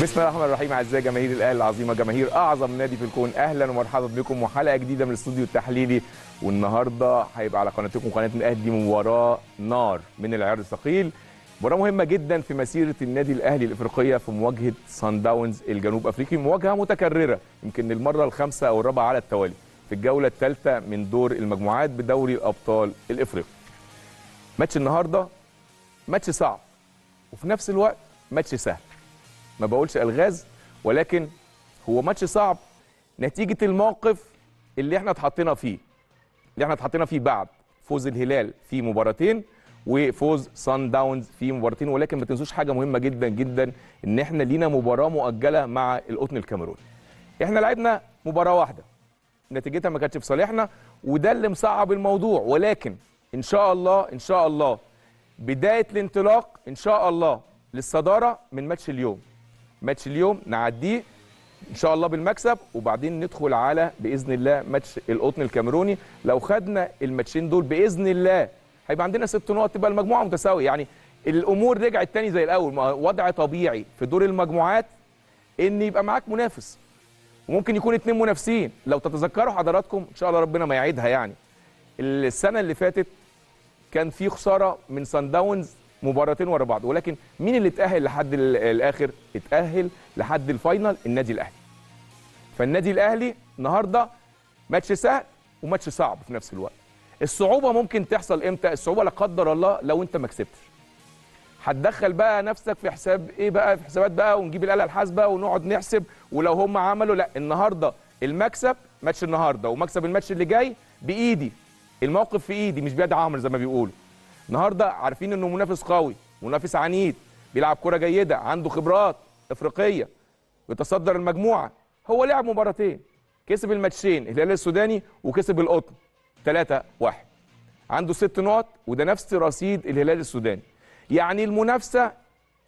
بسم الله الرحمن الرحيم أعزائي جماهير الأهلي العظيمه جماهير أعظم نادي في الكون. أهلا ومرحبا بكم وحلقه جديدة من الاستوديو التحليلي. والنهاردة هيبقى على قناتكم قناة الأهلي مباراه نار من العيار الثقيل. مباراة مهمة جدا في مسيرة النادي الأهلي الإفريقية في مواجهة سان داونز الجنوب أفريقي. مواجهة متكررة يمكن المره الخامسة أو الرابعة على التوالي في الجولة الثالثة من دور المجموعات بدوري الأبطال الإفريقي. ماتش النهارده ماتش صعب وفي نفس الوقت ماتش سهل. ما بقولش الغاز ولكن هو ماتش صعب. نتيجة الموقف اللي إحنا اتحطينا فيه اللي إحنا اتحطينا فيه بعد فوز الهلال في مباراتين وفوز سان داونز في مباراتين ولكن ما تنسوش حاجة مهمة جدا جدا إن إحنا لينا مباراة مؤجلة مع القطن الكاميروني. إحنا لعبنا مباراة واحدة نتيجتها ما كانتش في صالحنا وده اللي مصعب الموضوع. ولكن إن شاء الله إن شاء الله بداية الانطلاق إن شاء الله للصدارة من ماتش اليوم. ماتش اليوم نعديه إن شاء الله بالمكسب وبعدين ندخل على بإذن الله ماتش القطن الكاميروني. لو خدنا الماتشين دول بإذن الله هيبقى عندنا ست نقط تبقى المجموعة متساوية. يعني الأمور رجعت تاني زي الأول. وضع طبيعي في دور المجموعات إن يبقى معاك منافس. وممكن يكون اتنين منافسين. لو تتذكروا حضراتكم إن شاء الله ربنا ما يعيدها يعني. السنة اللي فاتت كان في خسارة من سان داونز مباراتين ورا بعض. ولكن مين اللي اتأهل لحد الآخر؟ اتأهل لحد ال final النادي الأهلي. فالنادي الأهلي النهارده ماتش سهل وماتش صعب في نفس الوقت. الصعوبة ممكن تحصل إمتى؟ الصعوبة لا قدر الله لو أنت ما كسبتش. هتدخل بقى نفسك في حساب إيه بقى؟ في حسابات بقى ونجيب الآلة الحاسبة ونقعد نحسب ولو هم عملوا. لا النهارده المكسب ماتش النهارده ومكسب الماتش اللي جاي بإيدي. الموقف في إيدي مش بيد عمرو زي ما بيقولوا. النهارده عارفين انه منافس قوي منافس عنيد بيلعب كرة جيدة عنده خبرات افريقية بيتصدر المجموعة. هو لعب مباراتين كسب الماتشين الهلال السوداني وكسب القطن 3 1 عنده ست نقط وده نفس رصيد الهلال السوداني. يعني المنافسة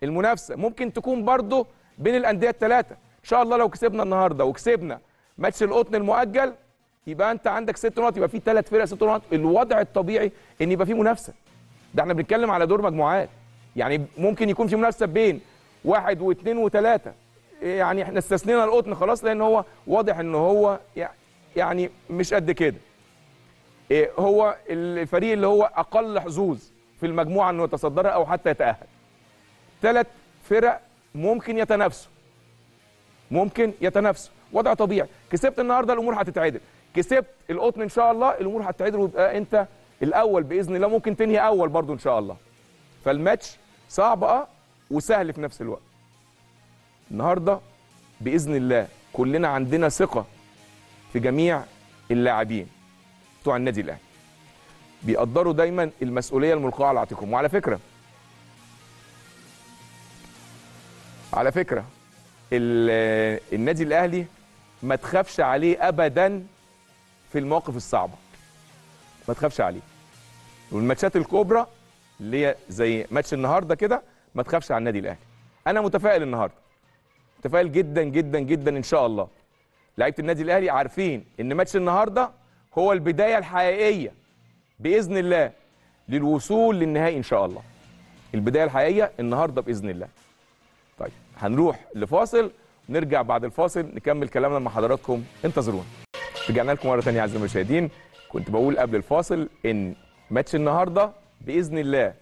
المنافسة ممكن تكون برضه بين الأندية الثلاثه إن شاء الله لو كسبنا النهارده وكسبنا ماتش القطن المؤجل يبقى أنت عندك ست نقط يبقى في ثلاث فرق ست نقط. الوضع الطبيعي إن يبقى في منافسة. ده إحنا بنتكلم على دور مجموعات. يعني ممكن يكون في منافسة بين واحد واثنين وثلاثة. يعني إحنا استثنينا القطن خلاص لأن هو واضح إن هو يعني مش قد كده. هو الفريق اللي هو أقل حظوظ في المجموعة إنه يتصدرها أو حتى يتأهل. ثلاث فرق ممكن يتنافسوا. ممكن يتنافسوا. وضع طبيعي. كسبت النهارده الأمور هتتعدل. كسبت القطن إن شاء الله الأمور هتتعدل ويبقى أنت الأول بإذن الله ممكن تنهي أول برضو إن شاء الله. فالماتش صعب آه وسهل في نفس الوقت. النهارده بإذن الله كلنا عندنا ثقة في جميع اللاعبين بتوع النادي الأهلي. بيقدروا دايما المسؤولية الملقاة على عاتقهم. وعلى فكرة على فكرة النادي الأهلي ما تخافش عليه ابدا في المواقف الصعبة. ما تخافش عليه. والماتشات الكبرى اللي هي زي ماتش النهارده كده ما تخافش على النادي الأهلي. أنا متفائل النهارده. متفائل جدا جدا جدا إن شاء الله. لعيبة النادي الأهلي عارفين إن ماتش النهارده هو البداية الحقيقية بإذن الله للوصول للنهائي إن شاء الله. البداية الحقيقية النهارده بإذن الله. طيب هنروح لفاصل نرجع بعد الفاصل نكمل كلامنا مع حضراتكم. انتظرونا. رجعنا لكم مرة ثانية اعزائي المشاهدين. كنت بقول قبل الفاصل إن ماتش النهارده بإذن الله.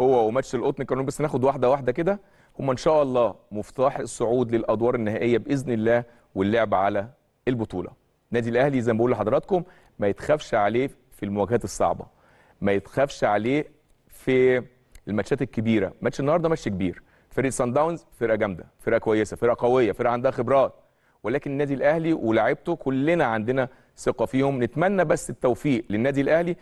هو وماتش القطن كانوا بس ناخد واحدة واحدة كده. هم إن شاء الله مفتاح الصعود للأدوار النهائية بإذن الله واللعب على البطولة. النادي الأهلي زي ما بقول لحضراتكم ما يتخافش عليه في المواجهات الصعبة. ما يتخافش عليه في الماتشات الكبيرة. ماتش النهارده ماتش كبير. فريق سان داونز فرقة جامدة فرقة كويسة فرقة قوية فرقة عندها خبرات. ولكن النادي الأهلي ولاعيبته كلنا عندنا ثقة فيهم. نتمنى بس التوفيق للنادي الأهلي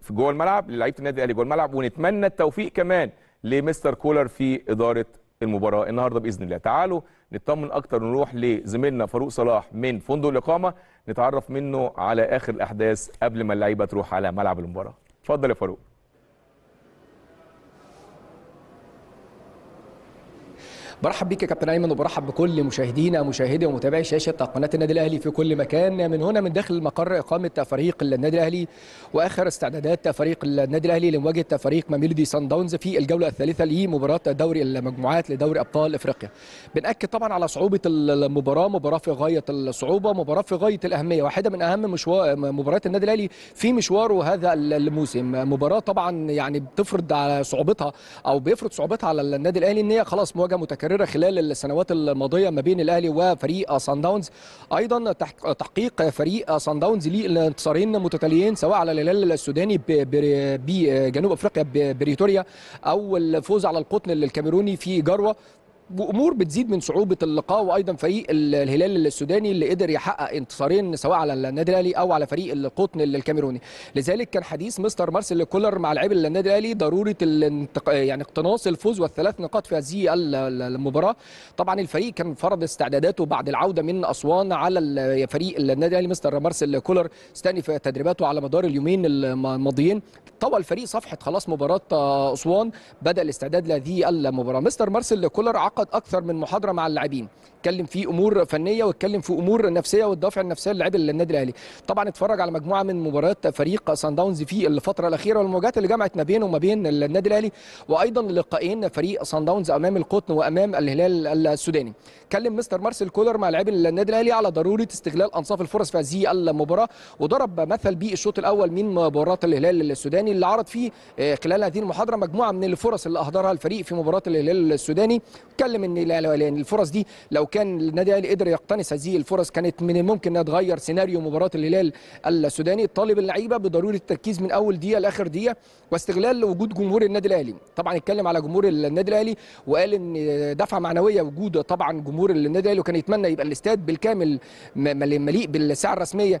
في جوه الملعب للاعيبه النادي الأهلي جوه الملعب ونتمنى التوفيق كمان لمستر كولر في إدارة المباراة النهارده بإذن الله. تعالوا نطمن أكتر ونروح لزميلنا فاروق صلاح من فندق الإقامة نتعرف منه على آخر الأحداث قبل ما اللعيبة تروح على ملعب المباراة. اتفضل يا فاروق. برحب بيك يا كابتن ايمن وبرحب بكل مشاهدينا مشاهدي ومتابعي شاشه قناه النادي الاهلي في كل مكان. من هنا من داخل مقر اقامه فريق النادي الاهلي واخر استعدادات فريق النادي الاهلي لمواجهه فريق ماميلودي سان داونز في الجوله الثالثه لمباراه دوري المجموعات لدوري ابطال افريقيا. بناكد طبعا على صعوبة المباراة مباراة في غاية الصعوبة مباراة في غاية الأهمية واحدة من أهم مشوار مباريات النادي الأهلي في مشواره هذا الموسم. مباراة طبعا يعني بتفرض على صعوبتها أو بيفرض صعوبتها على النادي الأهلي إن هي خلاص مواجهة متكرره خلال السنوات الماضية ما بين الأهلي وفريق سان داونز أيضا تحقيق فريق سان داونز لانتصارين متتاليين سواء على الهلال السوداني بجنوب أفريقيا بريتوريا أو الفوز على القطن الكاميروني في جروه وأمور بتزيد من صعوبة اللقاء وأيضا فريق الهلال السوداني اللي قدر يحقق انتصارين سواء على النادي الأهلي أو على فريق القطن الكاميروني. لذلك كان حديث مستر مارسيل كولر مع لاعبي النادي الأهلي ضرورة يعني اقتناص الفوز والثلاث نقاط في هذه المباراة. طبعا الفريق كان فرض استعداداته بعد العودة من أسوان على فريق النادي الأهلي مستر مارسيل كولر استأنف تدريباته على مدار اليومين الماضيين. طوى الفريق صفحة خلاص مباراة أسوان بدأ الاستعداد لهذه المباراة. مستر مارسيل كولر عقد أكثر من محاضرة مع اللاعبين. اتكلم في أمور فنية واتكلم في أمور نفسية والدافع النفسيه للاعبي النادي الأهلي. طبعا اتفرج على مجموعة من مباريات فريق سان داونز في الفترة الأخيرة والمواجهات اللي جمعت ما بينه وما بين النادي الأهلي وأيضا لقاءين فريق سان داونز أمام القطن وأمام الهلال السوداني. اتكلم مستر مارسيل كولر مع لاعبي النادي الأهلي على ضرورة استغلال أنصاف الفرص في هذه المباراة وضرب مثل بالشوط الأول من مباراة الهلال السوداني اللي عرض فيه خلال هذه المحاضرة مجموعة من الفرص اللي أهدرها الفريق في مباراة الهلال السوداني. اتكلم إن الفرص دي لو كان النادي الأهلي قدر يقتنص هذه الفرص كانت من الممكن إنها تغير سيناريو مباراة الهلال السوداني. طالب اللعيبة بضرورة التركيز من أول دقيقة لآخر دقيقة واستغلال وجود جمهور النادي الأهلي. طبعا اتكلم على جمهور النادي الأهلي وقال إن دفعة معنوية وجود طبعا جمهور النادي الأهلي وكان يتمنى يبقى الاستاد بالكامل مليء بالساعة الرسمية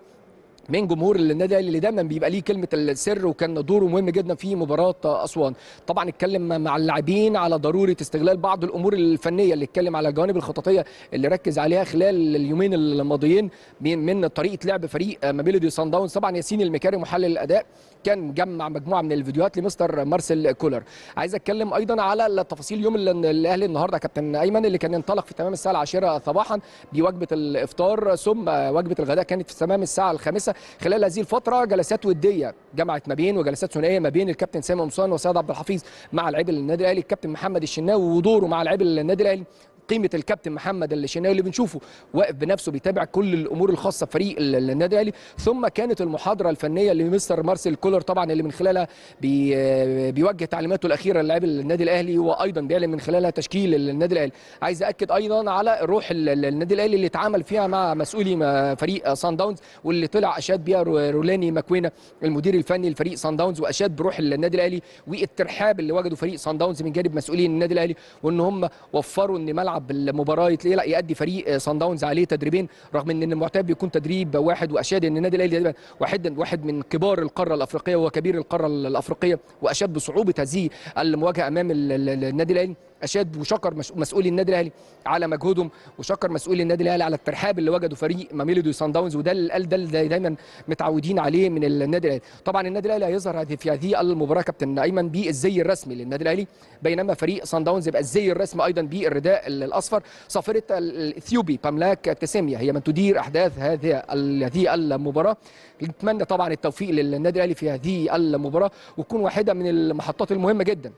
من جمهور النادي الاهلي اللي دايما بيبقى ليه كلمة السر وكان دوره مهم جدا في مباراة أسوان. طبعا اتكلم مع اللاعبين على ضرورة استغلال بعض الأمور الفنية اللي اتكلم على الجوانب الخططية اللي ركز عليها خلال اليومين الماضيين من طريقة لعب فريق مابيلودي سان داونز. طبعا ياسين المكاري محلل الأداء. كان جمع مجموعة من الفيديوهات لمستر مارسيل كولر. عايز أتكلم أيضا على التفاصيل يوم الأهلي النهارده. كابتن أيمن اللي كان ينطلق في تمام الساعة العاشرة صباحا بوجبة الإفطار ثم وجبة الغداء كانت في تمام الساعة الخامسة. خلال هذه الفترة جلسات ودية جمعت ما بين وجلسات ثنائية ما بين الكابتن سامي قمصان وسيد عبد الحفيظ مع لاعبي النادي الأهلي الكابتن محمد الشناوي ودوره مع لاعبي النادي الأهلي. قيمة الكابتن محمد الشناوي اللي بنشوفه واقف بنفسه بيتابع كل الأمور الخاصة بفريق النادي الأهلي. ثم كانت المحاضرة الفنية لمستر مارسيل كولر طبعا اللي من خلالها بي بيوجه تعليماته الأخيرة للاعبي النادي الأهلي وأيضا بيعلن من خلالها تشكيل النادي الأهلي. عايز اكد أيضا على روح النادي الأهلي اللي اتعامل فيها مع مسؤولي فريق سان داونز واللي طلع أشاد بيها رولاني ماكوينا المدير الفني لفريق سان داونز وأشاد بروح النادي الأهلي والترحاب اللي وجدوا فريق سان داونز من جانب مسؤولين النادي الأهلي وإن هم وفروا ان ملعب ملعب المباراة لا يؤدي فريق سان داونز عليه تدريبين رغم إن المعتاد بيكون تدريب واحد وأشاد إن النادي الأهلي واحد واحد من كبار القارة الأفريقية وكبير القارة الأفريقية واشاد بصعوبه هذه المواجهة أمام النادي الأهلي. اشاد وشكر مسؤولي النادي الأهلي على مجهودهم وشكر مسؤولي النادي الأهلي على الترحاب اللي وجدوا فريق ماميلودي سان داونز وده ده اللي دايما متعودين عليه من النادي الأهلي. طبعا النادي الأهلي هيظهر في هذه المباراة كابتن ايمن بالزي الرسمي للنادي الأهلي بينما فريق سان داونز يبقى الزي الرسمي أيضا بالرداء الأصفر. صافره الإثيوبي باملاك تسيميا هي من تدير أحداث هذه هذه المباراة. نتمنى طبعا التوفيق للنادي الأهلي في هذه المباراة وتكون واحدة من المحطات المهمة جدا.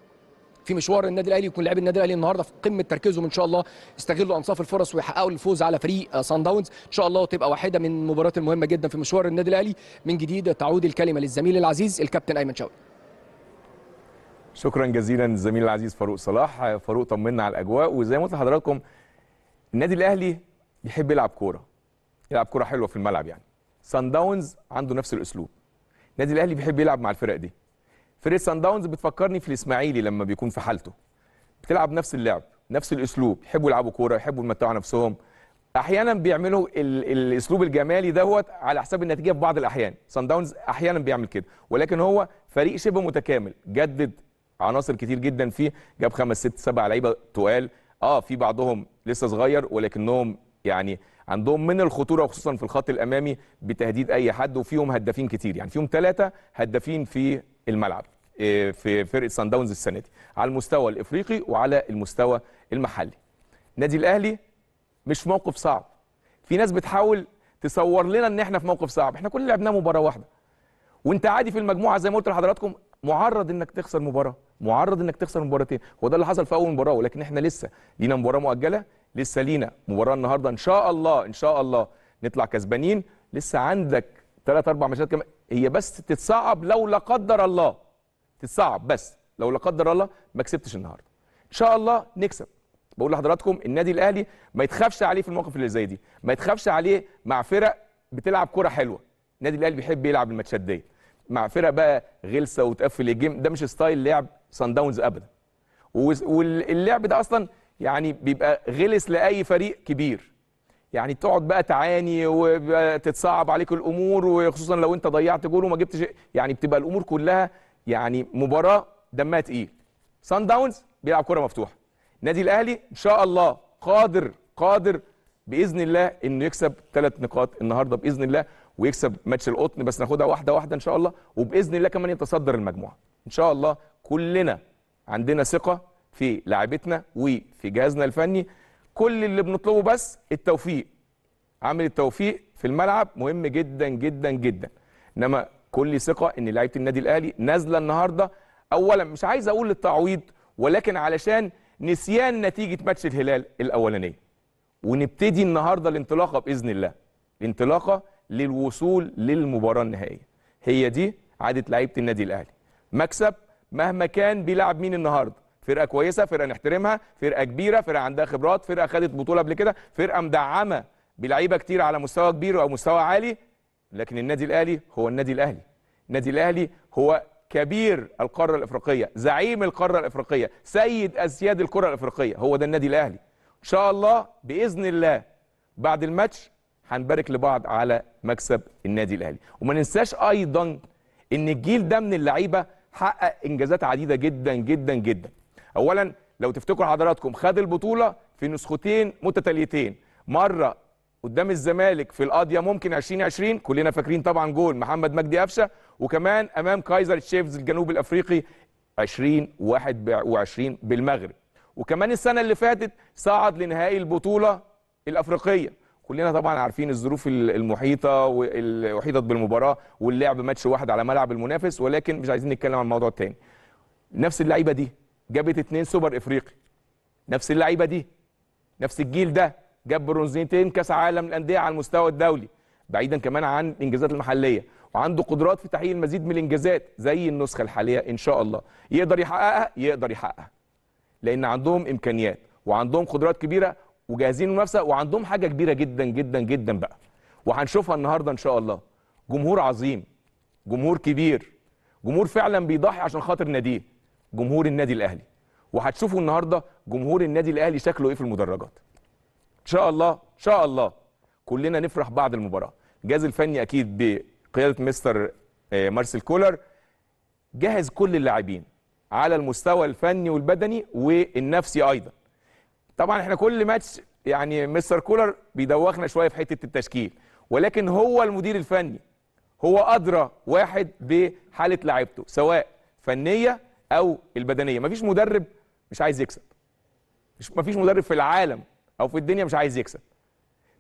في مشوار النادي الأهلي يكون لاعبي النادي الأهلي النهارده في قمة تركيزهم إن شاء الله. يستغلوا أنصاف الفرص ويحققوا الفوز على فريق سان داونز إن شاء الله تبقى واحدة من المباريات المهمة جدا في مشوار النادي الأهلي. من جديد تعود الكلمة للزميل العزيز الكابتن أيمن شوقي. شكرا جزيلا الزميل العزيز فاروق صلاح. فاروق طمنا على الأجواء. وزي ما قلت لحضراتكم النادي الأهلي بيحب يلعب كورة. يلعب كورة حلوة في الملعب يعني. سان داونز عنده نفس الأسلوب. النادي الأهلي بيحب يلعب مع الفرق دي. فرقه سان داونز بتفكرني في الإسماعيلي لما بيكون في حالته. بتلعب نفس اللعب نفس الأسلوب يحبوا يلعبوا كورة يحبوا يمتعوا نفسهم. أحيانا بيعملوا ال الأسلوب الجمالي دوت على حساب النتيجة في بعض الأحيان. سان داونز أحيانا بيعمل كده. ولكن هو فريق شبه متكامل جدد عناصر كتير جدا فيه جاب خمس ست سبع لعيبة تقال. آه في بعضهم لسه صغير ولكنهم يعني عندهم من الخطورة وخصوصا في الخط الأمامي بتهديد أي حد وفيهم هدافين كتير. يعني فيهم ثلاثة هدافين في الملعب في فرقة سان داونز السنة دي على المستوى الإفريقي وعلى المستوى المحلي. النادي الأهلي مش في موقف صعب. في ناس بتحاول تصور لنا إن إحنا في موقف صعب. إحنا كل لعبناه مباراة واحدة. وأنت عادي في المجموعة زي ما قلت لحضراتكم معرض إنك تخسر مباراة معرض إنك تخسر مباراتين. هو ده اللي حصل في أول مباراة ولكن إحنا لسه لينا مباراة مؤجلة لسه لينا مباراة النهارده إن شاء الله إن شاء الله نطلع كسبانين. لسه عندك ثلاث أربع ماتشات كمان. هي بس تتصعب لو لا قدر الله. تتصعب بس لو لا قدر الله ما كسبتش النهارده. إن شاء الله نكسب. بقول لحضراتكم النادي الأهلي ما يتخافش عليه في المواقف اللي زي دي. ما يتخافش عليه مع فرق بتلعب كرة حلوة. النادي الأهلي بيحب يلعب الماتشات دي. مع فرق بقى غلسة وتقفل ال game. ده مش style لعب سان داونز ابدا. واللعب ده أصلا يعني بيبقى غلس لأي فريق كبير. يعني تقعد بقى تعاني وتتصعب عليك الأمور وخصوصا لو أنت ضيعت جول وما جبتش يعني بتبقى الأمور كلها يعني مباراة دمها تقيل. سان داونز بيلعب كرة مفتوحة. النادي الأهلي إن شاء الله قادر قادر بإذن الله إنه يكسب ثلاث نقاط النهارده بإذن الله ويكسب ماتش القطن بس ناخدها واحدة واحدة إن شاء الله وبإذن الله كمان يتصدر المجموعة. إن شاء الله كلنا عندنا ثقة في لاعبتنا وفي جهازنا الفني. كل اللي بنطلبه بس التوفيق. عامل التوفيق في الملعب مهم جدا جدا جدا. إنما كل ثقة إن لعيبة النادي الأهلي نازلة النهارده. اولا مش عايز أقول للتعويض ولكن علشان نسيان نتيجة ماتش الهلال الأولانية. ونبتدي النهارده الانطلاقة بإذن الله. الانطلاقه للوصول للمباراة النهائية. هي دي عادة لعيبة النادي الأهلي. مكسب مهما كان بيلعب مين النهارده؟ فرقة كويسة فرقة نحترمها فرقة كبيرة فرقة عندها خبرات فرقة خدت بطولة قبل كده فرقة مدعمة بلعيبة كتير على مستوى كبير أو مستوى عالي لكن النادي الأهلي هو النادي الأهلي. النادي الأهلي هو كبير القارة الإفريقية زعيم القارة الإفريقية سيد أسياد الكرة الإفريقية هو ده النادي الأهلي. إن شاء الله بإذن الله بعد الماتش هنبارك لبعض على مكسب النادي الأهلي. وما ننساش أيضا إن الجيل ده من اللعيبة حقق إنجازات عديدة جدا جدا جدا. اولا لو تفتكروا حضراتكم خد البطولة في نسختين متتاليتين. مرة قدام الزمالك في القاضيه ممكن 2020 كلنا فاكرين طبعا جول محمد مجدي قفشة. وكمان أمام كايزر تشيفز الجنوب الأفريقي 2021 بالمغرب. وكمان السنة اللي فاتت صعد لنهائي البطولة الأفريقية. كلنا طبعا عارفين الظروف المحيطة واحيطت بالمباراة واللعب ماتش واحد على ملعب المنافس. ولكن مش عايزين نتكلم عن الموضوع التاني. نفس اللعيبة دي جابت اتنين سوبر افريقي. نفس اللعيبة دي. نفس الجيل ده جاب برونزيتين كأس عالم الانديه على المستوى الدولي. بعيدا كمان عن الانجازات المحلية. وعنده قدرات في تحقيق المزيد من الإنجازات زي النسخة الحالية إن شاء الله. يقدر يحققها؟ يقدر يحققها. لأن عندهم إمكانيات وعندهم قدرات كبيرة وجاهزين للمنافسه وعندهم حاجة كبيرة جدا جدا جدا بقى. وهنشوفها النهارده إن شاء الله. جمهور عظيم. جمهور كبير. جمهور فعلا بيضحي عشان خاطر ناديه. جمهور النادي الأهلي. وهتشوفوا النهارده جمهور النادي الأهلي شكله إيه في المدرجات. إن شاء الله إن شاء الله كلنا نفرح بعد المباراة. الجهاز الفني أكيد بقيادة مستر آه، مارسيل كولر. جهز كل اللاعبين على المستوى الفني والبدني والنفسي أيضا. طبعا إحنا كل ماتش يعني مستر كولر بيدوخنا شوية في حتة التشكيل. ولكن هو المدير الفني هو أدرى واحد بحالة لعيبته سواء فنية أو البدنية. مفيش مدرب مش عايز يكسب. مش مفيش مدرب في العالم أو في الدنيا مش عايز يكسب.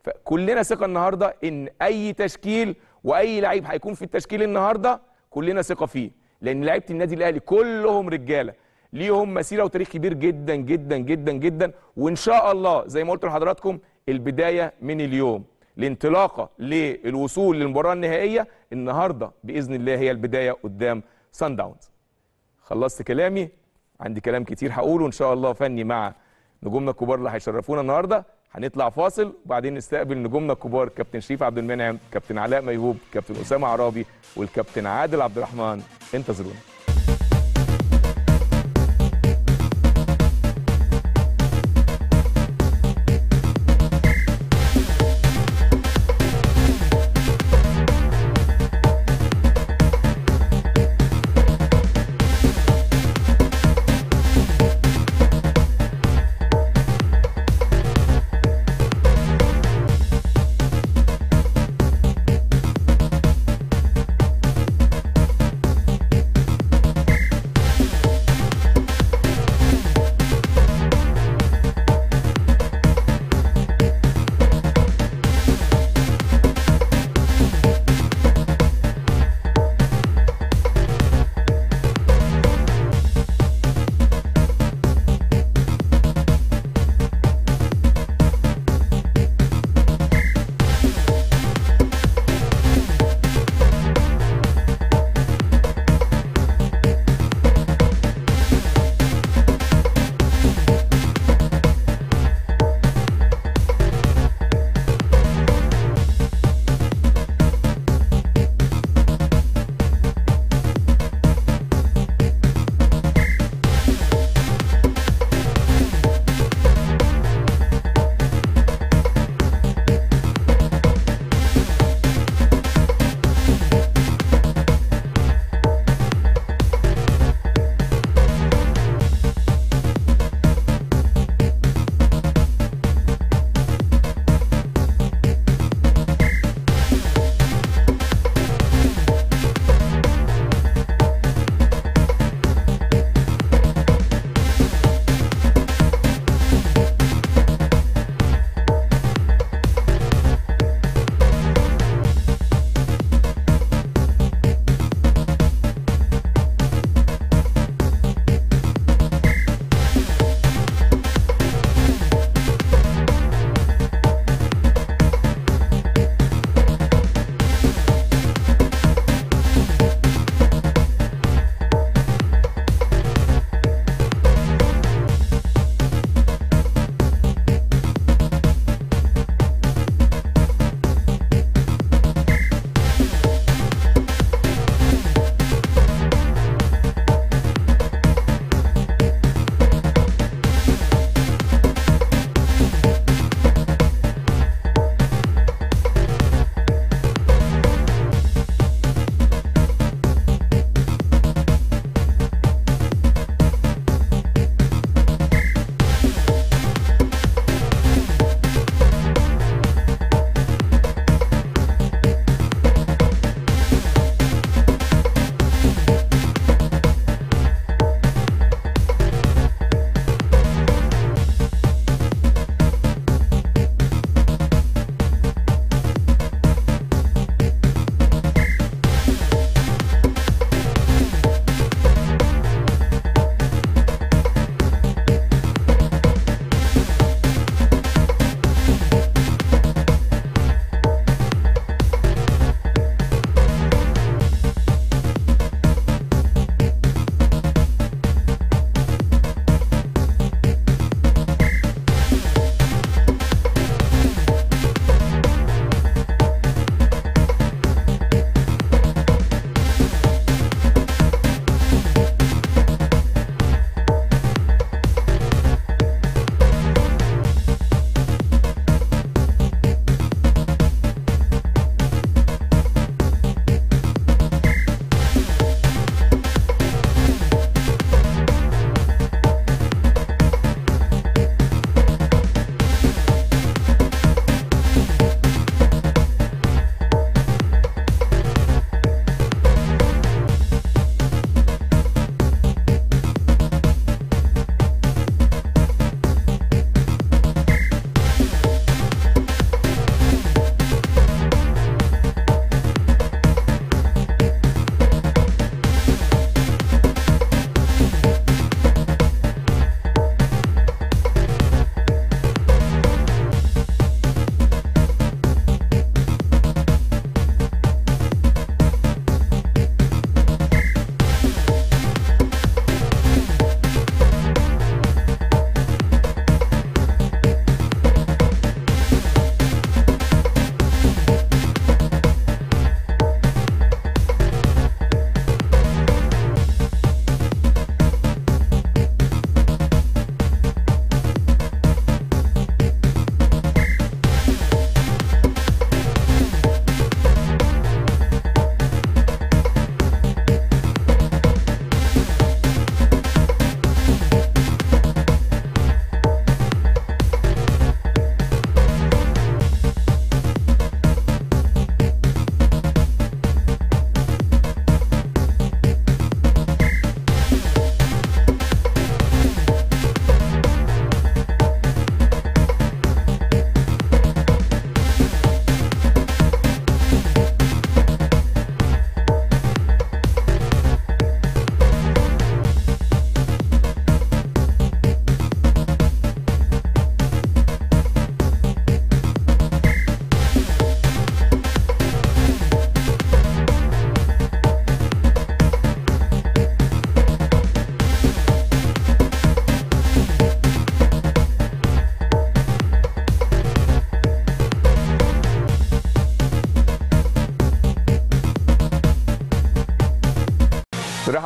فكلنا ثقة النهارده إن أي تشكيل وأي لعيب هيكون في التشكيل النهارده كلنا ثقة فيه. لأن لعيبة النادي الأهلي كلهم رجالة. ليهم مسيرة وتاريخ كبير جدا جدا جدا جدا. وإن شاء الله زي ما قلت لحضراتكم البداية من اليوم. الانطلاقه للوصول للمباراة النهائية النهارده بإذن الله هي البداية قدام سان داونز خلصت كلامي. عندي كلام كتير هقوله إن شاء الله فني مع نجومنا الكبار اللي هيشرفونا النهارده. هنطلع فاصل وبعدين نستقبل نجومنا الكبار كابتن شريف عبد المنعم كابتن علاء ميهوب كابتن أسامة عرابي والكابتن عادل عبد الرحمن. انتظرونا.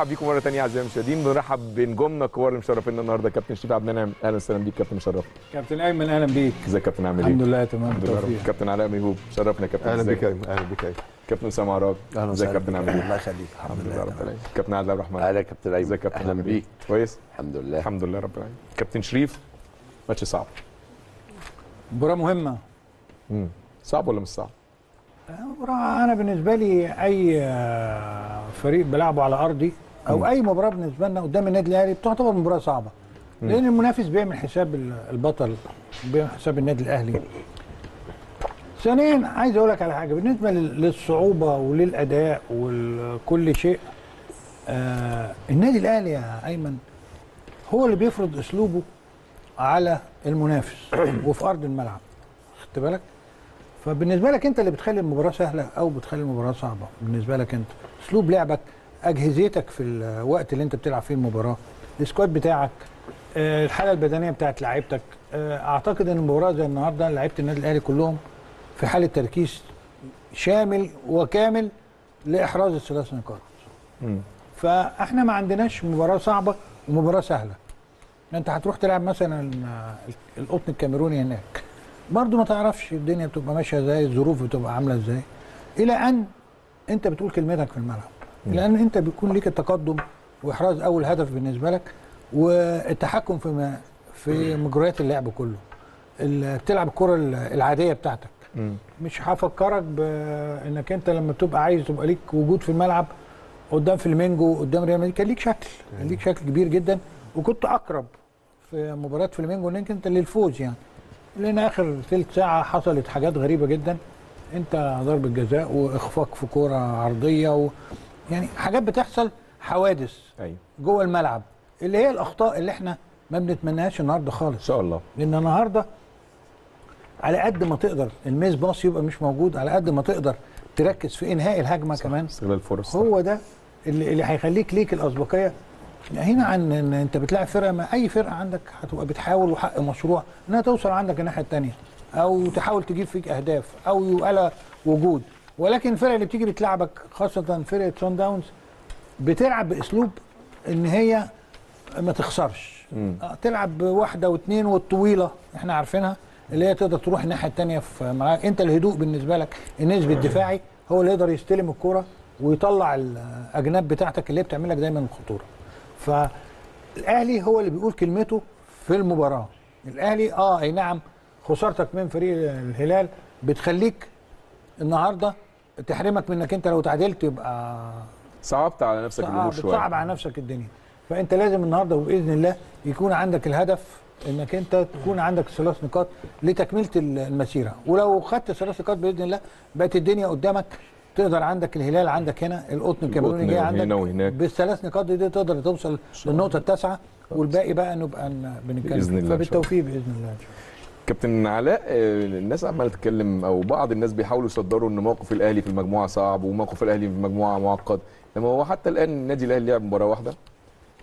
بنرحب بيكم مرة ثانية أعزائي المشاهدين. بنرحب بنجومنا الكبار اللي مشرفينا النهارده كابتن شريف عبد المنعم أهلا وسهلا بيك كابتن مشرف. كابتن أيمن أهلا بيك. ازيك يا كابتن عامل إيه؟ الحمد لله تمام. بالتوفيق. كابتن علاء ميهوب شرفنا يا كابتن. أهلا يا أيمن، أهلا بك يا أيمن. كابتن اسامه عراب أهلا ازيك يا وسهلا كابتن عامل الله إيه؟ يخليك. الحمد لله. رب. العالمين. كابتن عادل عبد الرحمن. أهلا كابتن أيمن. ازيك يا كابتن أهلا إيه؟ بيك. كويس؟ الحمد لله. الحمد لله رب العالمين. كابتن شريف ماتش صعب. مباراة مهمة. مم. صعب ولا مش صعب؟ أنا بالنسبة لي أي آه، فريق بيلعبه على أرضي أو. أي مباراة بالنسبة لنا قدام النادي الأهلي بتعتبر مباراة صعبة. لأن المنافس بيعمل حساب ال- البطل بيعمل حساب النادي الأهلي. ثانيا عايز أقول لك على حاجة. بالنسبة لل- للصعوبة وللأداء وكل شيء آه النادي الأهلي يا أيمن هو اللي بيفرض أسلوبه على المنافس وفي أرض الملعب. خدت بالك؟ فبالنسبة لك أنت اللي بتخلي المباراة سهلة أو بتخلي المباراة صعبة؟ بالنسبة لك أنت. أسلوب لعبك أجهزتك في الوقت اللي أنت بتلعب فيه المباراة السكواد بتاعك آه، الحالة البدنية بتاعت لعيبتك آه، أعتقد إن المباراة زي النهارده لعيبة النادي الأهلي كلهم في حالة تركيز شامل وكامل لإحراز الثلاث نقاط. فإحنا ما عندناش مباراة صعبة ومباراة سهلة. أنت هتروح تلعب مثلا القطن الكاميروني هناك. برضو ما تعرفش الدنيا بتبقى ماشية إزاي الظروف بتبقى عاملة إزاي. إلى أن أنت بتقول كلمتك في الملعب. إلى ان أنت بيكون ليك التقدم وإحراز أول هدف بالنسبة لك والتحكم في ما في مجريات اللعب كله. بتلعب الكرة ال- العادية بتاعتك. مم. مش هفكرك بانك أنت لما تبقى عايز تبقى ليك وجود في الملعب قدام فلامينجو قدام ريال مدريد كان ليك شكل كان ليك شكل كبير جدا. وكنت أقرب في مباراة فلامينجو إنك أنت للفوز يعني. لأن آخر ثلث ساعة حصلت حاجات غريبة جدا. أنت ضربة جزاء وإخفاق في كوره عرضية و يعني حاجات بتحصل حوادث أيوه. جوه الملعب اللي هي الأخطاء اللي إحنا ما بنتمناهاش النهارده إن خالص شاء الله. لأن النهارده على قد ما تقدر ال miss pass يبقى مش موجود على قد ما تقدر تركز في إنهاء الهجمة كمان. استغلال الفرص هو ده اللي, اللي هيخليك ليك الاسبقيه هنا عن إن أنت بتلاعب فرقة ما أي فرقة عندك هتبقى بتحاول وحق مشروع إنها توصل عندك الناحية الثانية أو تحاول تجيب فيك أهداف أو يبقى لها وجود. ولكن الفرقه اللي بتيجي بتلعبك خاصة فرقة سون داونز بتلعب بأسلوب إن هي ما تخسرش. مم. آه، تلعب بواحدة واثنين والطويلة إحنا عارفينها اللي هي تقدر تروح الناحية الثانية في ملعب. أنت الهدوء بالنسبة لك النسبة الدفاعي هو اللي يقدر يستلم الكره ويطلع الأجناب بتاعتك اللي بتعمل لك دايما الخطوره فالأهلي هو اللي بيقول كلمته في المباراة. الأهلي آه أي نعم خسارتك من فريق الهلال بتخليك النهارده تحرمك من انك انت لو تعادلت يبقى صعبت على نفسك صعب الأمور شوية. بتصعب على نفسك الدنيا. فانت لازم النهارده وبإذن الله يكون عندك الهدف انك انت تكون عندك ثلاث نقاط لتكملة ال- المسيرة. ولو خدت ثلاث نقاط بإذن الله بقت الدنيا قدامك تقدر عندك الهلال عندك هنا القطن الكاميروني جاي هنا عندك. وهناك. بالثلاث نقاط دي, دي تقدر توصل للنقطة التاسعة والباقي بقى نبقى بنتكلم. شاء الله. فبالتوفيق بإذن الله. كابتن علاء آه، الناس عمالة تتكلم أو بعض الناس بيحاولوا يصدروا إن موقف الأهلي في المجموعة صعب وموقف الأهلي في المجموعه معقد. لما هو حتى الآن النادي الأهلي لعب مباراة واحدة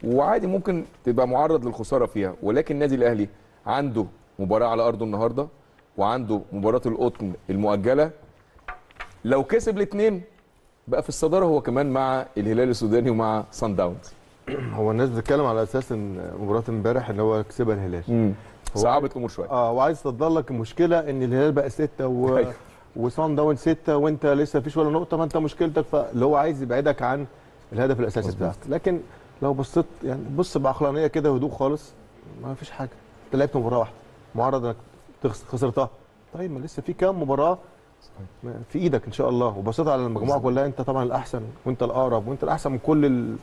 وعادي ممكن تبقى معرض للخسارة فيها ولكن النادي الأهلي عنده مباراة على أرضه النهارده وعنده مباراة القطن المؤجلة. لو كسب الاثنين بقى في الصدارة هو كمان مع الهلال السوداني ومع سان داونز هو الناس بتتكلم على أساس إن مباراة امبارح اللي هو كسبها الهلال. صعبت الأمور شوية. آه وعايز تصدر لك المشكلة إن الهلال بقى ستة و... أيوة. وصن داون ستة وأنت لسه مفيش ولا نقطة ما أنت مشكلتك فاللي هو عايز يبعدك عن الهدف الأساسي. بتاعك. لكن لو بصيت يعني بص بعقلانيه كده وهدوء خالص ما فيش حاجة. أنت لعبت مباراة واحدة معرض إنك خسرتها. طيب ما لسه في كام مباراة في إيدك إن شاء الله. وبصيت على المجموعة كلها أنت طبعا الأحسن وأنت الأقرب وأنت الأحسن من كل ال-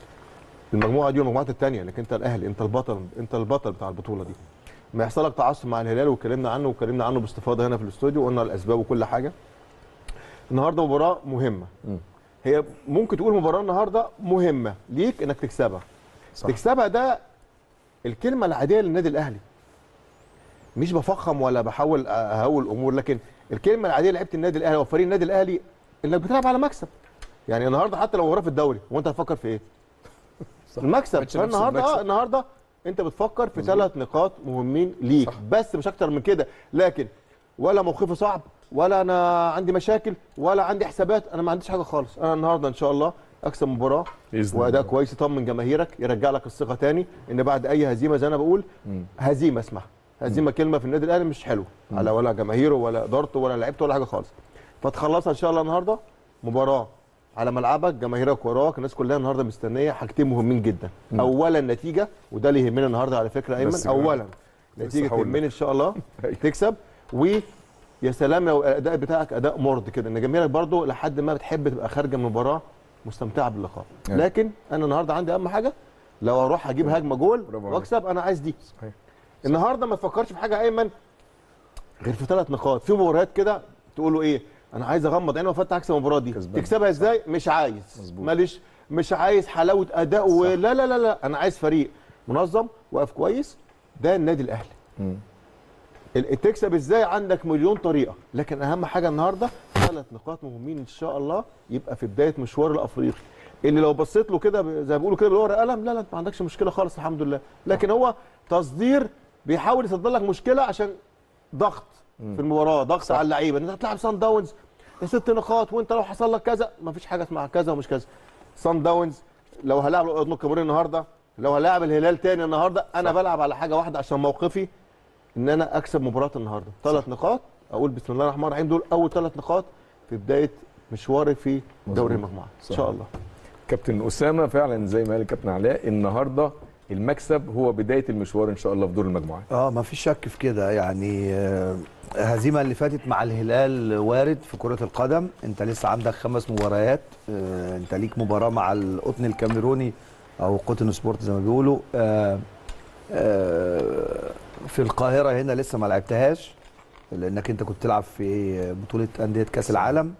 المجموعة دي والمجموعات الثانية لكن أنت الأهلي أنت البطل أنت البطل بتاع البطولة دي. ما يحصل لك تعصب مع الهلال واتكلمنا عنه واتكلمنا عنه باستفاضة هنا في الاستوديو وقلنا الأسباب وكل حاجة النهارده مباراة مهمة. هي ممكن تقول مباراة النهارده مهمة ليك إنك تكسبها صح. تكسبها ده الكلمة العادية للنادي الأهلي مش بفخم ولا بحاول أهول الأمور لكن الكلمة العادية لعيبة النادي الأهلي وفريق النادي الأهلي إنك بتلعب على مكسب يعني النهارده حتى لو مباراه في الدوري وأنت هتفكر في إيه صح. المكسب. آه، النهارده انت بتفكر في ثلاث نقاط مهمين ليك. صح. بس مش أكتر من كده. لكن ولا موقفي صعب ولا أنا عندي مشاكل ولا عندي حسابات. أنا ما عنديش حاجة خالص. أنا النهارده إن شاء الله أكسب مباراة. وأداء. كويس يطمن جماهيرك يرجع لك الثقة تاني. إن بعد أي هزيمة زي أنا بقول. هزيمة اسمها. هزيمة كلمة في النادي الأهلي مش حلوة. على ولا جماهيره ولا إدارته ولا لعيبته ولا حاجة خالص. فتخلصها إن شاء الله النهارده مباراة على ملعبك جماهيرك وراك الناس كلها النهارده مستنية حاجتين مهمين جدا مم. اولا النتيجة وده اللي يهمنا النهارده على فكرة أيمن. اولا نتيجة. تهمني إن شاء الله أيوة. تكسب ويا سلام لو الاداء بتاعك أداء مرضي كده إن جماهيرك برضو لحد ما بتحب تبقى خارجة من المباراة مستمتعة باللقاء أيوة. لكن أنا النهارده عندي أهم حاجة لو أروح أجيب هجمة جول. وأكسب أنا عايز دي صحيح. النهارده ما تفكرش في حاجة أيمن غير في ثلاث نقاط في مباريات كده تقولوا إيه أنا عايز اغمض عيني وافتح اكسب المباراة دي. كسبان. تكسبها إزاي؟ مش عايز. ماليش مش عايز حلاوة أداء و... لا لا لا لا. أنا عايز فريق منظم واقف كويس. ده النادي الأهلي. تكسب إزاي؟ عندك مليون طريقة. لكن أهم حاجة النهارده ثلاث نقاط مهمين إن شاء الله يبقى في بداية مشوار الأفريقي. اللي لو بصيت له كده زي ما بيقولوا كده بالورقه قلم لا لا أنت ما عندكش مشكلة خالص الحمد لله. لكن هو تصدير بيحاول يصدر لك مشكلة عشان ضغط. في المباراة. ضغط على اللعيبة. أنت هتلاعب سان داونز ست نقاط وأنت لو حصل لك كذا ما فيش حاجة اسمها كذا ومش كذا. سان داونز لو هلاعب القطن الكاميروني النهارده لو هلاعب الهلال تاني النهارده أنا بلعب على حاجة واحدة عشان موقفي إن أنا أكسب مباراة النهارده. ثلاث نقاط أقول بسم الله الرحمن الرحيم دول أول ثلاث نقاط في بداية مشواري في دوري مظبوط. المجموعات ان صح. شاء الله. كابتن أسامة فعلا زي ما قال الكابتن علاء النهارده المكسب هو بداية المشوار إن شاء الله في دور المجموعات آه ما فيش شك في كده. يعني آه، الهزيمه اللي فاتت مع الهلال وارد في كرة القدم. انت لسه عندك خمس مباريات. آه، انت ليك مباراة مع القطن الكاميروني أو قطن سبورت زي ما بيقولوا. آه، آه، في القاهرة هنا لسه ما لعبتهاش لانك انت كنت تلعب في بطولة أندية كأس العالم.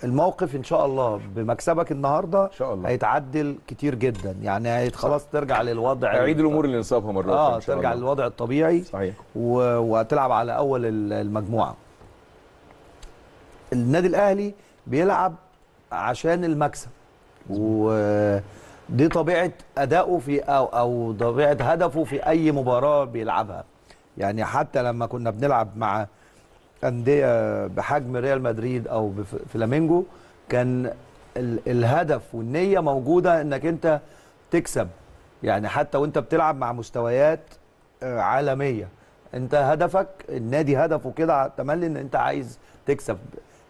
فالموقف إن شاء الله بمكسبك النهارده إن شاء الله. هيتعدل كتير جدا. يعني خلاص ترجع للوضع أعيد الأمور اللي نصابها مرة آه ترجع الله. للوضع الطبيعي. صحيح. و... وهتلعب على أول ال- المجموعة. النادي الأهلي بيلعب عشان المكسب. ودي طبيعة أداؤه في أو أو طبيعة هدفه في أي مباراة بيلعبها. يعني حتى لما كنا بنلعب مع أندية بحجم ريال مدريد أو فلامينجو كان ال... الهدف والنية موجودة إنك أنت تكسب. يعني حتى وأنت بتلعب مع مستويات آه، عالمية. أنت هدفك النادي هدفه كده تملي إن أنت عايز تكسب.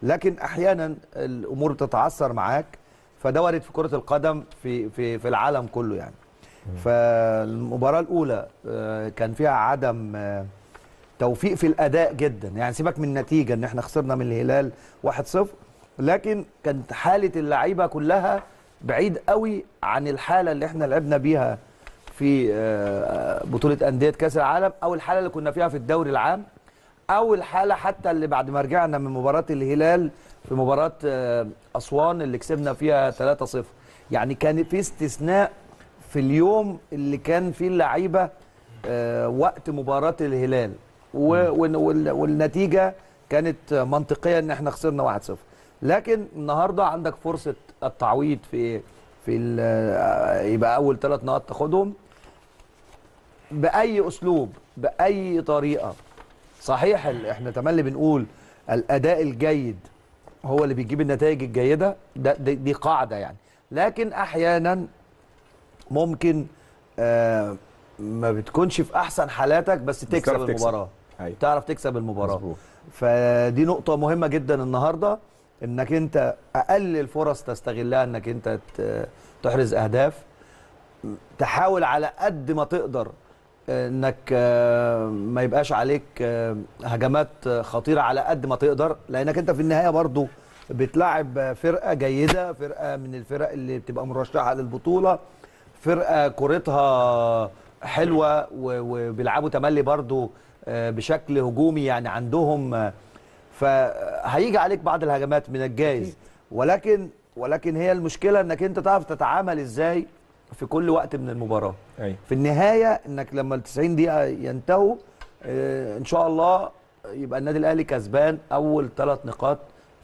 لكن أحيانا الأمور تتعثر معاك فده وارد في كرة القدم في في في العالم كله يعني. فالمباراة الأولى آه، كان فيها عدم آه، توفيق في الأداء جدا. يعني سيبك من النتيجة إن إحنا خسرنا من الهلال 1-0 لكن كانت حالة اللعيبة كلها بعيد قوي عن الحالة اللي إحنا لعبنا بيها في آه، بطولة أندية كأس العالم أو الحالة اللي كنا فيها في الدوري العام أو الحالة حتى اللي بعد ما رجعنا من مباراة الهلال في مباراة آه، أسوان اللي كسبنا فيها 3-0 يعني كان في استثناء في اليوم اللي كان فيه اللعيبة آه، وقت مباراة الهلال. والنتيجة كانت منطقية إن إحنا خسرنا 1-0 لكن النهارده عندك فرصة التعويض في في آه، يبقى أول ثلاث نقاط تاخدهم. بأي أسلوب بأي طريقة. صحيح إحنا تملي بنقول الأداء الجيد هو اللي بيجيب النتائج الجيدة. ده دي, دي قاعدة يعني. لكن أحيانا ممكن آه ما بتكونش في أحسن حالاتك بس تكسب. المباراة. أيوة. تعرف تكسب المباراة مظبوط. فدي نقطة مهمة جدا النهاردة إنك أنت أقل الفرص تستغلها إنك أنت تحرز أهداف تحاول على قد ما تقدر إنك آه، ما يبقاش عليك آه، هجمات آه، خطيرة على قد ما تقدر لأنك أنت في النهاية برضو بتلاعب فرقة جيدة فرقة من الفرق اللي بتبقى مرشحة للبطولة فرقة كورتها حلوة و- وبيلعبوا تملي برضو آه، بشكل هجومي يعني عندهم آه، فهيجي عليك بعض الهجمات من الجايز. ولكن ولكن هي المشكلة إنك أنت تعرف تتعامل إزاي في كل وقت من المباراة. أيوه في النهاية إنك لما ال 90 دقيقة ينتهوا آه، إن شاء الله يبقى النادي الأهلي كسبان أول ثلاث نقاط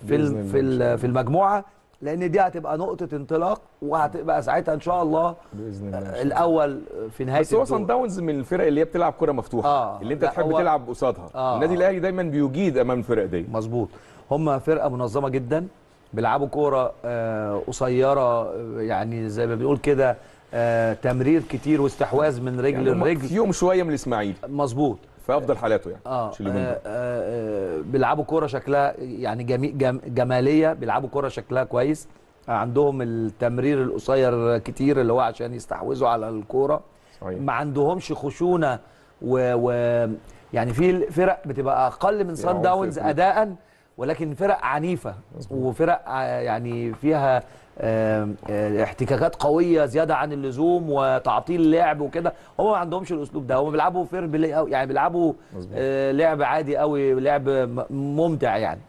في في في المجموعة. لأن دي هتبقى نقطة انطلاق وهتبقى ساعتها إن شاء الله بإذن الله. الأول في نهاية بس هو. صن داونز من الفرق اللي هي بتلعب كرة مفتوحة آه، اللي أنت تحب هو- تلعب قصادها آه. النادي الأهلي دايما بيجيد أمام الفرق دي مظبوط هم فرقة منظمة جدا بيلعبوا كورة آه، قصيرة آه، يعني زي ما بنقول كده آه، تمرير كتير واستحواذ من رجل يعني لرجل فيهم شوية من الإسماعيلي مظبوط في أفضل حالاته يعني آه آه، دول. آه، آه، بيلعبوا كورة شكلها يعني جمي جم جمالية بيلعبوا كورة شكلها كويس. عندهم التمرير القصير كتير اللي هو عشان يستحوذوا على الكورة. ما عندهمش خشونة و, و يعني في فرق بتبقى أقل من سان عنف داونز اداء ولكن فرق عنيفة. وفرق آه، يعني فيها احتكاكات قوية زيادة عن اللزوم وتعطيل لعب وكده. هم ما عندهمش الأسلوب ده. هم بيلعبوا fair play أوي، يعني بيلعبوا. آه، لعب عادي قوي لعب ممتع يعني.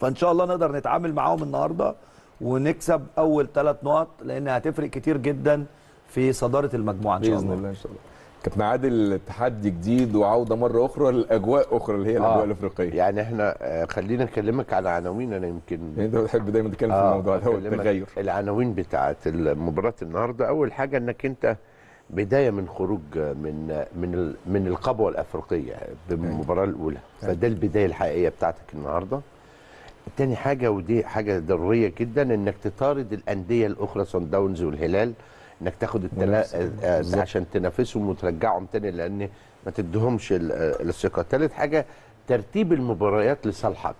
فإن شاء الله نقدر نتعامل معاهم النهارده ونكسب أول ثلاث نقط لأن هتفرق كتير جدا في صدارة المجموعة إن شاء بإذن الله. الله إن شاء الله. كابتن عادل تحدي جديد وعودة مرة أخرى لأجواء أخرى اللي هي الأجواء آه. الأفريقية. يعني إحنا آه، خلينا أكلمك على عناوين أنا يمكن يعني أنت بتحب دايما تتكلم في الموضوع ده هو التغير. العناوين بتاعت مباراة النهارده. أول حاجة إنك أنت بداية من خروج من من من القبوه الأفريقية بالمباراة الأولى. فده البداية الحقيقية بتاعتك النهارده. تاني حاجة ودي حاجة ضرورية جدا إنك تطارد الأندية الأخرى صن داونز والهلال انك تاخد التلا... آه، آه، عشان تنافسهم وترجعهم تاني لأن ما تديهمش آه، الثقة. تالت حاجة ترتيب المباريات لصالحك.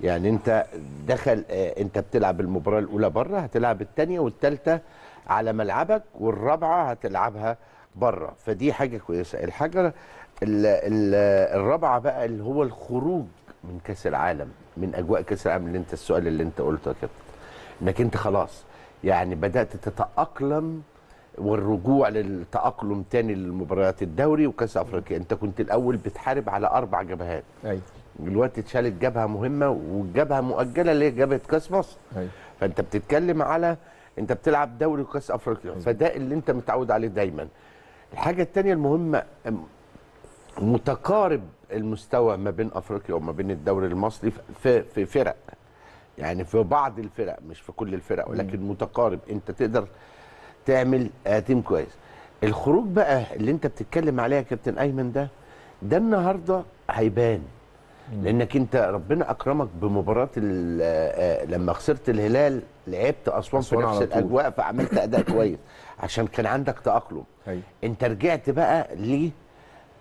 يعني انت دخل انت بتلعب المباراة الأولى بره هتلعب الثانية والثالثه على ملعبك والرابعة هتلعبها بره. فدي حاجة كويسة. الحاجة ال- ال- الرابعة بقى اللي هو الخروج من كأس العالم من أجواء كأس العالم اللي انت السؤال اللي انت قلته يا كابتن انك انت خلاص يعني بدأت تتأقلم والرجوع للتأقلم تاني للمباريات الدوري وكأس أفريقيا. أنت كنت الأول بتحارب على أربع جبهات. أيوه دلوقتي اتشالت جبهة مهمة والجبهه مؤجلة اللي هي جبهة كاس مصر. أيوه فأنت بتتكلم على أنت بتلعب دوري وكاس أفريقيا. فده اللي أنت متعود عليه دايما. الحاجة الثانية المهمة متقارب المستوى ما بين أفريقيا وما بين الدوري المصري في في فرق. يعني في بعض الفرق مش في كل الفرق ولكن متقارب. انت تقدر تعمل آه، تيم كويس. الخروج بقى اللي انت بتتكلم عليها يا كابتن أيمن ده ده النهارده هيبان. لأنك انت ربنا أكرمك بمباراة آه، آه، لما خسرت الهلال لعبت أسوان في نفس. الأجواء فعملت أداء كويس. عشان كان عندك تأقلم. انت رجعت بقى ل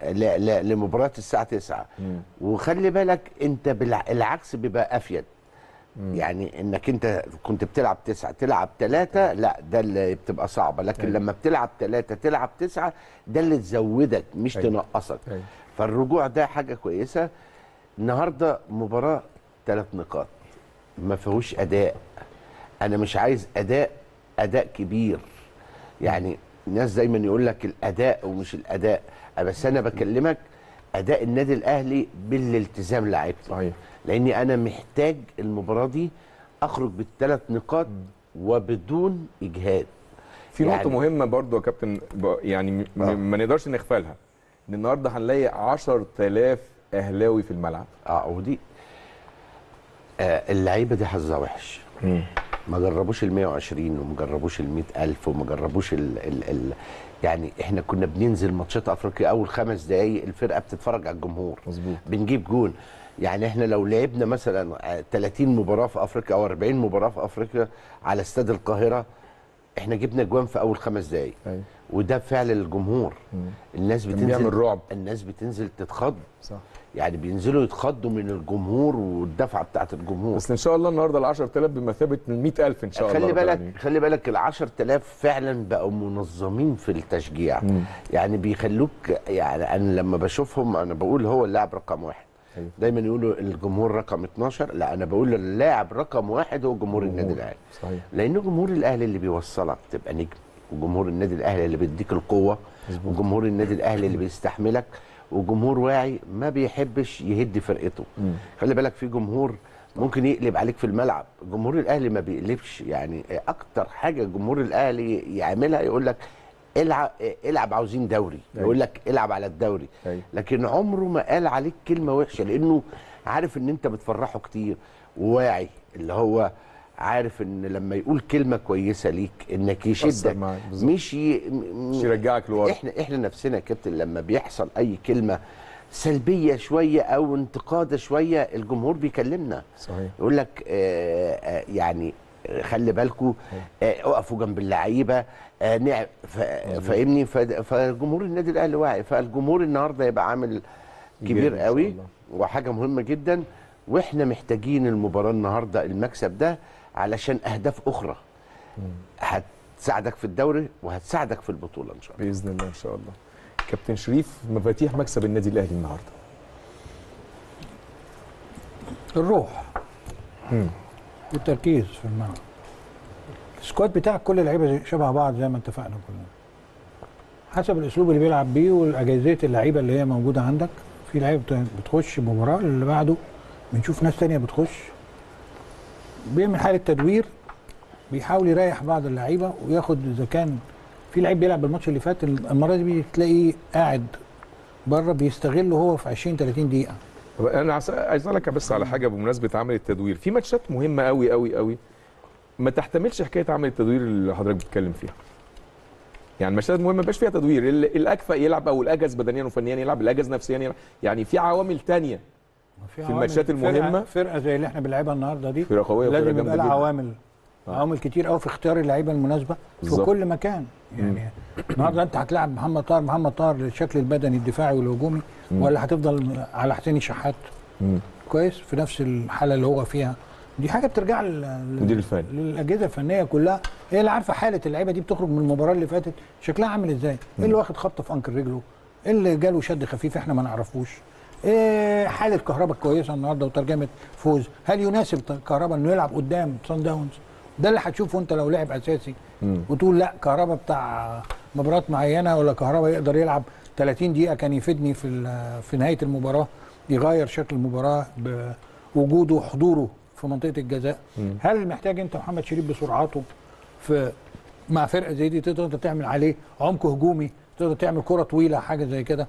ل- ل- لمباراة الساعة 9 وخلي بالك انت بالع- العكس بيبقى أفيد. يعني إنك أنت كنت بتلعب تسعة تلعب ثلاثة لا ده اللي بتبقى صعبة. لكن أيوة. لما بتلعب ثلاثة تلعب تسعة ده اللي تزودك مش أيوة. تنقصك. أيوة. فالرجوع ده حاجة كويسة. النهاردة مباراة ثلاث نقاط ما فيهوش أداء. أنا مش عايز أداء أداء كبير. يعني الناس دايما يقول لك الأداء ومش الأداء. بس أنا بكلمك أداء النادي الأهلي بالالتزام لعيبته. صحيح. لأني أنا محتاج المباراة دي أخرج بالثلاث نقاط وبدون إجهاد. في يعني- نقطة مهمة برضو يا كابتن يعني آه. ما نقدرش نغفلها. إن النهارده هنلاقي 10000 أهلاوي في الملعب. آه ودي آه اللعيبة دي حظها وحش. ما جربوش ال 120 وما جربوش ال 100000 وما جربوش ال ال ال يعني إحنا كنا بننزل ماتشات أفريقيا أول خمس دقايق الفرقة بتتفرج على الجمهور. مظبوط. بنجيب جون. يعني إحنا لو لعبنا مثلا آه، 30 مباراة في أفريقيا أو 40 مباراة في أفريقيا على استاد القاهرة إحنا جبنا جوان في أول خمس دقايق. أيوه. وده فعل الجمهور. الناس بتنزل. الناس بتنزل تتخض. صح. يعني بينزلوا يتخضوا من الجمهور والدفعة بتاعت الجمهور. بس إن شاء الله النهارده ال 10000 بمثابة ال 100000 إن شاء الله خلي رب بالك العالمين. خلي بالك ال 10000 فعلا بقوا منظمين في التشجيع. يعني بيخلوك يعني أنا لما بشوفهم أنا بقول هو اللاعب رقم واحد. دايما يقولوا الجمهور رقم 12 لا أنا بقول اللاعب رقم واحد هو جمهور النادي الأهلي. صحيح. لأن جمهور الأهلي اللي بيوصلك تبقى نجم وجمهور النادي الأهلي اللي بيديك القوة وجمهور النادي الأهلي اللي بيستحملك. وجمهور واعي ما بيحبش يهد فرقته. خلي بالك في جمهور ممكن يقلب عليك في الملعب. جمهور الأهلي ما بيقلبش يعني أكتر حاجة جمهور الأهلي يعملها يقول لك العب العب عاوزين دوري يقول لك العب على الدوري. أيوة. لكن عمره ما قال عليك كلمة وحشة لأنه عارف إن أنت بتفرحه كتير وواعي اللي هو عارف إن لما يقول كلمة كويسة ليك إنك يشدك. مش ي... مش يرجعك لورا. إحنا إحنا نفسنا يا كابتن لما بيحصل أي كلمة سلبية شوية أو انتقادة شوية الجمهور بيكلمنا. صحيح. يقول لك آه، آه، يعني خلي بالكم اقفوا جنب اللعيبة آه، نع- ف- فاهمني؟ فجمهور النادي الأهلي واعي. فالجمهور النهارده يبقى عامل كبير قوي. وحاجة مهمة جدا وإحنا محتاجين المباراة النهارده المكسب ده علشان أهداف أخرى. هتساعدك في الدوري وهتساعدك في البطولة إن شاء الله. بإذن الله إن شاء الله. كابتن شريف مفاتيح مكسب النادي الأهلي النهارده. الروح. مم. والتركيز في الملعب. السكواد بتاعك كل اللعيبة شبه بعض زي ما اتفقنا كلنا. حسب الأسلوب اللي بيلعب بيه والاجازيه اللعيبة اللي هي موجودة عندك. في لعيبة بت- بتخش مباراة اللي بعده بنشوف ناس تانية بتخش. بيعمل حاله تدوير بيحاول يريح بعض اللعيبة وياخد إذا كان في لعيب بيلعب الماتش اللي فات المرة دي بتلاقيه قاعد بره بيستغله هو في 20 30 دقيقة. طب أنا عايز أسألك بس على حاجة بمناسبة عمل التدوير. في ماتشات مهمة قوي قوي قوي ما تحتملش حكاية عمل التدوير اللي حضرتك بتتكلم فيها. يعني ماتشات مهمة ما يبقاش فيها تدوير ال- الأكفأ يلعب أو الاجز بدنيا وفنيا يلعب الاجز نفسيا يلعب. يعني في عوامل تانية في الماتشات فرقة- المهمة. فرقة زي اللي إحنا بنلعبها النهارده دي فرقة قوية لازم يبقى لها عوامل. آه. عوامل كتير قوي في اختيار اللعيبة المناسبة في بالظبط. كل مكان. يعني النهارده انت هتلاعب محمد طاهر محمد طاهر للشكل البدني الدفاعي والهجومي مم. ولا هتفضل على حسين شحات مم. كويس في نفس الحالة اللي هو فيها. دي حاجة بترجع لل- مدير الفني. للأجهزة الفنية كلها. هي اللي عارفة حالة اللعيبة دي بتخرج من المباراة اللي فاتت. شكلها عامل إزاي؟ إيه اللي واخد خبطة في انكل رجله. إيه اللي جاله شد خفيف إحنا ما نعرفوش. إيه حالة كهرباء كويسة النهارده وترجمه فوز. هل يناسب كهرباء إنه يلعب قدام سان داونز ده اللي هتشوفه أنت لو لعب أساسي. مم. وتقول لأ كهرباء بتاع مباراة معينة ولا كهرباء يقدر يلعب 30 دقيقة كان يفيدني في في نهاية المباراة يغير شكل المباراة بوجوده وحضوره في منطقة الجزاء. مم. هل محتاج أنت محمد شريف بسرعاته في مع فرقة زي دي تقدر تعمل عليه عمق هجومي؟ تقدر تعمل كرة طويلة حاجة زي كده.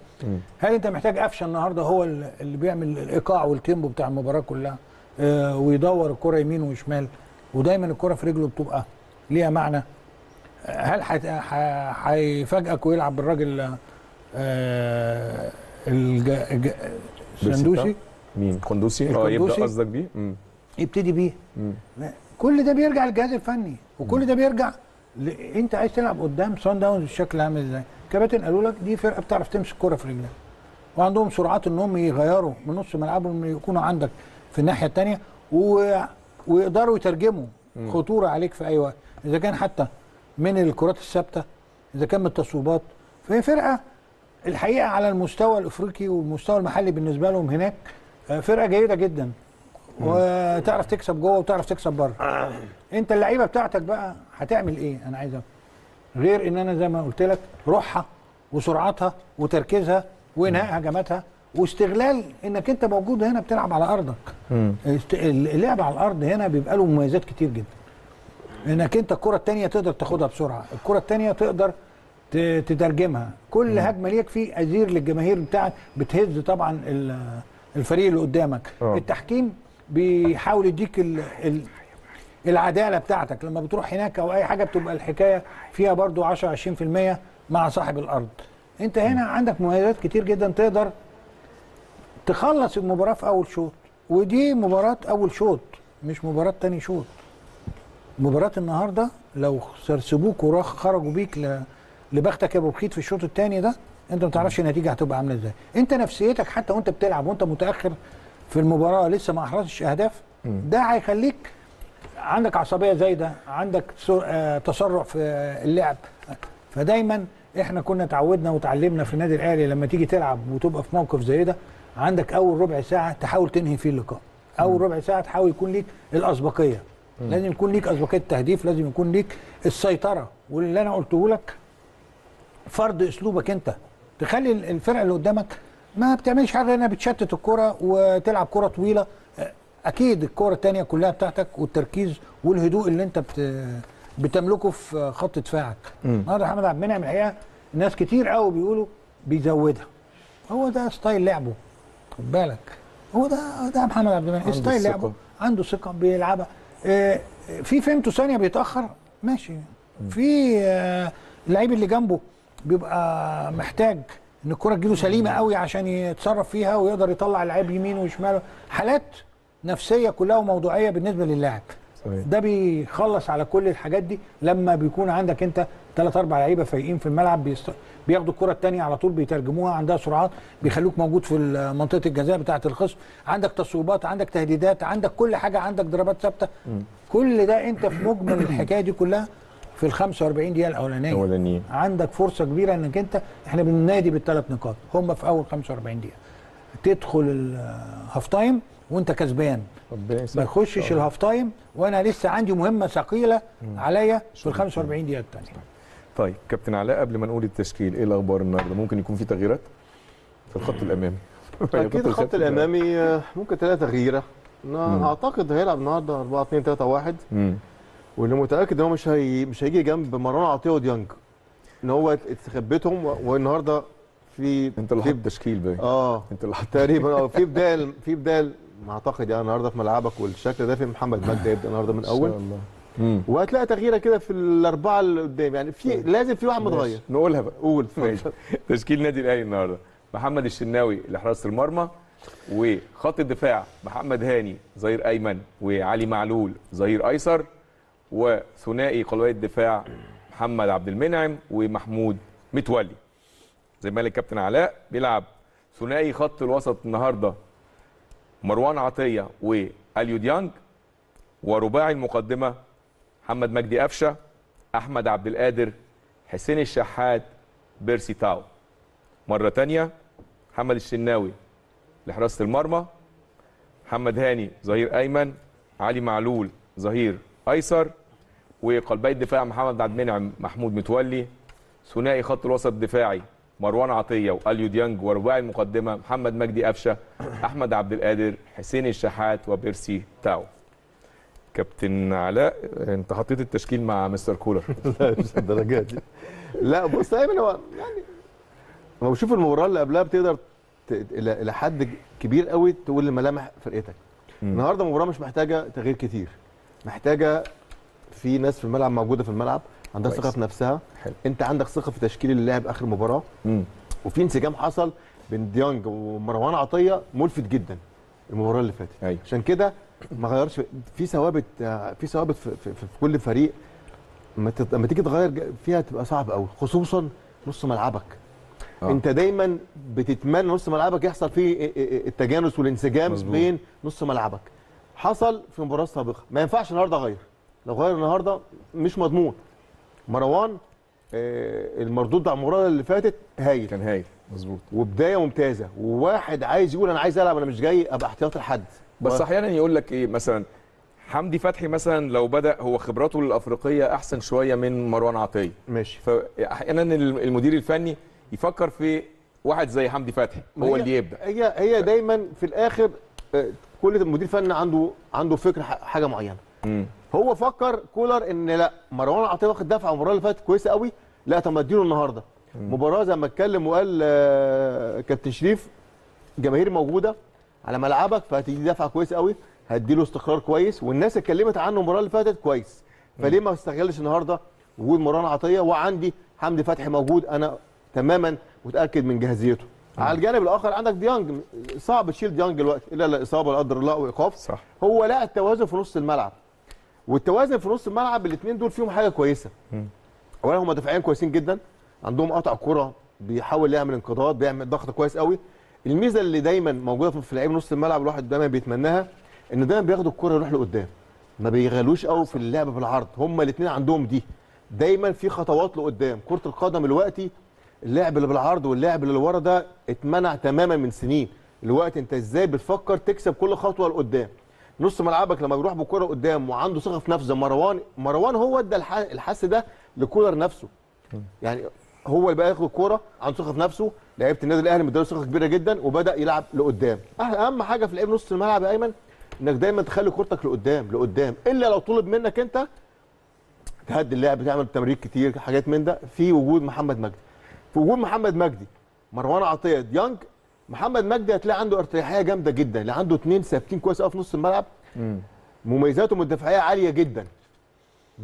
هل أنت محتاج قفشة النهارده هو ال- اللي بيعمل الإيقاع والتيمبو بتاع المباراة كلها آه ويدور الكره يمين وشمال ودايما الكرة في رجله بتبقى ليها معنى هل هيفاجئك ويلعب بالراجل آه. السندوسي مين قندوسي آه. يبدأ قصدك بيه. يبتدي بيه مم. كل ده بيرجع للجهاز الفني وكل ده بيرجع ل... أنت عايز تلعب قدام سان داونز الشكل عامل إزاي كباتن قالوا لك دي فرقة بتعرف تمسك كرة في رجلها. وعندهم سرعات انهم يغيروا من نص ملعبهم يكونوا عندك في الناحية الثانية و... ويقدروا يترجموا خطورة عليك في أي وقت. إذا كان حتى من الكرات الثابتة إذا كان من التصويبات. فهي فرقة الحقيقة على المستوى الإفريقي والمستوى المحلي بالنسبة لهم هناك آه، فرقة جيدة جدا. وتعرف تكسب جوه وتعرف تكسب بره. أنت اللعيبة بتاعتك بقى هتعمل إيه؟ أنا عايز أفهم. غير إن أنا زي ما قلت لك روحها وسرعتها وتركيزها وانهاء هجماتها واستغلال إنك أنت موجود هنا بتلعب على أرضك. اللعب على الأرض هنا بيبقى له مميزات كتير جدا. إنك أنت الكرة الثانية تقدر تاخدها بسرعة الكرة الثانية تقدر ت- تترجمها كل هجمة ليك في أزير للجماهير بتاعك بتهز طبعا ال- الفريق اللي قدامك. آه. التحكيم بيحاول يديك ال ال العدالة بتاعتك. لما بتروح هناك أو أي حاجة بتبقى الحكاية فيها برضو 10 20% مع صاحب الأرض. أنت هنا عندك مميزات كتير جدا تقدر تخلص المباراة في أول شوط ودي مباراة أول شوط مش مباراة تاني شوط. مباراة النهارده لو سرسبوك وراح خرجوا بيك. لبختك يا أبو بخيت في الشوط الثاني ده أنت ما تعرفش النتيجة هتبقى عاملة إزاي. أنت نفسيتك حتى وأنت بتلعب وأنت متأخر في المباراة لسه ما أحرزتش أهداف ده هيخليك عندك عصبية زايده عندك آه، تسرع في آه، اللعب. فدايما إحنا كنا اتعودنا وتعلمنا في النادي الأهلي لما تيجي تلعب وتبقى في موقف زي ده عندك أول ربع ساعة تحاول تنهي فيه اللقاء. أول ربع ساعة تحاول يكون ليك الأسبقية. لازم يكون ليك أسبقية تهديف لازم يكون ليك السيطرة. واللي أنا قلته لك فرض أسلوبك أنت. تخلي الفرقة اللي قدامك ما بتعملش حاجة إنها بتشتت الكرة وتلعب كرة طويلة. أكيد الكره الثانية كلها بتاعتك والتركيز والهدوء اللي أنت بت بتملكه في خط دفاعك. النهارده محمد عبد المنعم الحقيقة ناس كتير قوي بيقولوا بيزودها. هو ده ستايل لعبه. خد بالك. هو ده ده محمد عبد المنعم. ستايل. لعبه. عنده ثقة بيلعبها. آه، في فهمته ثانية بيتأخر. ماشي. في آه، اللعيب اللي جنبه بيبقى محتاج إن الكرة تجيله سليمة قوي عشان يتصرف فيها ويقدر يطلع اللعيب يمين وشمال حالات نفسية كلها وموضوعية بالنسبة للاعب. ده بيخلص على كل الحاجات دي لما بيكون عندك انت ثلاث أربع لعيبة فايقين في الملعب بيست... بياخدوا الكرة الثانية على طول بيترجموها عندها سرعات بيخلوك موجود في منطقة الجزاء بتاعة الخصم. عندك تصويبات عندك تهديدات عندك كل حاجة عندك ضربات ثابتة. كل ده انت في مجمل الحكاية دي كلها في ال 45 دقيقة الأولانية. الاولانيين عندك فرصة كبيرة انك انت إحنا بننادي بالثلاث نقاط. هم في أول 45 دقيقة. تدخل ال half time وانت كسبان. ربنا ما يخشش ال half time وأنا لسه عندي مهمة ثقيلة عليا في ال 45 دقيقة الثانية طيب كابتن علاء قبل ما نقول التشكيل إيه الأخبار النهارده؟ ممكن يكون في تغييرات في الخط الأمامي؟ أكيد الخط الأمامي آه، ممكن ثلاثة تغييرة. أنا أعتقد هيلعب النهارده 4 2 3 1 امم واللي متأكد إن هو مش هي... مش هيجي جنب مروان عطية وديانج إن هو استخبتهم والنهاردة في أنت اللي في حاطط التشكيل باين. آه. أنت اللي حاطط تقريبا آه في بدايه في بدايه أعتقد يعني النهارده في ملعبك والشكل ده في محمد مجدي هيبدأ النهارده من أول. الله. امم وهتلاقي تغييرة كده في الأربعة اللي قدام. يعني في لازم في واحد متغير. نقولها بقى. قول. تشكيل نادي الأهلي النهارده. محمد الشناوي لحراسة المرمى وخط الدفاع محمد هاني ظهير أيمن وعلي معلول ظهير أيسر وثنائي قلبي الدفاع محمد عبد المنعم ومحمود متولي. زي ما قال الكابتن علاء بيلعب ثنائي خط الوسط النهارده. مروان عطية واليو ديانج ورباعي المقدمة محمد مجدي قفشة أحمد عبد القادر حسين الشحات بيرسي تاو. مرة تانية محمد الشناوي لحراسة المرمى محمد هاني ظهير أيمن علي معلول ظهير أيسر وقلبي الدفاع محمد عبد المنعم محمود متولي ثنائي خط الوسط الدفاعي مروان عطية وأليو ديانج ورباعي المقدمة محمد مجدي قفشة أحمد عبد القادر حسين الشحات وبيرسي تاو. كابتن علاء أنت حطيت التشكيل مع مستر كولر. لا مش الدرجات دي. لا بص دايما هو يعني لما بشوف المباراة اللي قبلها بتقدر إلى إلى حد كبير قوي تقول لملامح فرقتك. النهارده المباراه مش محتاجة تغيير كتير. محتاجة في ناس في الملعب موجودة في الملعب. عندها. ثقة في نفسها حلو. انت عندك ثقة في تشكيل اللاعب آخر المباراه امم وفي انسجام حصل بين ديانج ومروان عطية ملفت جدا المباراة اللي فاتت أيوه عشان كده ما غيرش في ثوابت في ثوابت في, في, في كل فريق لما تيجي تغير فيها تبقى صعب قوي خصوصا نص ملعبك. آه. انت دايما بتتمنى نص ملعبك يحصل فيه التجانس والانسجام مظبوط. بين نص ملعبك حصل في المباراه السابقه ما ينفعش النهارده أغير لو غير النهارده مش مضمون مروان آه، المردود على المباراه اللي فاتت هايل. كان هايل. مظبوط. وبداية ممتازة. وواحد عايز يقول أنا عايز ألعب أنا مش جاي أبقى احتياطي لحد. بس أحيانا يقول لك إيه مثلا حمدي فتحي مثلا لو بدأ هو خبراته الأفريقية أحسن شوية من مروان عطية. ماشي. فاحيانا المدير الفني يفكر في واحد زي حمدي فتحي هو اللي يبدأ. هي هي دايما في الآخر آه، كل مدير فني عنده عنده فكره ح- حاجة معينة. هو فكر كولر إن لا مروان عطيه واخد دفعه المباراة اللي فاتت كويسة قوي لا طب ما أديله النهارده. مباراة زي ما اتكلم وقال آه، كابتن شريف جماهير موجودة على ملعبك فهتدي دفعه كويسه قوي هتديله استقرار كويس والناس اتكلمت عنه المباراة اللي فاتت كويس. فليه ما استغلش النهارده وجود مروان عطية؟ وعندي حمدي فتحي موجود أنا تماما متأكد من جاهزيته. على الجانب الآخر عندك ديانج صعب تشيل ديانج دلوقتي إلا الاصابه لا قدر الله وإيقاف. صح. هو لقى التوازن في نص الملعب. والتوازن في نص الملعب الاثنين دول فيهم حاجة كويسة. اولا هم دفاعيا كويسين جدا عندهم قطع كرة بيحاول يعمل انقضاض بيعمل ضغط كويس قوي. الميزة اللي دايما موجودة في لعيب نص الملعب الواحد دايما بيتمناها إن دايما بياخدوا الكرة يروح لقدام. ما بيغالوش قوي في اللعب بالعرض. هم الاثنين عندهم دي. دايما في خطوات لقدام. كرة القدم دلوقتي اللعب اللي بالعرض واللعب اللي ورا ده اتمنع تماما من سنين. دلوقتي أنت إزاي بتفكر تكسب كل خطوة لقدام؟ نص ملعبك لما بيروح بالكره قدام وعنده ثقة في نفسه زي مروان مروان هو ادى الح- الحس ده لكولر نفسه. يعني هو اللي بقى ياخد الكورة عنده ثقة في نفسه لعيبة النادي الأهلي مديله ثقة كبيرة جدا وبدأ يلعب لقدام. أهم حاجة في لعيب نص الملعب يا أيمن إنك دايما تخلي كورتك لقدام لقدام. إلا لو طلب منك أنت تهدي اللعب تعمل تمرير كتير حاجات من ده في وجود محمد مجدي. في وجود محمد مجدي مروان عطية ديانج محمد مجدي هتلاقي عنده ارتياحية جامدة جدا اللي عنده اثنين ثابتين كويس قوي في نص الملعب. مميزاتهم الدفاعية عالية جدا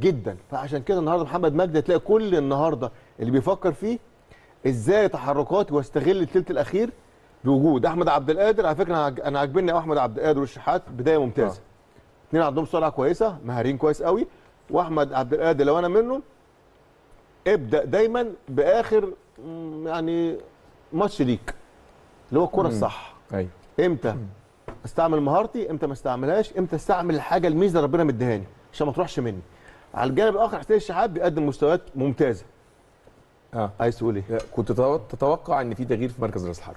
جدا. فعشان كده النهارده محمد مجدي هتلاقي كل النهارده اللي بيفكر فيه إزاي تحركاتي واستغل الثلث الأخير بوجود. أحمد عبد القادر على فكرة أنا عاجبني أوي أحمد عبد القادر والشحات بداية ممتازة. اثنين عندهم سرعه كويسة مهارين كويس قوي وأحمد عبد القادر لو أنا منه ابدأ دايما بآخر يعني ماتش ليك. اللي هو الكره الصح. أيوه. إمتى؟ أستعمل مهارتي إمتى ما استعملهاش إمتى أستعمل الحاجة الميزة اللي ربنا مديهاني عشان ما تروحش مني. على الجانب الآخر حسين الشحات بيقدم مستويات ممتازة. آه. عايز تقول إيه؟ كنت تتو- تتوقع إن في تغيير في مركز راس الحرب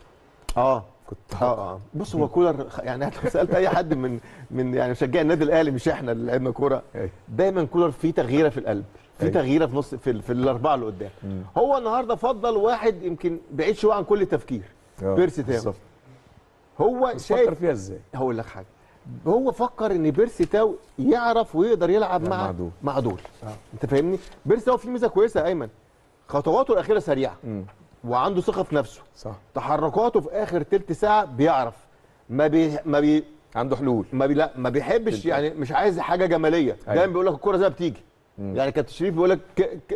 آه. كنت آه. آه بص هو كولر يعني لو سألت أي حد من من يعني مشجعي النادي الأهلي مش إحنا اللي لعبنا كورة. دايما كولر فيه تغييرة في القلب في. تغييرة في نص في, في الأربعة اللي قدام. هو النهارده فضل واحد يمكن بعيد شوية عن كل تفكير آه، بيرسي تاو. هو شايف فكر فيها إزاي؟ هقول لك حاجة. هو فكر إن بيرسي تاو يعرف ويقدر يلعب مع مع دول. مع دول. أنت فاهمني؟ بيرسي تاو فيه ميزة كويسة يا أيمن. خطواته الأخيرة سريعة. مم. وعنده ثقة في نفسه. صح. تحركاته في آخر تلت ساعة بيعرف. ما بي ما بي عنده حلول. ما بي لا ما بيحبش. يعني مش عايز حاجة جمالية. أيوة. دايما بيقول لك الكوره زي ما بتيجي. يعني كابتن شريف بيقول لك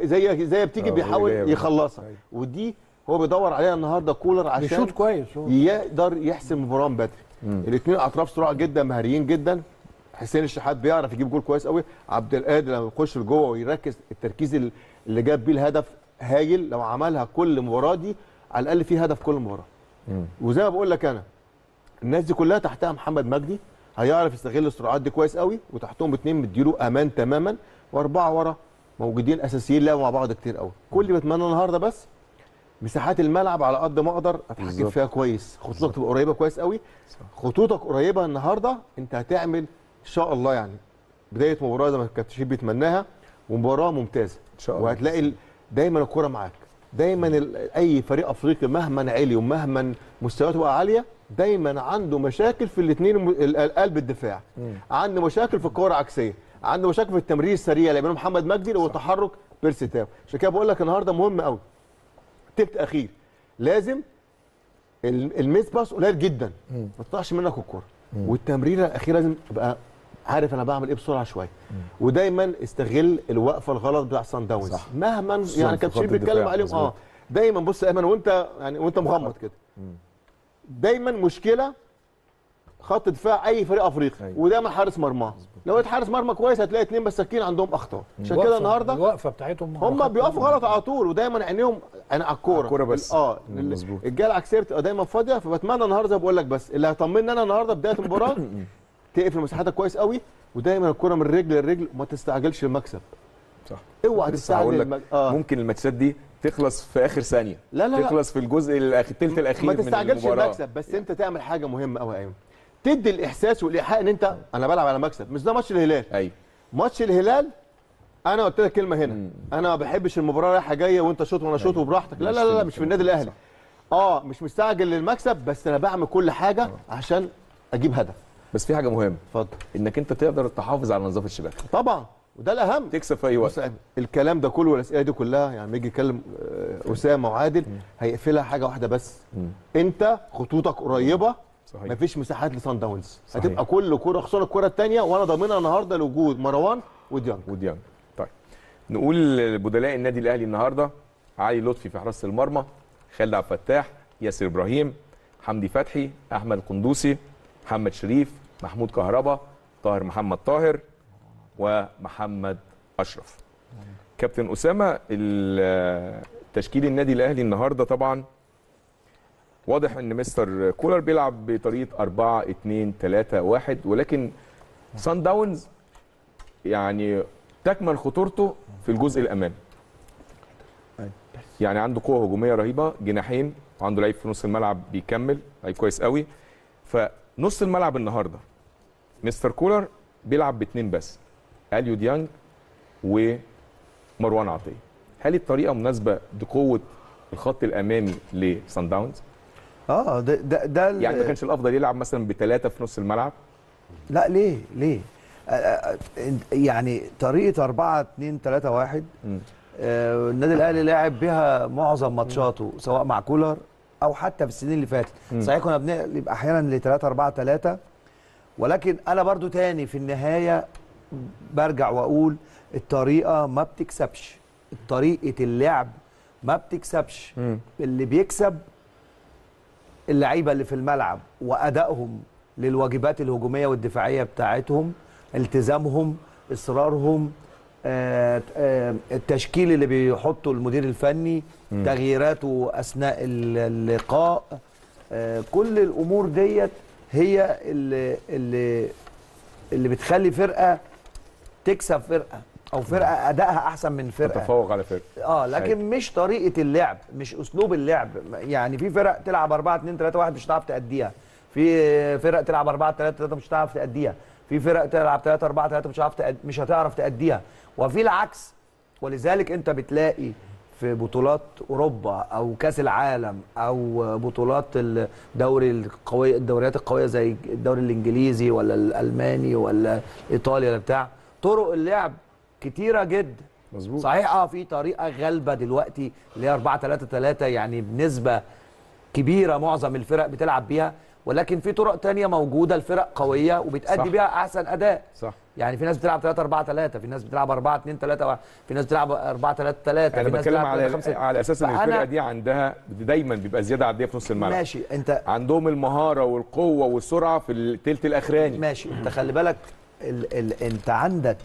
زي زي ما بتيجي آه، بيحاول. يخلصها. أيوة. ودي هو بيدور عليها النهارده كولر عشان بيشوط كويس هو. يقدر يحسم المباراه من بدري الاثنين اطراف سرعه جدا مهاريين جدا. حسين الشحات بيعرف يجيب جول كويس قوي. عبد القادر لما يخش لجوه ويركز التركيز ال- اللي جاب بيه الهدف هايل لو عملها كل مباراه دي على الأقل في هدف كل مباراة. وزي ما بقول لك أنا الناس دي كلها تحتها محمد مجدي هيعرف يستغل السرعات دي كويس قوي وتحتهم اتنين مديله أمان تماما وأربعة ورا موجودين أساسيين لعبوا مع بعض كتير قوي. كل اللي بتمنى النهارده بس مساحات الملعب على قد ما أقدر اتحكم. فيها كويس. خطوطك تبقى قريبة كويس قوي. خطوطك قريبة النهارده انت هتعمل إن شاء الله يعني بداية مباراة زي ما كابتن شريف بيتمناها ومباراة ممتازة. إن شاء الله. وهتلاقي دايما الكوره معاك. دايما ال- أي فريق أفريقي مهما علي ومهما مستوياته بقى عالية دايما عنده مشاكل في الاثنين قلب الدفاع. عنده مشاكل في الكورة عكسيه عنده مشاكل في التمرير السريع اللي بينهم محمد مجدي اللي هو تحرك بيرسي تاو. عشان كده بقول لك النهارده مهم قوي. تلت أخير. لازم ال- ال miss pass قليل جدا. ما تطلعش منك الكورة. والتمريره الاخيره لازم تبقى عارف أنا بعمل إيه بسرعة شوية. ودايما استغل الوقفة الغلط بتاع سان داونز. مهما يعني كابتن بيتكلم عليهم. آه. دايما بص يا ايمن وأنت يعني وأنت مغمض كده. دايما مشكلة خط دفاع أي فريق أفريقي أيوة. ودايما حارس مرمى. لو لقيت حارس مرمى كويس هتلاقي اثنين مساكين عندهم أخطاء. عشان كده النهارده الوقفة بتاعتهم هم بيقفوا غلط على طول ودايما عينيهم أنا على الكورة. على الكورة بس. آه. الجاله العكسية بتبقى دايما فاضية فبتمنى النهارده زي بقول لك بس اللي هيطمني أنا النهارده بداية المباراة تقفل مساحتك كويس قوي ودايما الكورة من رجل لرجل وما تستعجلش المكسب. صح. اوعى تستعجل المك... آه. ممكن الماتشات دي تخلص في آخر ثانية. لا لا. تخلص في الجزء الاخير الثلث الأخير ما تستعجلش المكسب بس أنت تعمل حاجة مهمة قوي ايمن تدي الإحساس والإيحاء إن أنت أنا بلعب على مكسب. مش ده ماتش الهلال. أيوه. ماتش الهلال أنا قلت لك كلمة هنا. أنا ما بحبش المباراة رايحة جاية وأنت شوط وأنا شوط وبراحتك. لا لا لا, لا مش في النادي الأهلي. آه مش مستعجل للمكسب بس أنا بعمل كل حاجة عشان أجيب هدف. بس في حاجة مهمة. اتفضل. إنك أنت تقدر تحافظ على نظافة الشباك طبعا. وده الأهم. تكسب في أي وقت. الكلام ده كله والأسئلة دي كلها يعني لما يجي يتكلم آه، أسامة وعادل هيقفلها حاجة واحدة بس. أنت خطوطك قريبة صحيح. مفيش مساحات لسان داونز صحيح. هتبقى كل كوره خصوصا الكوره الثانية وأنا ضامنها النهارده لوجود مروان وديانج وديانج طيب نقول بدلاء النادي الأهلي النهارده علي لطفي في حراسة المرمى خالد عبد الفتاح ياسر إبراهيم حمدي فتحي أحمد القندوسي محمد شريف محمود كهربا طاهر محمد طاهر ومحمد أشرف كابتن أسامة تشكيل النادي الأهلي النهارده طبعا واضح إن مستر كولر بيلعب بطريقه 4 2 3 1 ولكن سان داونز يعني تكمن خطورته في الجزء الأمامي. يعني عنده قوة هجومية رهيبة جناحين وعنده لعيب في نص الملعب بيكمل لعيب كويس قوي. فنص الملعب النهارده مستر كولر بيلعب باثنين بس اليو ديانج ومروان عطية. هل الطريقة مناسبة لقوة الخط الأمامي لسان داونز آه ده ده, ده يعني ما كانش الأفضل يلعب مثلا بثلاثه في نص الملعب؟ لا ليه؟ ليه؟ آه، آه، يعني طريقة 4 2 3 1 مم. آه، النادي الأهلي لعب بها معظم ماتشاته سواء مع كولر أو حتى في السنين اللي فاتت. صحيح كنا بنقلب أحيانا ل 3 4 3 ولكن أنا برضو تاني في النهاية برجع وأقول الطريقة ما بتكسبش. طريقة اللعب ما بتكسبش. اللي بيكسب اللعيبة اللي في الملعب وأدائهم للواجبات الهجومية والدفاعية بتاعتهم التزامهم إصرارهم آه، آه، التشكيل اللي بيحطه المدير الفني تغييراته اثناء ال- اللقاء آه، كل الأمور ديت هي اللي اللي اللي بتخلي فرقة تكسب فرقة. أو فرقة أدائها أحسن من فرقة. تتفوق على فرق آه لكن مش طريقة اللعب مش أسلوب اللعب. يعني في فرق تلعب 4 2 3 1 مش هتعرف تأديها. في فرق تلعب 4 3 3 مش هتعرف تأديها. في فرق تلعب 3 4 3 مش هتعرف. مش هتعرف تأديها. وفي العكس. ولذلك أنت بتلاقي في بطولات أوروبا أو كأس العالم أو بطولات الدوري القوي الدوريات القوية زي الدوري الإنجليزي ولا الألماني ولا إيطاليا ولا بتاع طرق اللعب كتيرة جدا مظبوط. صحيح آه في طريقة غالبة دلوقتي اللي هي 4 3 3 يعني بنسبة كبيرة معظم الفرق بتلعب بيها. ولكن في طرق تانية موجودة الفرق قوية وبتأدي صح. بيها أحسن أداء. صح. يعني في ناس بتلعب 3 4 3 في ناس بتلعب 4 2 3 1 في ناس بتلعب 4 3 3 أنا بتكلم على 5 على أساس إن الفرقة دي عندها دايما بيبقى زيادة عاديه في نص الملعب. ماشي أنت عندهم المهارة والقوة والسرعة في الثلث الأخراني. ماشي أنت خلي بالك ال ال أنت عندك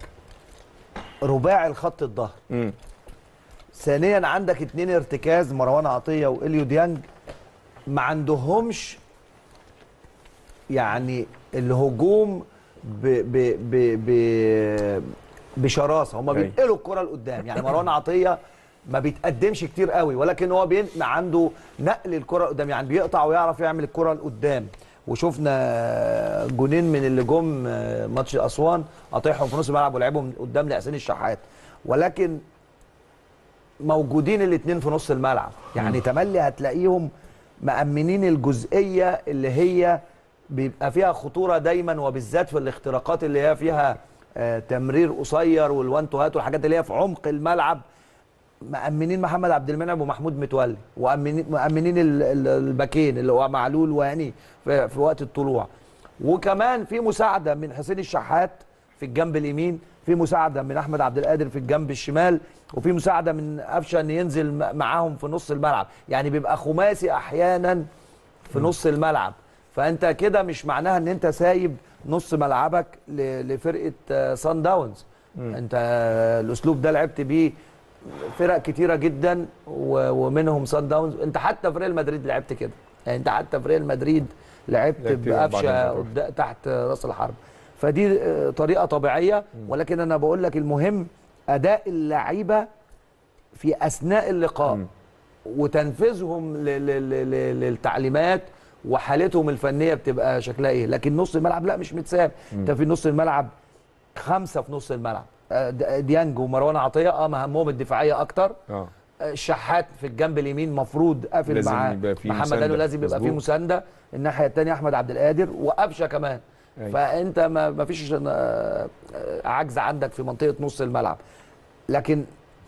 رباعي الخط الظهر. ثانيا عندك اتنين ارتكاز مروان عطية وإليو ديانج ما عندهمش يعني الهجوم ب ب ب ب بشراسة. هم أيوة. بينقلوا الكرة لقدام. يعني مروان عطية ما بيتقدمش كتير قوي ولكن هو بين عنده نقل الكرة لقدام. يعني بيقطع ويعرف يعمل الكرة لقدام. وشفنا جونين من اللي جم ماتش أسوان قاطعهم في نص الملعب ولعبهم قدام لحسين الشحات. ولكن موجودين الاثنين في نص الملعب. يعني تملي هتلاقيهم مأمنين الجزئية اللي هي بيبقى فيها خطورة دايما وبالذات في الاختراقات اللي هي فيها آه، تمرير قصير والوان تو هات والحاجات اللي هي في عمق الملعب. مأمنين محمد عبد المنعم ومحمود متولي ومأمنين مأمنين ال- ال- الباكين اللي هو معلول وهاني في, في وقت الطلوع. وكمان في مساعدة من حسين الشحات في الجنب اليمين في مساعدة من أحمد عبد القادر في الجنب الشمال وفي مساعدة من قفشة إن ينزل معاهم في نص الملعب. يعني بيبقى خماسي أحيانا في نص الملعب. فأنت كده مش معناها إن أنت سايب نص ملعبك ل- لفرقة آه، سان داونز أنت آه، الأسلوب ده لعبت بيه فرق كتيرة جدا ومنهم سان داونز أنت حتى في ريال مدريد لعبت كده. يعني أنت حتى في ريال مدريد لعبت بقفشه تحت رأس الحرب. فدي آه، طريقة طبيعية. ولكن أنا بقول لك المهم أداء اللعيبة في أثناء اللقاء وتنفيذهم ل- ل- للتعليمات وحالتهم الفنية بتبقى شكلها إيه. لكن نص الملعب لا مش متساب أنت في نص الملعب خمسة في نص الملعب. ديانج ومروان عطية آه مهمهم الدفاعية أكتر. آه. الشحات في الجنب اليمين مفروض قافل لازم مع محمد. قالوا لازم يبقى فيه. مساندة. الناحية الثانية أحمد عبد القادر وقفشة كمان. أيوة. فأنت ما ما فيش آه، آه، عجز عندك في منطقة نص الملعب. لكن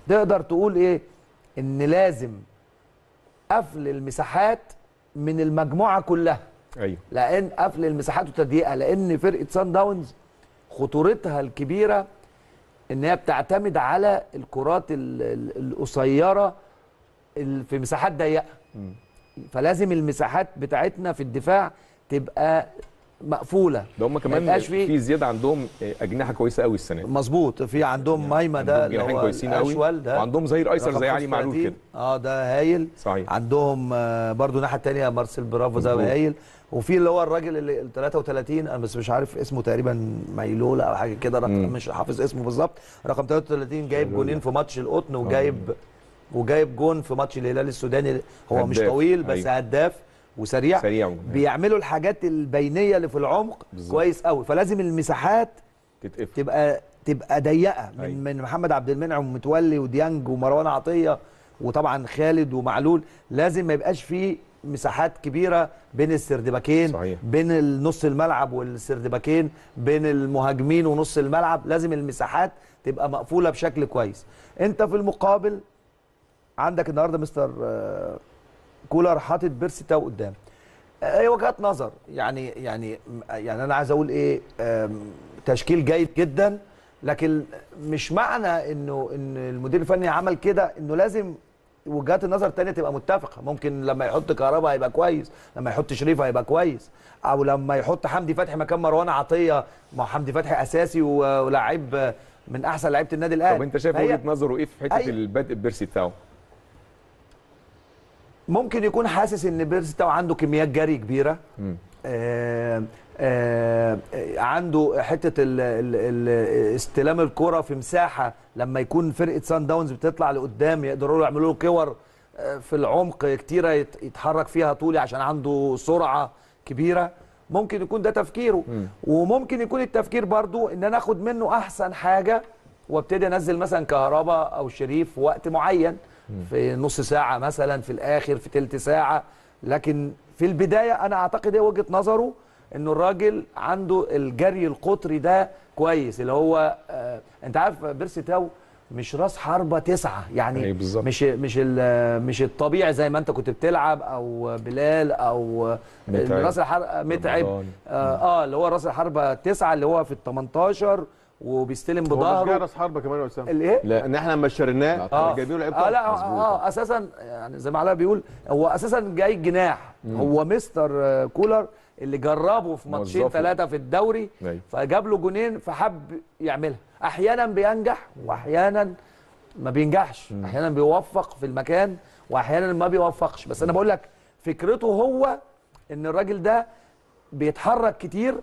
تقدر تقول إيه؟ إن لازم قفل المساحات من المجموعة كلها. أيوه. لأن قفل المساحات وتضييقها لأن فرقة سان داونز خطورتها الكبيرة إن هي بتعتمد على الكرات ال- ال- القصيرة ال- في مساحات ضيقة. فلازم المساحات بتاعتنا في الدفاع تبقى مقفولة. ده هم ما كمان في زيادة عندهم آه، أجنحة كويسة قوي السنة دي. مظبوط. في عندهم مايما ده عندهم اللي هو كويسين قوي ده. وعندهم ظهير ايسر زي علي معلول 35. كده آه ده هايل. صحيح. عندهم آه، برضو الناحية الثانية مارسيل برافو ده. هايل. وفي اللي هو الراجل اللي ال 33 أنا بس مش عارف اسمه تقريبا ميلولا أو حاجة كده رقم. مش حافظ اسمه بالظبط رقم 33 جايب جونين في ماتش القطن وجايب وجايب جون في ماتش الهلال السوداني هو مش هداف. طويل بس أيوة. هداف وسريع سريع بيعملوا الحاجات البينية اللي في العمق بالظبط. كويس قوي فلازم المساحات تتقفل تبقى تبقى ضيقة من أيوة. من محمد عبد المنعم ومتولي وديانج ومروان عطية وطبعا خالد ومعلول لازم ما يبقاش فيه مساحات كبيرة بين السردباكين صحيح. بين النص الملعب والسردباكين بين المهاجمين ونص الملعب. لازم المساحات تبقى مقفولة بشكل كويس. انت في المقابل عندك النهارده مستر آه، كولر حاطط بيرسي تاو قدام هي وجهات نظر. يعني يعني يعني أنا عايز أقول إيه تشكيل جيد جدا لكن مش معنى إنه إن المدير الفني عمل كده إنه لازم وجهات النظر التانية تبقى متفقة. ممكن لما يحط كهربا هيبقى كويس لما يحط شريف هيبقى كويس. أو لما يحط حمدي فتحي مكان مروان عطية. ما حمدي فتحي أساسي و- ولعيب من أحسن لعيبة النادي الأهلي. طب أنت شايف وجهة نظره إيه في حتة أي- البدء بيرسي تاو ممكن يكون حاسس إن بيرسي تاو عنده كميات جري كبيرة. آه عنده حتة ال ال ال استلام الكرة في مساحة. لما يكون فرقة سان داونز بتطلع لقدام يقدروا يعملوا له كور آه، في العمق كتيرة يت- يتحرك فيها طولي عشان عنده سرعة كبيرة. ممكن يكون ده تفكيره. وممكن يكون التفكير برضو إن أنا آخد منه أحسن حاجة وابتدي أنزل مثلا كهربا أو شريف وقت معين. في نص ساعة مثلا في الآخر في تلت ساعة. لكن في البداية أنا أعتقد هي وجهة نظره إنه الراجل عنده الجري القطري ده كويس اللي هو آه أنت عارف بيرسي تاو مش راس حربة تسعة يعني بالظبط. مش مش مش الطبيعي زي ما أنت كنت بتلعب أو بلال أو متعب. راس الحربة متعب. آه, آه اللي هو راس الحربة تسعة اللي هو في ال 18 وبيستلم هو مش جاي بظهره راس حربه كمان يا اسامه الايه؟ لا. إن إحنا لما اشتريناه آه. جايبينه لعيب آه لا طرف. آه أساسا يعني زي ما علاء بيقول هو أساسا جاي جناح. هو مستر آه، كولر اللي جربه في ماتشين. ثلاثة في الدوري أيوة. فجاب له جونين فحب يعملها. أحيانا بينجح واحيانا ما بينجحش. أحيانا بيوفق في المكان واحيانا ما بيوفقش. بس أنا بقول لك فكرته هو إن الراجل ده بيتحرك كتير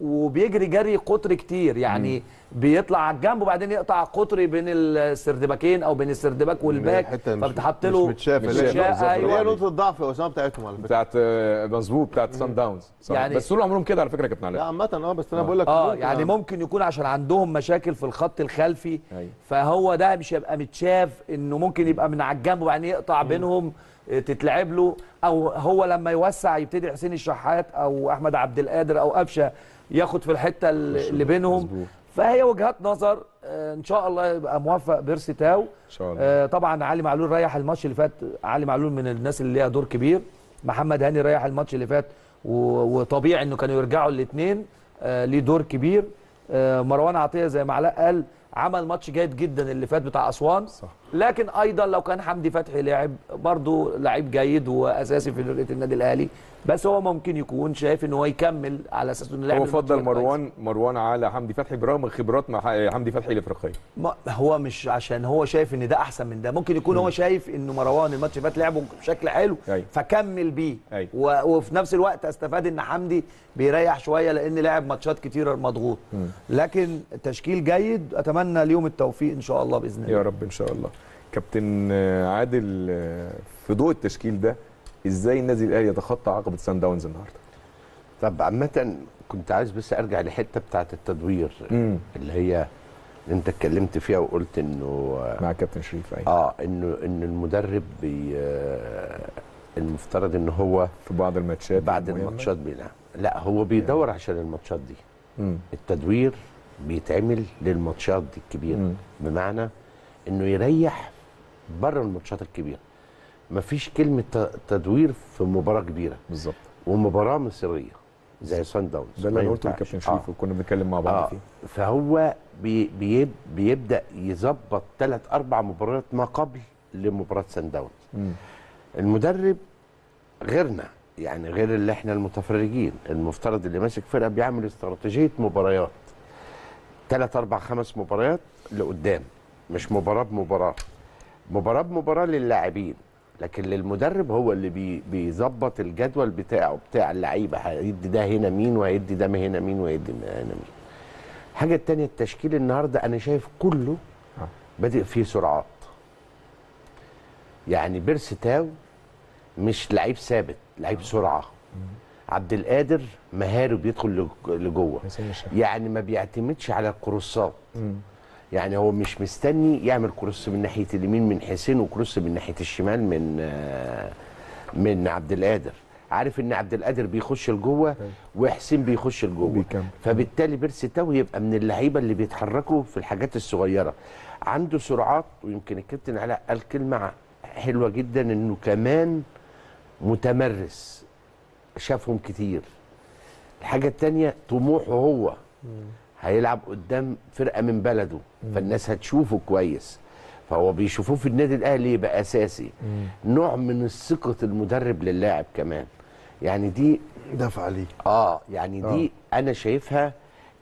وبيجري جري قطري كتير. يعني بيطلع على الجنب وبعدين يقطع قطري بين السردباكين أو بين السردباك والباك. الحتة مش- فبتحط له مش بالظبط. أيوة. هي نقطة الضعف يا اسامه بتاعتهم على فكرة. بتاعت آه، مظبوط بتاعت سان داونز. يعني- بس طول عمرهم كده على فكرة يا كابتن لا علاء عامة آه بس أنا بقول لك آه ممكن يعني ممكن يكون عشان عندهم مشاكل في الخط الخلفي أيوة. فهو ده مش هيبقى متشاف إنه ممكن يبقى من على الجنب وبعدين يقطع بينهم آه، تتلعب له. أو هو لما يوسع يبتدي حسين الشحات أو أحمد عبد القادر أو قفشة ياخد في الحتة اللي بينهم. فهي وجهات نظر آه، إن شاء الله يبقى موفق بيرسي تاو. إن شاء الله. آه، طبعا علي معلول ريح الماتش اللي فات علي معلول من الناس اللي ليها دور كبير. محمد هاني ريح الماتش اللي فات وطبيعي إنه كانوا يرجعوا الاثنين ليه دور كبير. آه، مروان عطية زي ما علاء قال عمل ماتش جيد جدا اللي فات بتاع أسوان. صح. لكن أيضا لو كان حمدي فتحي لعب برضه لعيب جيد وأساسي في فرقة النادي الأهلي بس هو ممكن يكون شايف إن هو يكمل على أساس إنه لعب هو فضل ده كويس. مروان مروان على حمدي فتحي برغم خبرات مع حمدي فتحي الإفريقية. ما هو مش عشان هو شايف إن ده أحسن من ده ممكن يكون هو شايف انه مروان الماتش فات لعبه بشكل حلو أيوة. فكمل بيه. و- وفي نفس الوقت استفاد إن حمدي بيريح شوية لإن لعب ماتشات كتيره مضغوط. لكن تشكيل جيد أتمنى اليوم التوفيق إن شاء الله بإذن الله. يا رب إن شاء الله. كابتن عادل في ضوء التشكيل ده إزاي النادي الأهلي يتخطى عقبة سان داونز النهارده؟ طب عامة كنت عايز بس أرجع لحتة بتاعت التدوير امم اللي هي اللي أنت اتكلمت فيها وقلت إنه مع كابتن شريف أيوه. آه إنه ان المدرب بي آه، المفترض إن هو في بعض الماتشات بعد. الماتشات بيلعب. لا هو بيدور عشان الماتشات دي. مم. التدوير بيتعمل للماتشات دي الكبيرة. مم. بمعنى إنه يريح بره الماتشات الكبيرة. مفيش كلمة تدوير في مباراة كبيرة. بالظبط. ومباراة مصريه زي سان داونز ده اللي أنا قلته ينفعش. لكابتن شريف آه. وكنا بنتكلم مع بعض آه. فيه. فهو بي بيب بيبدأ يظبط ثلاث أربع مباريات ما قبل لمباراة سان داونز. المدرب غيرنا يعني غير اللي إحنا المتفرجين. المفترض اللي ماسك فرقة بيعمل استراتيجية مباريات. ثلاث أربع خمس مباريات لقدام مش مباراة بمباراة. مباراة بمباراه للاعبين لكن للمدرب هو اللي بي بيظبط الجدول بتاعه بتاع اللعيبة هيدي ده هنا مين وهيدي ده هنا مين وهيدي هنا مين. الحاجة الثانية التشكيل النهارده أنا شايف كله آه. بادئ فيه سرعات. يعني بيرسي تاو مش لعيب ثابت لعيب سرعة. عبد القادر مهاري بيدخل لج- لجوه. يعني ما بيعتمدش على الكروسات. يعني هو مش مستني يعمل كروس من ناحية اليمين من حسين وكروس من ناحية الشمال من آه، من عبد القادر. عارف إن عبد القادر بيخش لجوه وحسين بيخش لجوه. فبالتالي بيرسي تاو يبقى من اللعيبة اللي بيتحركوا في الحاجات الصغيرة. عنده سرعات ويمكن الكابتن علاء قال كلمة حلوة جدا إنه كمان متمرس. شافهم كتير. الحاجة التانية طموحه هو. هيلعب قدام فرقة من بلده فالناس هتشوفه كويس. فهو بيشوفوه في النادي الأهلي يبقى أساسي. نوع من ثقه المدرب للاعب كمان. يعني دي دفع عليه آه يعني دي أنا شايفها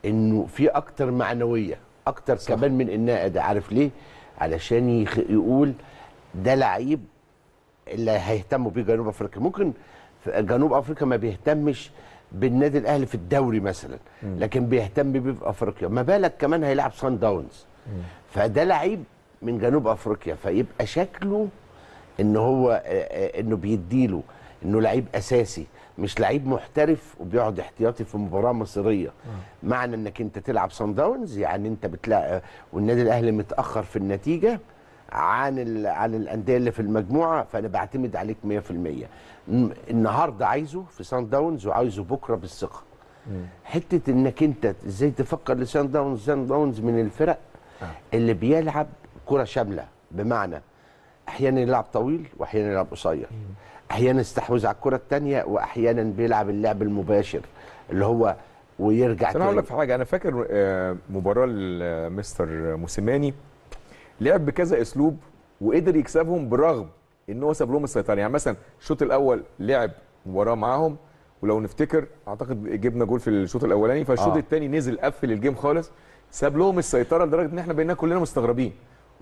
إنه في أكتر معنوية أكتر صح. كمان من إنها أداء. عارف ليه؟ علشان يخ... يقول ده لعيب اللي هيهتموا بيه جنوب أفريقيا. ممكن في جنوب أفريقيا ما بيهتمش بالنادي الأهلي في الدوري مثلا لكن بيهتم بيه في أفريقيا. ما بالك كمان هيلعب سان داونز فده لعيب من جنوب أفريقيا فيبقى شكله إن هو إنه بيديله إنه لعيب أساسي مش لعيب محترف وبيقعد احتياطي في مباراة مصيرية. معنى إنك أنت تلعب سان داونز يعني أنت بتلاقي والنادي الأهلي متأخر في النتيجة عن. عن الأندية اللي في المجموعة فأنا بعتمد عليك 100% م- النهارده عايزه في سان داونز وعايزه بكره بالثقة. حتة إنك أنت إزاي تفكر لسان داونز سان داونز من الفرق اللي بيلعب كرة شاملة. بمعنى أحيانا يلعب طويل وأحيانا يلعب قصير. أحيانا يستحوذ على الكرة الثانية وأحيانا بيلعب اللعب المباشر اللي هو ويرجع أنا هقول لك في حاجة. أنا فاكر آه، مباراة لمستر موسيماني لعب بكذا أسلوب وقدر يكسبهم برغم إن هو ساب لهم السيطرة يعني مثلا الشوط الأول لعب مباراه معاهم ولو نفتكر أعتقد جبنا جول في الشوط الأولاني فالشوط آه. الثاني نزل قفل الجيم خالص ساب لهم السيطرة لدرجة إن إحنا بقينا كلنا مستغربين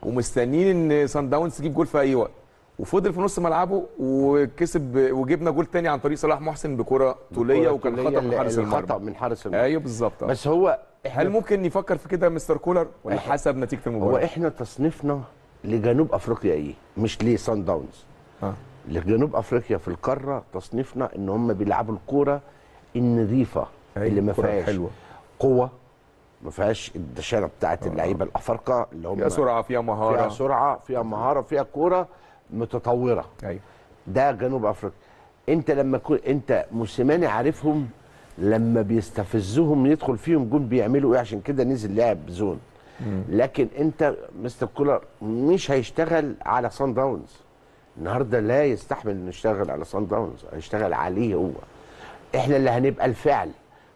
ومستنيين إن سان داونز تجيب جول في أي وقت وفضل في نص ملعبه وكسب وجبنا جول تاني عن طريق صلاح محسن بكرة طولية وكان خطأ من حارس المرمى من حارس المرمى أيوه بالظبط. بس هو هل ممكن يفكر في كده مستر كولر ولا حسب نتيجة هو المباراه؟ إحنا تصنيفنا لجنوب أفريقيا إيه؟ مش لسان داونز آه. لجنوب أفريقيا في القارة تصنيفنا إن هم بيلعبوا الكورة النظيفة أيوة، اللي ما فيهاش. قوة ما فيهاش الخشانة بتاعت اللعيبة الأفارقة اللي هم فيها سرعة فيها فيها مهاره سرعة فيها مهارة فيها كورة متطورة. أيوه. ده جنوب أفريقيا. أنت لما كو... أنت موسيماني عارفهم لما بيستفزهم يدخل فيهم جون بيعملوا إيه؟ عشان كده نزل لعب zone. لكن انت مستر كولر مش هيشتغل على سان داونز. النهارده لا يستحمل إنه يشتغل على سان داونز هيشتغل عليه هو. إحنا اللي هنبقى الفعل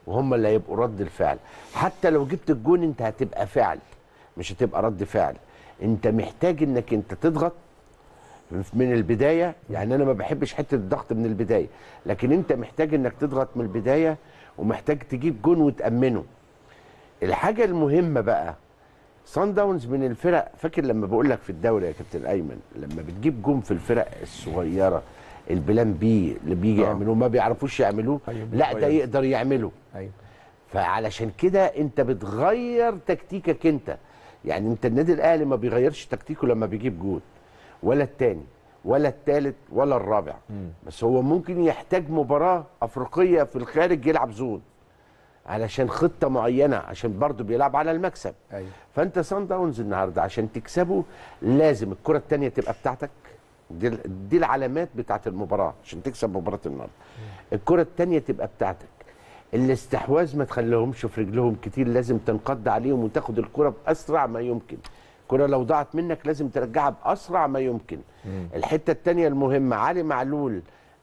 وهم اللي هيبقوا رد الفعل. حتى لو جبت الجون انت هتبقى فعل مش هتبقى رد فعل. انت محتاج انك انت تضغط من البداية يعني أنا ما بحبش حتة الضغط من البداية لكن انت محتاج انك تضغط من البداية ومحتاج تجيب جون وتأمنه. الحاجة المهمة بقى سان داونز من الفرق فاكر لما بقول لك في الدوري يا كابتن أيمن لما بتجيب جون في الفرق الصغيرة ال plan B اللي بيجي آه. يعملوه ما بيعرفوش يعملوه أيوة، لا ده. يقدر يعمله. أيوه. فعلشان كده أنت بتغير تكتيكك أنت. يعني أنت النادي الأهلي ما بيغيرش تكتيكه لما بيجيب جول ولا التاني ولا التالت ولا الرابع. بس هو ممكن يحتاج مباراة أفريقية في الخارج يلعب zone. علشان خطة معينة عشان برضه بيلعب على المكسب. أيوه. فأنت سان داونز النهارده عشان تكسبه لازم الكرة الثانية تبقى بتاعتك. دي, دي العلامات بتاعت المباراة عشان تكسب مباراة النهارده. الكرة الثانية تبقى بتاعتك. الاستحواذ ما تخليهمش في رجلهم كتير لازم تنقض عليهم وتاخد الكرة بأسرع ما يمكن. الكره لو ضاعت منك لازم ترجعها بأسرع ما يمكن. الحتة الثانية المهمة علي معلول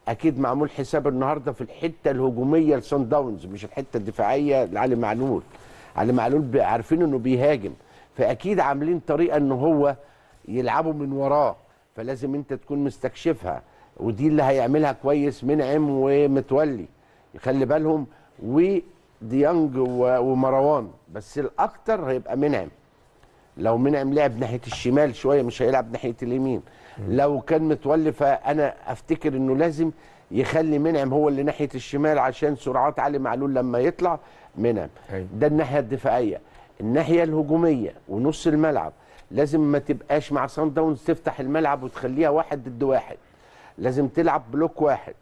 أكيد معمول حساب النهارده في الحتة الهجومية لسان داونز مش الحتة الدفاعية لعلي معلول. علي معلول عارفين إنه بيهاجم فأكيد عاملين طريقة إن هو يلعبوا من وراه فلازم أنت تكون مستكشفها ودي اللي هيعملها كويس منعم ومتولي. يخلي بالهم وديانج ومروان بس الأكتر هيبقى منعم لو منعم لعب ناحية الشمال شوية مش هيلعب ناحية اليمين. لو كان متولي فأنا أفتكر إنه لازم يخلي منعم هو اللي ناحية الشمال عشان سرعات علي معلول لما يطلع منعم. ده الناحية الدفاعية. الناحية الهجومية ونص الملعب. لازم ما تبقاش مع سان داونز تفتح الملعب وتخليها واحد ضد واحد. لازم تلعب بلوك واحد.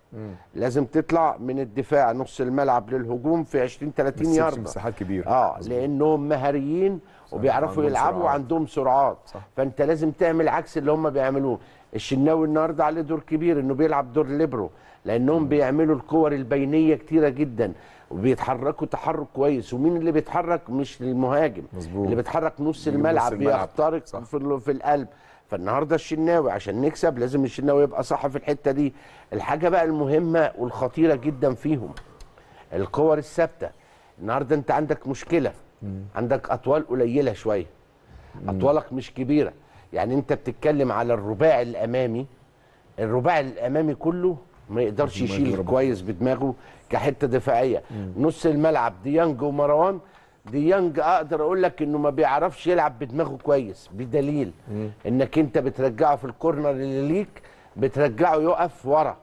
لازم تطلع من الدفاع نص الملعب للهجوم في 20 30 بس يارده. مساحات كبيرة. آه لأنهم مهاريين وبيعرفوا يلعبوا. وعندهم سرعات. صح. فانت لازم تعمل عكس اللي هم بيعملوه. الشناوي النهارده عليه دور كبير إنه بيلعب دور ليبرو لأنهم بيعملوا الكور البينية كتيرة جدا وبيتحركوا تحرك كويس. ومين اللي بيتحرك؟ مش المهاجم. مظبوط. اللي بيتحرك نص الملعب الملعب. بيخترق. في, في القلب. فالنهارده الشناوي عشان نكسب لازم الشناوي يبقى صح في الحتة دي. الحاجة بقى المهمة والخطيرة جدا فيهم الكور الثابتة. النهارده انت عندك مشكلة. عندك أطوال قليلة شوية. اطوالك مش كبيرة. يعني أنت بتتكلم على الرباعي الأمامي. الرباعي الأمامي كله ما يقدرش يشيل كويس بدماغه كحتة دفاعية. نص الملعب ديانج ومروان. ديانج أقدر أقول لك إنه ما بيعرفش يلعب بدماغه كويس بدليل. إنك أنت بترجعه في الكورنر اللي ليك بترجعه يقف ورا.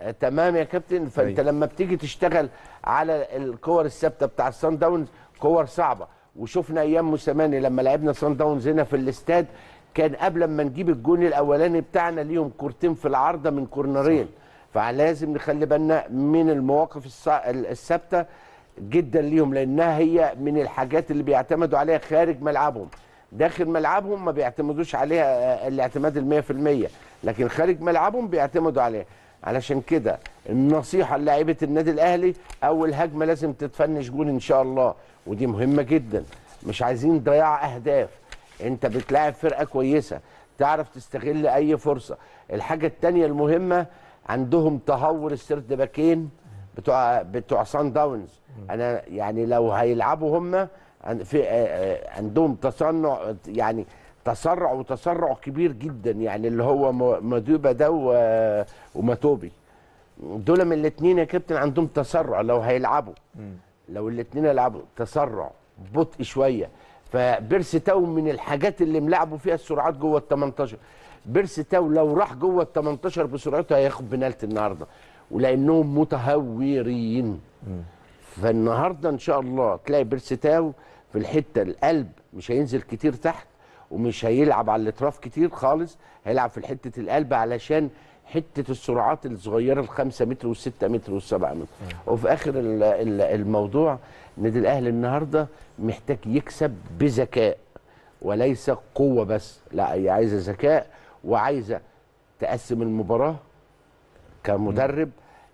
آه، تمام يا كابتن؟ فأنت أيوة. لما بتيجي تشتغل على الكور الثابتة بتاع الصن داونز كور صعبة. وشفنا أيام موسيماني لما لعبنا صن داونز هنا في الاستاد كان قبل ما نجيب الجون الأولاني بتاعنا ليهم كورتين في العارضة من كورنرين. فلازم نخلي بالنا من المواقف الثابتة جدا ليهم لأنها هي من الحاجات اللي بيعتمدوا عليها خارج ملعبهم. داخل ملعبهم ما بيعتمدوش عليها آه، الاعتماد في المية. لكن خارج ملعبهم بيعتمدوا عليها. علشان كده النصيحة للاعيبة النادي الأهلي أول هجمة لازم تتفنش جول إن شاء الله ودي مهمة جدا. مش عايزين ضياع أهداف. أنت بتلاعب فرقة كويسة تعرف تستغل أي فرصة. الحاجة التانية المهمة عندهم تهور السرد باكين بتوع بتوع سان داونز. أنا يعني لو هيلعبوا هم في آه، آه، عندهم تصنع يعني تسرع وتسرع كبير جدا يعني اللي هو م- مدوبه ده وماتوبي. دول من الاثنين يا كابتن عندهم تسرع لو هيلعبوا. لو الاثنين يلعبوا تسرع بطء شوية. فبيرس تاو من الحاجات اللي ملعبوا فيها السرعات جوه ال 18 بيرس تاو لو راح جوه ال 18 بسرعته هياخد بنالتي النهارده. ولأنهم متهورين. فالنهاردة إن شاء الله تلاقي بيرس تاو في الحتة القلب مش هينزل كتير تحت. ومش هيلعب على الاطراف كتير خالص هيلعب في حتة القلب علشان حتة السرعات الصغيرة الخمسة متر والستة متر والسبعة متر. وفي آخر ال- ال- الموضوع النادي الأهلي النهارده محتاج يكسب بذكاء وليس قوة بس لا هي عايزة ذكاء وعايزة تقسم المباراة كمدرب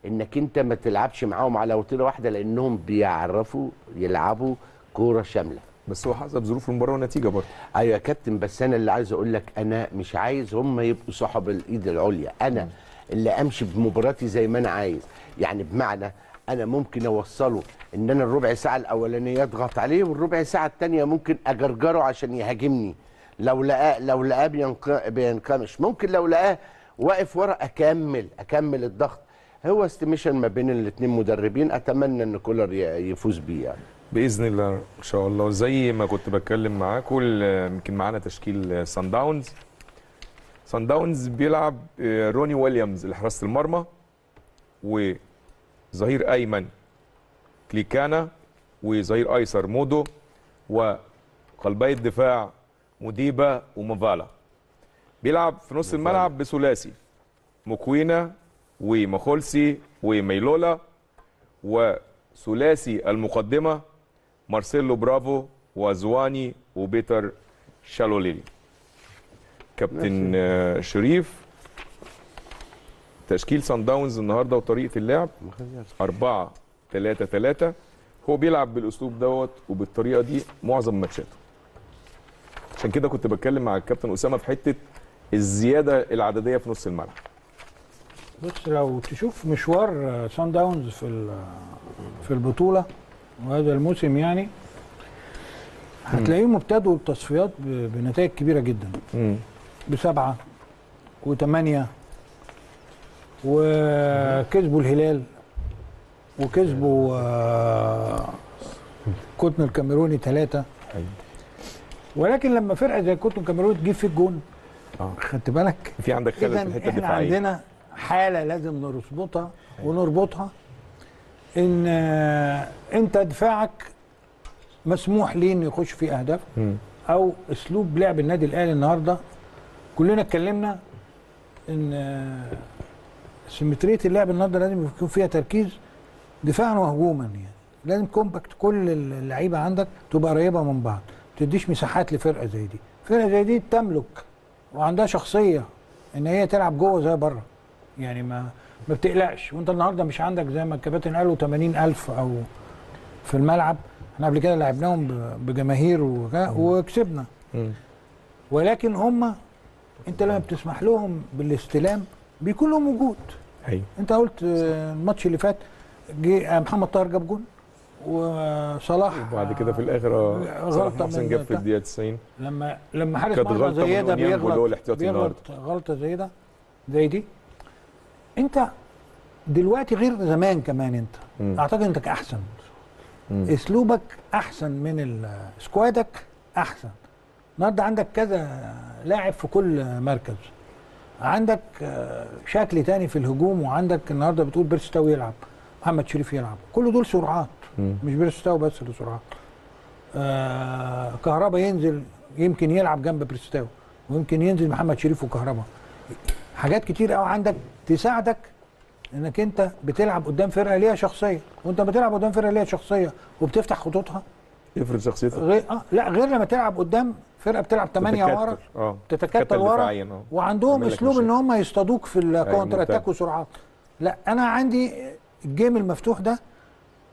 إنك أنت ما تلعبش معاهم على وتيرة واحدة لأنهم بيعرفوا يلعبوا كورة شاملة. بس هو حسب ظروف المباراه والنتيجه برضه. أيوه يا كابتن بس أنا اللي عايز أقول لك أنا مش عايز هم يبقوا صاحب الإيد العليا. أنا اللي أمشي بمباراتي زي ما أنا عايز. يعني بمعنى أنا ممكن أوصله إن أنا الربع ساعة الأولانية اضغط عليه والربع ساعة الثانية ممكن أجرجره عشان يهاجمني. لو لقاه لو لقاه بينق- بينكمش ممكن لو لقاه واقف ورا أكمل أكمل الضغط. هو estimation ما بين الاثنين مدربين. أتمنى إن كولر يفوز بيه يعني. بإذن الله إن شاء الله. زي ما كنت بتكلم معاكم يمكن معانا تشكيل سان داونز سان داونز بيلعب آه، روني ويليامز لحراسه المرمى وظهير أيمن كليكانا وظهير أيسر مودو وقلبي الدفاع مديبه ومفالا بيلعب في نص الملعب بثلاثي مكوينا ومخولسي وميلولا وثلاثي المقدمة مارسيلو برافو وزواني وبيتر شالوليلي كابتن آه، شريف تشكيل سان داونز النهارده وطريقه اللعب 4 3 3 هو بيلعب بالاسلوب دوت وبالطريقه دي معظم ماتشاته عشان كده كنت بتكلم مع الكابتن اسامه في حتة الزياده العدديه في نص الملعب بص لو تشوف مشوار سان داونز في في البطوله وهذا الموسم يعني هتلاقيهم ابتدوا التصفيات بنتائج كبيرة جدا. بسبعة وثمانيه وكسبوا الهلال وكسبوا آه، كوتن الكاميروني ثلاثة ولكن لما فرقة زي كوتن الكاميروني تجيب فيك جون آه. خدت بالك؟ في عندك خلل في الحتة الدفاعيه عندنا حالة لازم نربطها ونربطها. إن آه، انت دفاعك مسموح ليه إنه يخش فيه أهداف. أو أسلوب لعب النادي الأهلي النهارده. كلنا اتكلمنا إن آه، سيمترية اللعب النهارده لازم يكون فيها تركيز دفاعا وهجوما يعني. لازم كومباكت كل اللعيبة عندك تبقى قريبة من بعض ما تديش مساحات لفرقة زي دي. فرقة زي دي تملك وعندها شخصية إن هي تلعب جوه زي بره. يعني ما ما بتقلقش. وانت النهارده مش عندك زي ما الكباتن قالوا 80000 أو في الملعب. إحنا قبل كده لعبناهم بجماهير وكسبنا. ولكن هم انت لما بتسمح لهم بالاستلام بيكون لهم وجود. أيوه. انت قلت الماتش اللي فات جه محمد طاهر جاب جون وصلاح وبعد كده في الآخر آه، صلاح محسن جاب في الدقيقة 90 لما لما حارس مرمى زي ده بيغلط غلطة زي ده زي دي؟ انت دلوقتي غير زمان كمان انت. مم. اعتقد انك احسن مم. اسلوبك احسن من سكوادك احسن. النهارده عندك كذا لاعب في كل مركز. عندك آه، شكل تاني في الهجوم وعندك النهارده بتقول بيرسي تاو يلعب محمد شريف يلعب. كل دول سرعات. مم. مش بيرسي تاو بس اللي سرعات. آه كهربا ينزل يمكن يلعب جنب بيرسي تاو ويمكن ينزل محمد شريف وكهربا. حاجات كتير قوي عندك تساعدك انك انت بتلعب قدام فرقة ليها شخصية. وانت بتلعب قدام فرقة ليها شخصية وبتفتح خطوطها يفرض شخصيتك. غير آه لا غير لما تلعب قدام فرقة بتلعب 8 تتكتل. ورا آه. تتكتل ورا دفاعيا آه. وعندهم اسلوب ان. هم يصطادوك في ال counter. attack وسرعات. لا أنا عندي ال game المفتوح ده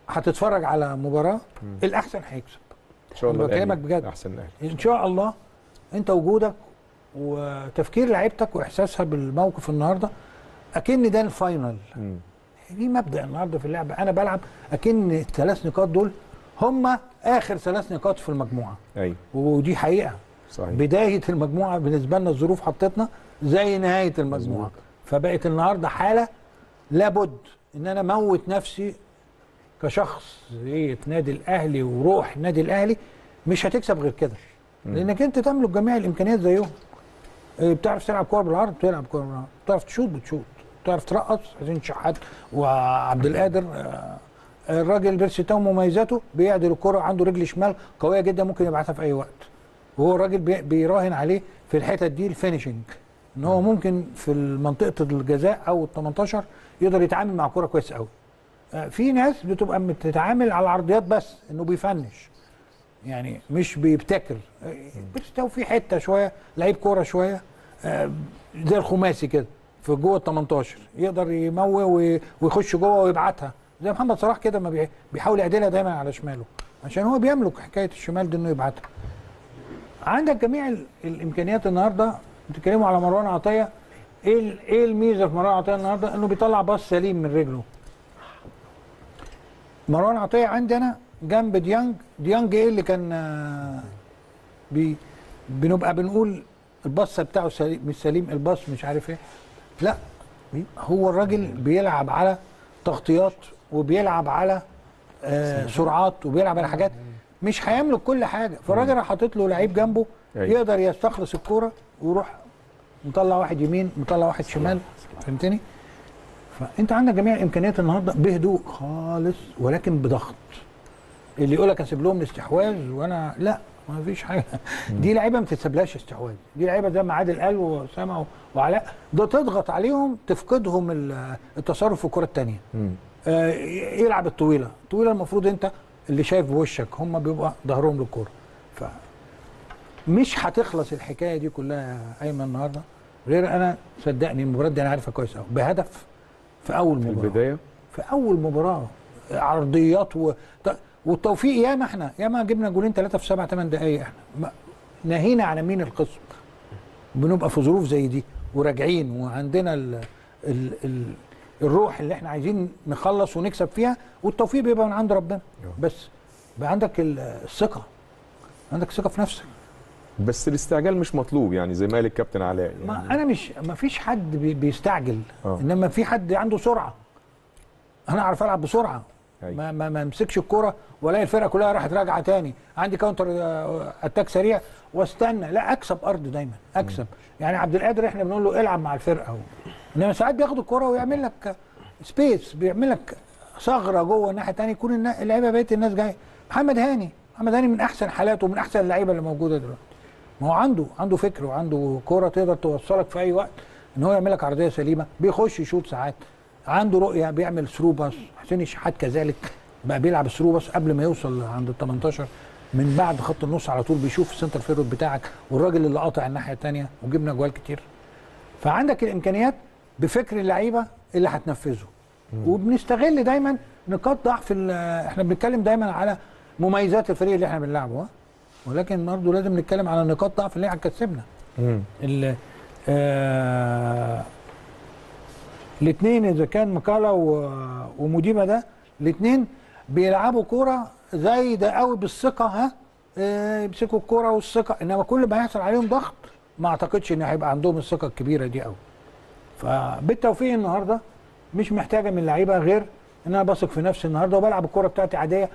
هتتفرج على مباراة الأحسن هيكسب. إن شاء الله بكلمك بجد. أحسن الاهلي إن شاء الله أنت وجودك وتفكير لعيبتك وإحساسها بالموقف النهارده أكن ده الفاينل. دي مبدأ النهارده في اللعبة. أنا بلعب أكن الثلاث نقاط دول هم آخر ثلاث نقاط في المجموعة. أيوه ودي حقيقة. صحيح. بداية المجموعة بالنسبة لنا الظروف حطتنا زي نهاية المجموعة. فبقت النهارده حالة لابد إن أنا أموت نفسي كشخصيه نادي الأهلي وروح نادي الأهلي مش هتكسب غير كده. لأنك أنت تملك جميع الإمكانيات زيهم. إيه، بتعرف تلعب كورة بالعرض بتلعب كورة بتعرف تشوط بتشوط. بتعرف ترقص حسين شحات وعبد القادر آه، الراجل بيرسي تاو مميزاته بيعدل الكرة عنده رجل شمال قوية جدا ممكن يبعتها في أي وقت. وهو الراجل بي- بيراهن عليه في الحتت دي ال finishing إن هو ممكن في منطقة الجزاء أو ال 18 يقدر يتعامل مع كوره كويس قوي آه، في ناس بتبقى بتتعامل على العرضيات بس إنه بي finish. يعني مش بيبتكر. آه، بيرسي تاو في حتة شوية لعيب كورة شوية زي الخماسي كده. في جوه ال 18 يقدر يموه وي- ويخش جوه ويبعتها. زي محمد صلاح كده ما بي- بيحاول يعدلها دايما على شماله عشان هو بيملك حكاية الشمال دي إنه يبعتها. عندك جميع ال- الإمكانيات النهارده بتتكلموا على مروان عطية. إيه إيه الميزة في مروان عطية النهارده؟ إنه بيطلع باص سليم من رجله. مروان عطية عندي أنا جنب ديانج. ديانج إيه اللي كان آه، بي بنبقى بنقول الباص بتاعه سليم مش سليم الباص مش عارف إيه. لا. هو الراجل بيلعب على تغطيات وبيلعب على آه سرعات وبيلعب على حاجات مش هيملك كل حاجة. فالراجل راح حاطط له لعيب جنبه أيوة. يقدر يستخلص الكورة ويروح مطلع واحد يمين مطلع واحد شمال. فهمتني؟ فأنت عندك جميع الإمكانيات النهارده بهدوء خالص ولكن بضغط. اللي يقول لك أسيب لهم الاستحواذ وأنا لا. ما فيش حاجة. دي لعيبة ما تتسابلهاش استحواذ دي لعيبة زي ما عادل قال واسامه وعلاء ده تضغط عليهم تفقدهم ال- التصرف في الكرة الثانية. آه، يلعب الطويلة. الطويلة المفروض انت اللي شايف بوشك هم بيبقى ظهرهم للكورة. ف مش هتخلص الحكاية دي كلها يا أيمن النهارده. غير أنا صدقني المباراة دي أنا عارفها كويس قوي بهدف في أول في مباراة. البداية؟ في أول مباراة. عرضيات و... والتوفيق ياما إحنا ياما جبنا جولين ثلاثة في سبع ثمان دقائق إحنا. ناهينا على مين الخصم بنبقى في ظروف زي دي وراجعين وعندنا ال... ال... ال... الروح اللي إحنا عايزين نخلص ونكسب فيها والتوفيق بيبقى من عند ربنا. بس بقى عندك ال- الثقة. عندك ثقة في نفسك. بس الاستعجال مش مطلوب يعني زي ما قال الكابتن علاء يعني. ما أنا مش ما فيش حد بي- بيستعجل. آه. إنما في حد عنده سرعة. أنا أعرف ألعب بسرعة. ما ما ما امسكش الكوره والاقي الفرقة كلها راحت راجعة تاني. عندي counter آه، attack سريع. واستنى. لا أكسب أرض دايما. أكسب. يعني عبد القادر إحنا بنقول له العب مع الفرقة إنما ساعات بياخد الكوره ويعمل لك space بيعمل لك ثغرة جوه الناحية الثانية يكون اللعيبة بقية الناس جاية. محمد هاني. محمد هاني من أحسن حالاته ومن أحسن اللعيبة اللي موجودة دلوقتي. ما هو عنده عنده فكر وعنده كوره تقدر توصلك في أي وقت إن هو يعمل لك عرضية سليمة. بيخش يشوط ساعات. عنده رؤية بيعمل through pass حسين الشحات كذلك بقى بيلعب through pass قبل ما يوصل عند ال 18 من بعد خط النص على طول بيشوف ال centre forward بتاعك والراجل اللي قاطع الناحية الثانية وجبنا جوال كتير. فعندك الإمكانيات بفكر اللعيبة اللي هتنفذه. وبنستغل دايما نقاط ضعف إحنا بنتكلم دايما على مميزات الفريق اللي إحنا بنلعبه ولكن برضه لازم نتكلم على نقاط ضعف اللي هتكسبنا آه الاثنين إذا كان مكالا و- ومديبه ده الاثنين بيلعبوا كورة زي ده قوي بالثقة ها؟ آه، يمسكوا الكورة والثقة. إنما كل ما يحصل عليهم ضغط ما أعتقدش إن هيبقى عندهم الثقة الكبيرة دي قوي فبالتوفيق النهارده مش محتاجة من اللعيبه غير إن أنا بثق في نفسي النهارده وبلعب الكورة بتاعتي عادية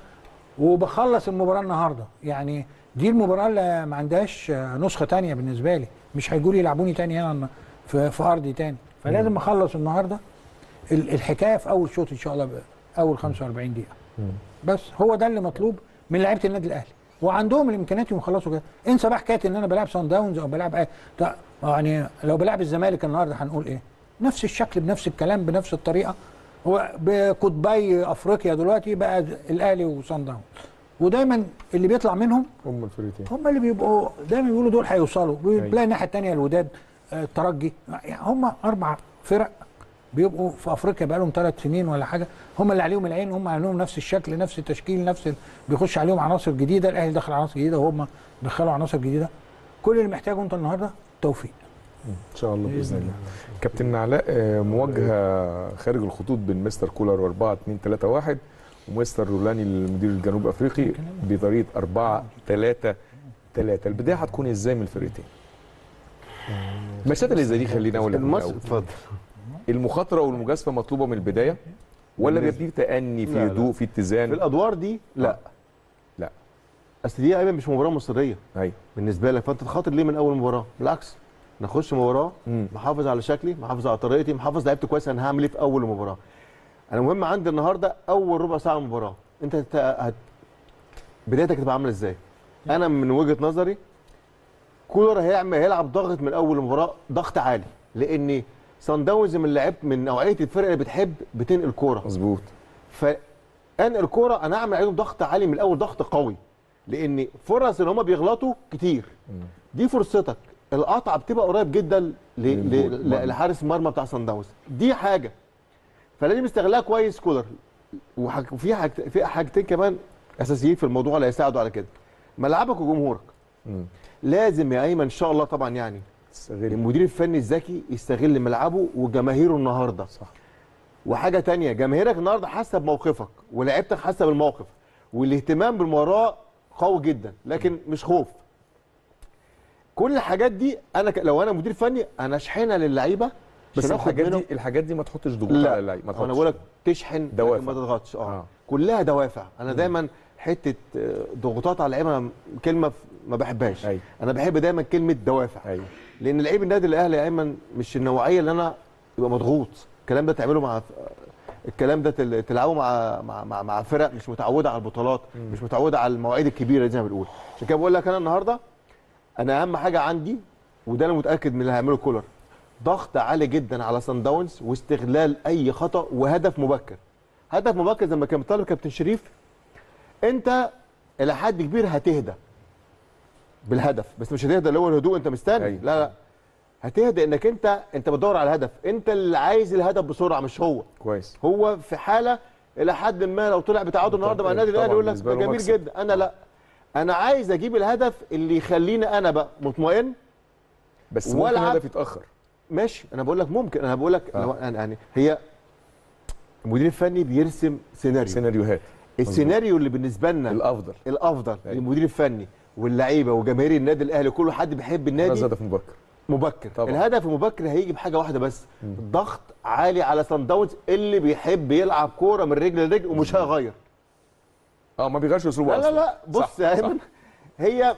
وبخلص المباراة النهارده. يعني دي المباراة اللي ما عندهاش نسخة تانية بالنسبة لي. مش هيجوا لي يلعبوني تاني هنا في, أرضي تاني. فلازم أخلص النهارده. ال- الحكاية في أول شوط إن شاء الله أول 45 دقيقة. بس هو ده اللي مطلوب من لعيبة النادي الأهلي. وعندهم الإمكانيات يخلصوا كده. انسى بقى حكايه إن أنا بلعب سان داونز أو بلعب إيه يعني لو بلعب الزمالك النهارده هنقول إيه؟ نفس الشكل بنفس الكلام بنفس الطريقة. هو بقطبي أفريقيا دلوقتي بقى الأهلي وسان داونز ودايما اللي بيطلع منهم هم الفرقتين هم اللي بيبقوا دايما بيقولوا دول هيوصلوا. بتلاقي الناحية الثانية الوداد. الترجي. يعني هم أربع فرق بيبقوا في أفريقيا بقى لهم ثلاث سنين ولا حاجة. هم اللي عليهم العين هم عليهم نفس الشكل نفس التشكيل نفس ال... بيخش عليهم عناصر جديدة الأهلي دخل عناصر جديدة وهم دخلوا عناصر جديدة. كل اللي محتاجه أنت النهارده توفيق. إن شاء الله بإذن الله. كابتن علاء آه، مواجهه خارج الخطوط بين مستر كولر 4 2 3 1 ومستر رولاني المدير الجنوب أفريقي بطريقه 4 3 3 البداية هتكون إزاي من الفرقتين؟ الماتشات اللي زي دي خلينا أقول. اتفضل. المخاطرة والمجازفة مطلوبة من البداية؟ ولا بالنسبة- بيبقى في في. هدوء في في اتزان الأدوار دي؟ لا. لا. أصل دي أيمن مش مباراة مصريه أيوه. بالنسبة لك. فأنت تخاطر ليه من أول مباراة؟ بالعكس. نخش مباراة. محافظ على شكلي محافظ على طريقتي محافظ لعبت كويس أنا هعمل إيه في أول مباراة؟ أنا مهم عندي النهارده أول ربع ساعة من المباراه انت. هت... بدايتك هتبقى عاملة إزاي؟ أنا من وجهة نظري كولر هيعمل هيلعب ضغط من أول مباراه ضغط عالي لأن سان داونز من لعبت من نوعية الفرق اللي بتحب بتنقل كورة. مظبوط. فأنقل كورة أنا أعمل عليهم ضغط عالي من الأول ضغط قوي لأن فرص ان هم بيغلطوا كتير. دي فرصتك. القطعه بتبقى قريب جدا لحارس المرمى بتاع سان داونز. دي حاجة. فلازم يستغلها كويس كولر. وفي. في حاجتين كمان أساسيين في الموضوع اللي هيساعدوا على كده. ملعبك وجمهورك. لازم يا أيمن إن شاء الله طبعا يعني تستغل المدير الفني الذكي يستغل ملعبه وجماهيره النهارده. صح. وحاجة تانية جماهيرك النهارده حاسة بموقفك ولعيبتك حاسة بالموقف والاهتمام بالمباراة قوي جدا لكن مش خوف. كل الحاجات دي أنا ك... لو أنا مدير فني أنا اشحنها للعيبة بس الحاجات دي الحاجات دي ما تحطش ضغوط لا على اللعيب ما أنا تحطش. بقول لك تشحن دوافع. ما تضغطش. آه, آه. آه. كلها دوافع. أنا دايما حتة آه، ضغوطات على اللعيبة كلمة ما بحبهاش. أيوة. أنا بحب دايما كلمة دوافع. أيوه. لأن لعيب النادي الأهلي يا إيمن مش النوعية اللي أنا يبقى مضغوط. الكلام ده تعمله مع الكلام ده تل- تلعبه مع مع مع, مع فرق مش متعودة على البطولات مش متعودة على المواعيد الكبيرة زي ما بنقول. عشان كده بقول لك أنا النهارده أنا أهم حاجة عندي وده أنا متأكد من اللي هيعمله كولر ضغط عالي جدا على سان داونز واستغلال أي خطأ وهدف مبكر. هدف مبكر زي ما كان طالب كابتن شريف أنت إلى حد كبير هتهدى. بالهدف. بس مش هتهدى اللي هو الهدوء انت مستني. أيوة. لا لا. هتهدى انك انت انت بتدور على الهدف. انت اللي عايز الهدف بسرعة مش هو. كويس. هو في حالة إلى حد ما لو طلع بتعادل النهارده مع النادي الأهلي يقول لك جميل مكسب. جدا. أنا لا. أنا عايز أجيب الهدف اللي يخليني أنا بقى مطمئن بس ممكن. الهدف يتأخر. ماشي. أنا بقول لك ممكن. أنا بقول لك آه. يعني يعني هي المدير الفني بيرسم سيناريو. سيناريوهات. السيناريو اللي بالنسبة لنا الأفضل. الأفضل أيوة. للمدير الفني واللعيبة وجماهير النادي الأهلي كل حد بيحب النادي هدف مبكر. مبكر. طبعا. الهدف المبكر هيجي بحاجة واحدة بس ضغط عالي على سان داونز اللي بيحب يلعب كورة من رجل لرجل ومش هيغير. آه ما بيغيرش أسلوبه لا لا. لا. بص يا. إيمن هي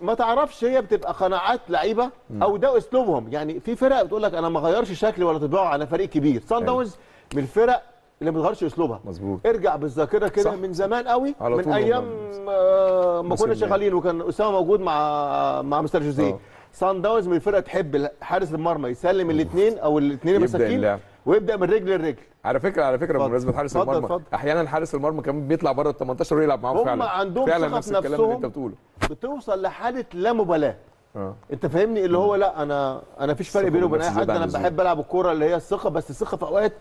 ما تعرفش هي بتبقى قناعات لعيبة أو ده أسلوبهم. يعني في فرق بتقول لك أنا ما غيرش شكلي ولا طباعي أنا فريق كبير. سان أيوة. داونز من الفرق اللي ما بتغيرش اسلوبها مظبوط ارجع بالذاكرة. كده من زمان قوي على من أيام. آه، ما كنا الله. شغالين وكان أسامة موجود مع مع مستر جوزيه آه. سان داونز من الفرق تحب حارس المرمى يسلم الاثنين أو الاثنين اللعب. ويبدأ من رجل لرجل على فكرة على فكرة. بمناسبة حارس المرمى اتفضل. أحيانا حارس المرمى كمان بيطلع بره ال 18 ويلعب معاهم هم فعلا عندهم فعلا نفس الكلام اللي أنت. بتقوله بتوصل لحالة لا مبالاة آه أنت فاهمني اللي هو لا أنا أنا فيش فرق بيني وبين أي حد أنا. بحب ألعب الكورة اللي هي الثقة بس الثقة في أوقات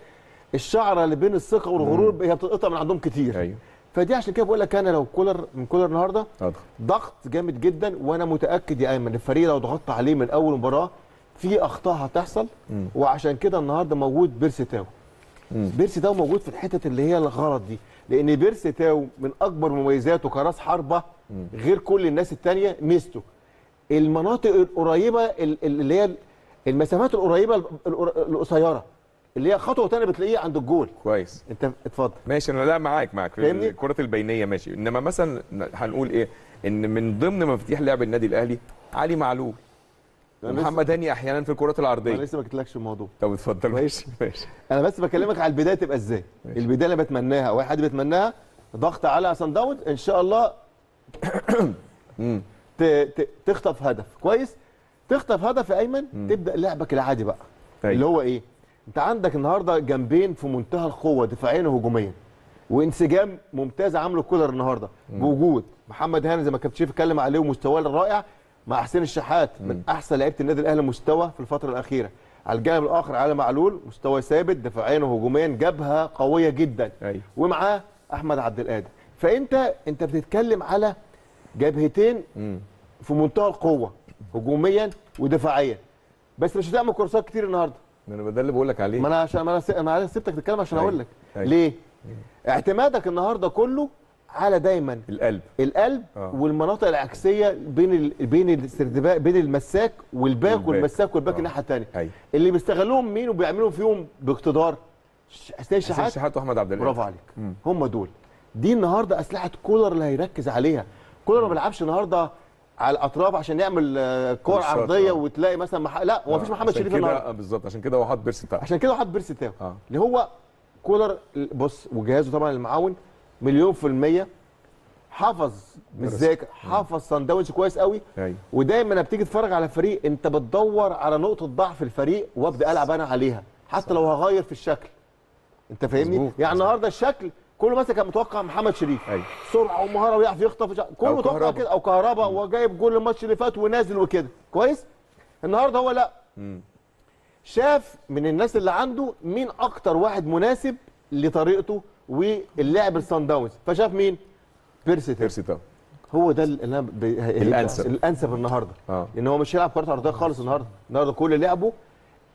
الشعرة اللي بين الثقة والغرور هي بتتقطع من عندهم كتير. أيوه. فدي عشان كده بقول لك أنا لو كولر من كولر النهارده ضغط جامد جدا وأنا متأكد يا أيمن الفريق لو ضغطت عليه من أول مباراة في أخطاء هتحصل. وعشان كده النهارده موجود بيرسي تاو مم. بيرسي تاو موجود في الحتت اللي هي الغلط دي. لأن بيرسي تاو من أكبر مميزاته كراس حربة غير كل الناس التانية ميزته. المناطق القريبة ال- ال- اللي هي المسافات القريبة ال- القر- القصيرة. اللي هي خطوة تانية بتلاقيه عند الجول. كويس. انت اتفضل. ماشي أنا لا معاك معاك. في؟ الكرات البينية ماشي. إنما مثلا هنقول إيه؟ إن من ضمن مفاتيح لعب النادي الأهلي علي معلول. ومحمد هاني أحيانا في الكرات أنا العرضيه لسه ما جيتلكش الموضوع. طب اتفضل. ماشي ماشي. أنا بس بكلمك على البداية تبقى إزاي. ماشي. البداية اللي بتمناها أو اي حد بيتمناها ضغط على سان داونز إن شاء الله مم. ت- ت- تخطف هدف. كويس؟ تخطف هدف يا أيمن تبدأ لعبك العادي بقى. أيوة. اللي هو إيه؟ انت عندك النهارده جنبين في منتهى القوة دفاعيا وهجوميا وانسجام ممتاز عامله كولر النهارده بوجود. محمد هاني زي ما كابتن شريف اتكلم عليه ومستواه الرائع مع حسين الشحات من أحسن لعيبة النادي الأهلي مستوى في الفترة الأخيرة. على الجانب الآخر علي معلول مستوى ثابت دفاعيا وهجوميا جبهة قوية جدا. أيوة. ومعاه أحمد عبد القادر. فأنت أنت بتتكلم على جبهتين مم. في منتهى القوة هجوميا ودفاعيا. بس مش هتعمل كورسات كتير النهارده. أنا ده اللي بقول لك عليه ما أنا عشان ما أنا س- ما أنا سبتك تتكلم عشان أيوة. أقول لك أيوة. ليه اعتمادك النهارده كله على دايما القلب القلب آه. والمناطق العكسية بين ال... بين الاستردباك بين المساك والباك والباك. والمساك والباك آه. الناحية الثانية اللي بيستغلوهم مين وبيعملوا فيهم باقتدار حسين حسين الشحات وأحمد عبد برافو عليك. هم دول دي النهارده أسلحة كولر اللي هيركز عليها كولر ما بيلعبش النهارده على الاطراف عشان يعمل آه، كور عرضية آه. وتلاقي مثلا مح... لا هو مفيش آه، محمد شريف النهارده. بالظبط عشان كده هو حاط بيرسي تاو عشان كده حط بيرسي تاو آه. اللي هو كولر بص وجهازه طبعا المعاون مليون في المية حافظ مش. ذاكر حافظ داونز كويس قوي. أيوه. ودايما لما بتيجي تتفرج على فريق انت بتدور على نقطة ضعف الفريق وابدأ ألعب أنا عليها حتى لو هغير في الشكل. انت فاهمني؟ يعني. النهارده الشكل كله مثلا كان متوقع محمد شريف. أيوه. سرعة ومهارة ويعرف يخطف كله متوقع كهربا. كده أو كهربا وجايب جول الماتش اللي فات ونازل وكده. كويس؟ النهارده هو لا. مم. شاف من الناس اللي عنده مين أكتر واحد مناسب لطريقته واللعب الصن داونز. فشاف مين؟ بيرسي تاو. بيرسي هو ده اللي أنا ب... الأنسب. الأنسب النهارده. آه. لأن هو مش هيلعب كرة ارضيه خالص النهارده. النهارده كل لعبه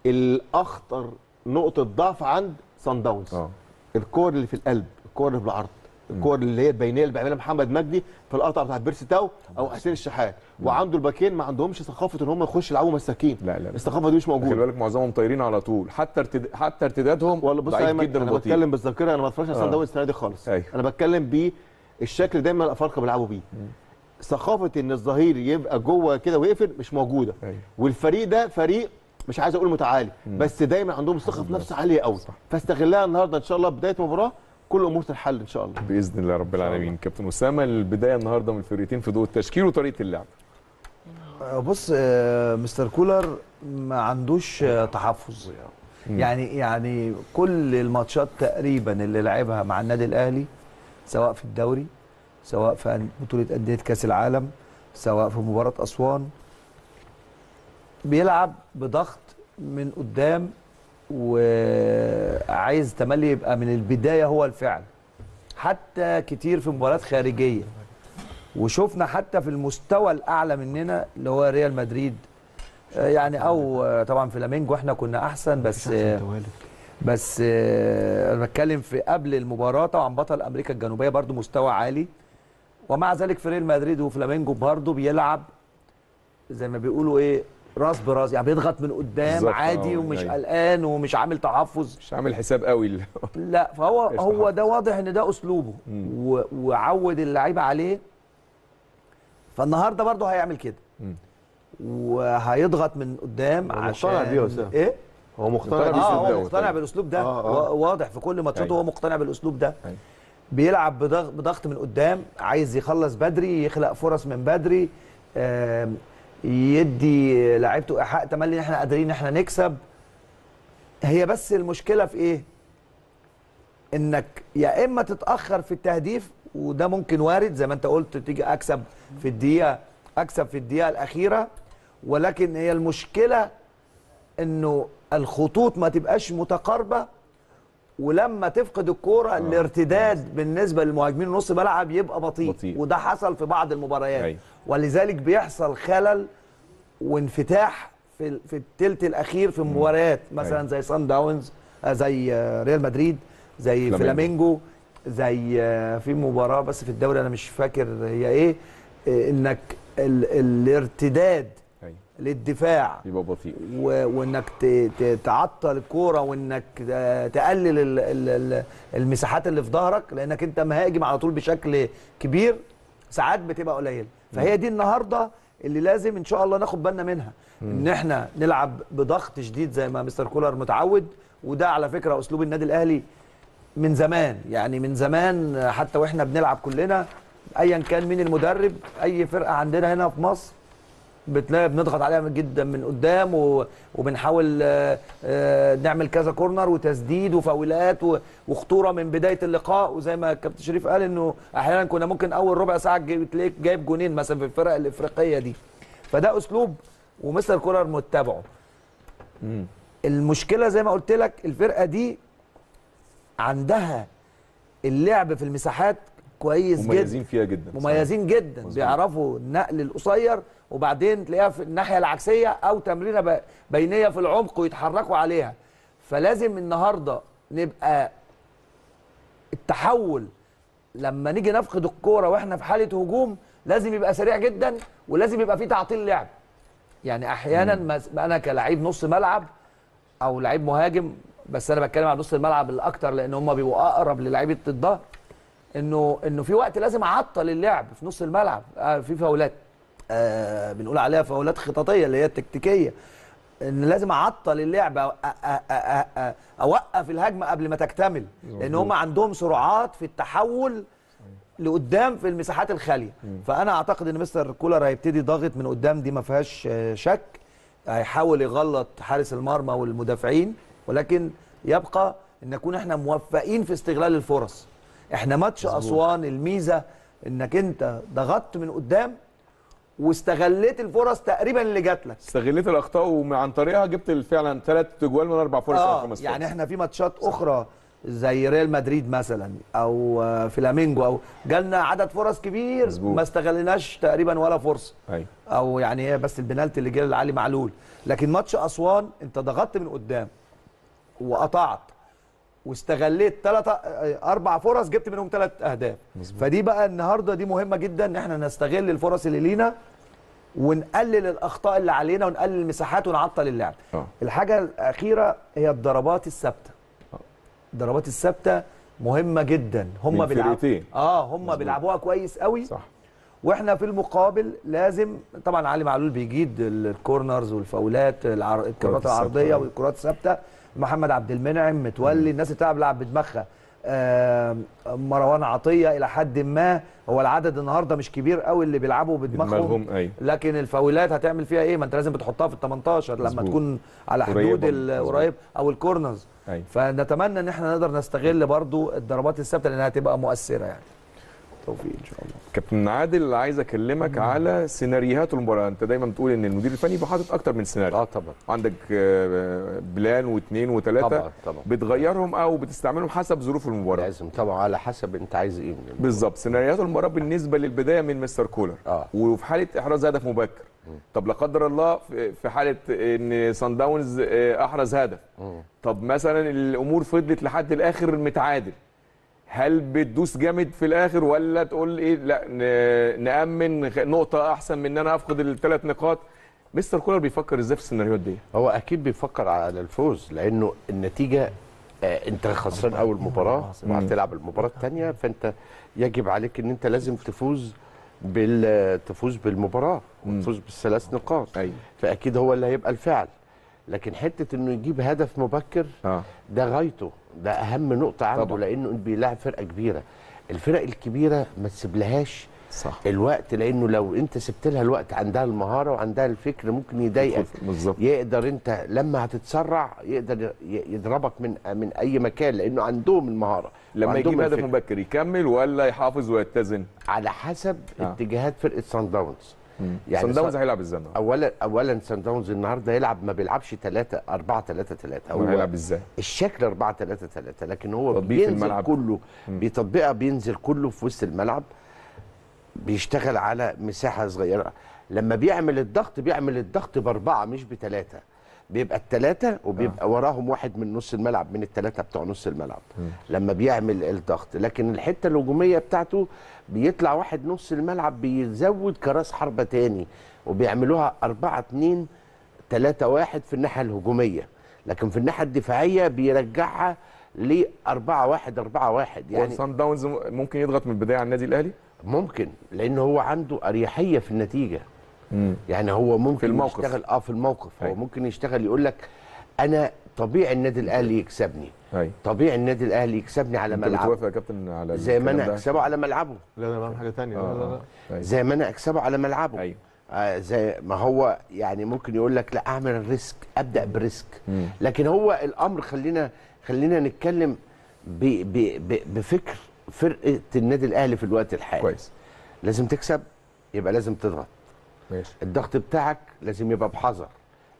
الأخطر نقطة ضعف عند صن داونز. آه. الكور اللي في القلب. الكور اللي في العرض الكور اللي هي البينية اللي بيعملها محمد مجدي في القطعه بتاعت بيرسي تاو أو حسين الشحات. وعنده الباكين ما عندهمش ثقافة إن هم يخشوا يلعبوا مساكين. لا لا لا. الثقافة دي مش خلي موجوده بالك معظمهم طايرين على طول. حتى ارتد... حتى ارتدادهم والله بص أنا بتكلم بالذاكرة أنا ما اتفرجش على آه. صن داونز السنة دي خالص. أيوة. أنا بتكلم بالشكل دايما الافارقه بيلعبوا بيه. ثقافة إن الظهير يبقى جوه كده ويقفل مش موجودة. أيوة. والفريق ده فريق مش عايز أقول متعالي بس دايما عندهم ثقة في نفس عالية قوي فاستغلها النهارده إن شاء الله بداية مباراة كل الأمور تنحل إن شاء الله. بإذن الله رب العالمين. كابتن أسامة البداية النهارده من الفريقين في ضوء التشكيل وطريقة اللعب. بص آه، مستر كولر ما عندوش آه، تحفظ. يعني يعني يعني كل الماتشات تقريبا اللي لعبها مع النادي الأهلي سواء في الدوري سواء في بطولة أندية كأس العالم سواء في مباراة أسوان بيلعب بضغط من قدام وعايز تملي يبقى من البداية هو الفعل. حتى كتير في مباريات خارجية. وشفنا حتى في المستوى الأعلى مننا اللي هو ريال مدريد. آه، يعني أو آه، طبعا فلامينجو إحنا كنا أحسن بس آه، بس أنا بتكلم في قبل المباراة. طبعا بطل أمريكا الجنوبية برضو مستوى عالي. ومع ذلك في ريال مدريد وفلامينجو برضو بيلعب زي ما بيقولوا إيه راس براس يعني بيضغط من قدام عادي آه، ومش أيوة. قلقان ومش عامل تحفظ مش عامل حساب قوي لا فهو هو؟ ده واضح إن ده أسلوبه و- وعود اللعيبة عليه فالنهاردة برضه هيعمل كده مم. وهيضغط من قدام هو عشان مقتنع بيه يا أسامة. إيه هو مقتنع آه بالأسلوب هو مقتنع طيب. بالأسلوب ده آه، آه. وا- واضح في كل ماتشاته أيوة. هو مقتنع بالأسلوب ده أيوة. بيلعب بضغط, من قدام عايز يخلص بدري يخلق فرص من بدري آم، يدي لعيبته إيحاء تملي إن إحنا قادرين إن إحنا نكسب. هي بس المشكلة في إيه؟ إنك يا إما تتأخر في التهديف وده ممكن وارد زي ما أنت قلت تيجي أكسب في الدقيقة أكسب في الدقيقة الأخيرة. ولكن هي المشكلة إنه الخطوط ما تبقاش متقاربة ولما تفقد الكورة آه. الارتداد بالنسبة للمهاجمين نص ملعب يبقى بطيء. بطيء. وده حصل في بعض المباريات أيوة. ولذلك بيحصل خلل وانفتاح في في الثلث الأخير في المباريات مثلا أيوة. زي صن داونز آه، زي آه، ريال مدريد زي فلامينجو. فلامينجو زي آه، في مباراة بس في الدوري أنا مش فاكر هي إيه آه، إنك ال الارتداد. للدفاع. يبقى بطيء. وإنك تعطل الكورة وإنك تقلل ال- ال- ال- المساحات اللي في ظهرك لأنك أنت مهاجم على طول بشكل كبير ساعات بتبقى قليله فهي دي النهارده اللي لازم إن شاء الله ناخد بالنا منها. إن إحنا نلعب بضغط شديد زي ما مستر كولر متعود وده على فكرة أسلوب النادي الأهلي من زمان. يعني من زمان حتى وإحنا بنلعب كلنا ايا كان مين المدرب أي فرقة عندنا هنا في مصر بتلاقي بنضغط عليها جدا من قدام و- وبنحاول آه، آه، نعمل كذا كورنر وتسديد وفاولات و- وخطورة من بداية اللقاء. وزي ما الكابتن شريف قال إنه أحيانا كنا ممكن أول ربع ساعة تلاقيك جايب جونين مثلا في الفرق الإفريقية دي. فده أسلوب ومستر كولر متبعه. المشكلة زي ما قلت لك الفرقة دي عندها اللعب في المساحات كويس جدا. مميزين فيها جدا مميزين جدا. مظبوط. بيعرفوا النقل القصير وبعدين تلاقيها في الناحية العكسية أو تمريره ب- بينية في العمق ويتحركوا عليها. فلازم النهارده نبقى التحول. لما نيجي نفقد الكورة وإحنا في حالة هجوم لازم يبقى سريع جدا ولازم يبقى فيه تعطيل لعب. يعني أحيانا أنا كلاعب نص ملعب أو لعيب مهاجم بس أنا بتكلم على نص الملعب الأكتر لأن هم بيبقوا أقرب للعيبه الظهر انه إنه في وقت لازم أعطل اللعب في نص الملعب. آه في فاولات. آه بنقول عليها فاولات خططيه اللي هي التكتيكيه إن لازم اعطل اللعب أو- أ- أ- أ- أ- اوقف الهجمه قبل ما تكتمل لأن هم عندهم سرعات في التحول لقدام في المساحات الخاليه. فانا اعتقد ان مستر كولر هيبتدي ضاغط من قدام دي ما فيهاش شك هيحاول يغلط حارس المرمى والمدافعين ولكن يبقى إن نكون إحنا موفقين في استغلال الفرص. إحنا ماتش أسوان الميزة إنك أنت ضغطت من قدام واستغليت الفرص تقريبا اللي جات لك. استغليت الأخطاء وعن طريقها جبت فعلا ثلاث جوال من أربع فرص أو آه خمس فرص. يعني إحنا في ماتشات أخرى زي ريال مدريد مثلا أو آه، فلامينجو أو جالنا عدد فرص كبير مظبوط. ما استغلناش تقريبا ولا فرصه أيوه أو يعني هي بس البنالتي اللي جه لعلي معلول. لكن ماتش أسوان أنت ضغطت من قدام وقطعت. واستغليت ثلاثة أربع فرص جبت منهم ثلاث أهداف مظبوط. فدي بقى النهارده دي مهمة جدا إن إحنا نستغل الفرص اللي لينا ونقلل الأخطاء اللي علينا ونقلل المساحات ونعطل اللعب آه الحاجة الأخيرة هي الضربات الثابتة الضربات الثابتة مهمة جدا هم بيلعبوا. آه هم. بيلعبوها كويس قوي صح وإحنا في المقابل لازم طبعا علي معلول بيجيد الكورنرز والفاولات. الكرات. العرضية والكرات الثابتة محمد عبد المنعم متولي الناس اللي بتلعب لعب بدماغها. مروان عطية إلى حد ما. هو العدد النهارده مش كبير قوي اللي بيلعبوا بدماغهم. دماغهم أيوه لكن الفاولات هتعمل فيها إيه؟ ما أنت لازم بتحطها في ال 18 لما مظبوط. تكون على. حدود. القريب أو الكورنرز. فنتمنى إن إحنا نقدر نستغل برضو الضربات الثابتة لأنها هتبقى مؤثرة يعني. توفيق إن شاء الله. كابتن عادل عايز أكلمك على سيناريوهات المباراة. أنت دايما بتقول إن المدير الفني بيبقى حاطط أكتر من سيناريو. آه طبعا. عندك آه، plan واثنين وثلاثه طبعا طبعا. بتغيرهم أو بتستعملهم حسب ظروف المباراة. لازم طبعا على حسب أنت عايز إيه. بالظبط. سيناريوهات المباراة بالنسبة للبداية من مستر كولر. آه. وفي حالة إحراز هدف مبكر. طب لا قدر الله في- حالة إن سان داونز آه، أحرز هدف. مم. طب مثلا الأمور فضلت لحد الآخر متعادل. هل بتدوس جامد في الآخر ولا تقول إيه؟ لا ن- نأمن نقطة أحسن من إن أنا أفقد الثلاث نقاط. مستر كولر بيفكر إزاي في السيناريوهات دي؟ هو أكيد بيفكر على الفوز لأنه النتيجة آه أنت خسران أول مباراة وهتلعب المباراة الثانية فأنت يجب عليك إن أنت لازم تفوز بال تفوز بالمباراة وتفوز بالثلاث نقاط. أيوه. فأكيد هو اللي هيبقى الفعل. لكن حتة إنه يجيب هدف مبكر آه. ده غايته. ده أهم نقطة عنده طبعا. لأنه بيلاعب فرقة كبيرة الفرق الكبيرة ما تسيبلهاش صح الوقت لأنه لو أنت سبت لها الوقت عندها المهارة وعندها الفكر ممكن يضايقك بالظبط يقدر أنت لما هتتسرع يقدر يضربك من من أي مكان لأنه عندهم المهارة لما يجيب هدف. مبكر يكمل ولا يحافظ ويتزن على حسب آه. اتجاهات فرقة سان داونز يعني سان داونز هيلعب إزاي النهارده؟ اولا اولا سان داونز النهارده يلعب ما بيلعبش 3 4 3 3 هو هيلعب إزاي؟ الشكل 4 3 3 لكن هو بينزل. كله بيطبقها بينزل كله في وسط الملعب بيشتغل على مساحة صغيرة لما بيعمل الضغط بيعمل الضغط بأربعة مش بثلاثه بيبقى الثلاثه وبيبقى وراهم واحد من نص الملعب من الثلاثه بتوع نص الملعب. لما بيعمل الضغط. لكن الحتة الهجومية بتاعته بيطلع واحد نص الملعب بيزود كراس حربة تاني وبيعملوها 4 2 3 1 في الناحية الهجومية. لكن في الناحية الدفاعية بيرجعها ل 4 1 4 1 يعني يعني سان داونز ممكن يضغط من البداية على النادي الأهلي؟ ممكن لأن هو عنده أريحية في النتيجة. يعني هو ممكن في الموقف. يشتغل آه في الموقف. هو أيوة. ممكن يشتغل يقول لك أنا طبيعي النادي الأهلي يكسبني. أيوه. طبيعي النادي الأهلي يكسبني على ملعبه. بتوافق يا كابتن على زي ما أنا؟ أكسبه على ملعبه. لا أنا بعمل حاجة ثانية لا لا لا. آه أيوة. زي ما أنا أكسبه على ملعبه. أيوه. آه زي ما هو يعني ممكن يقول لك لا أعمل ال risk أبدأ ب risk. مم. لكن هو الأمر خلينا خلينا نتكلم ب ب ب بفكر فرقة النادي الأهلي في الوقت الحالي. كويس. لازم تكسب يبقى لازم تضغط. ماشي. الضغط بتاعك لازم يبقى بحذر.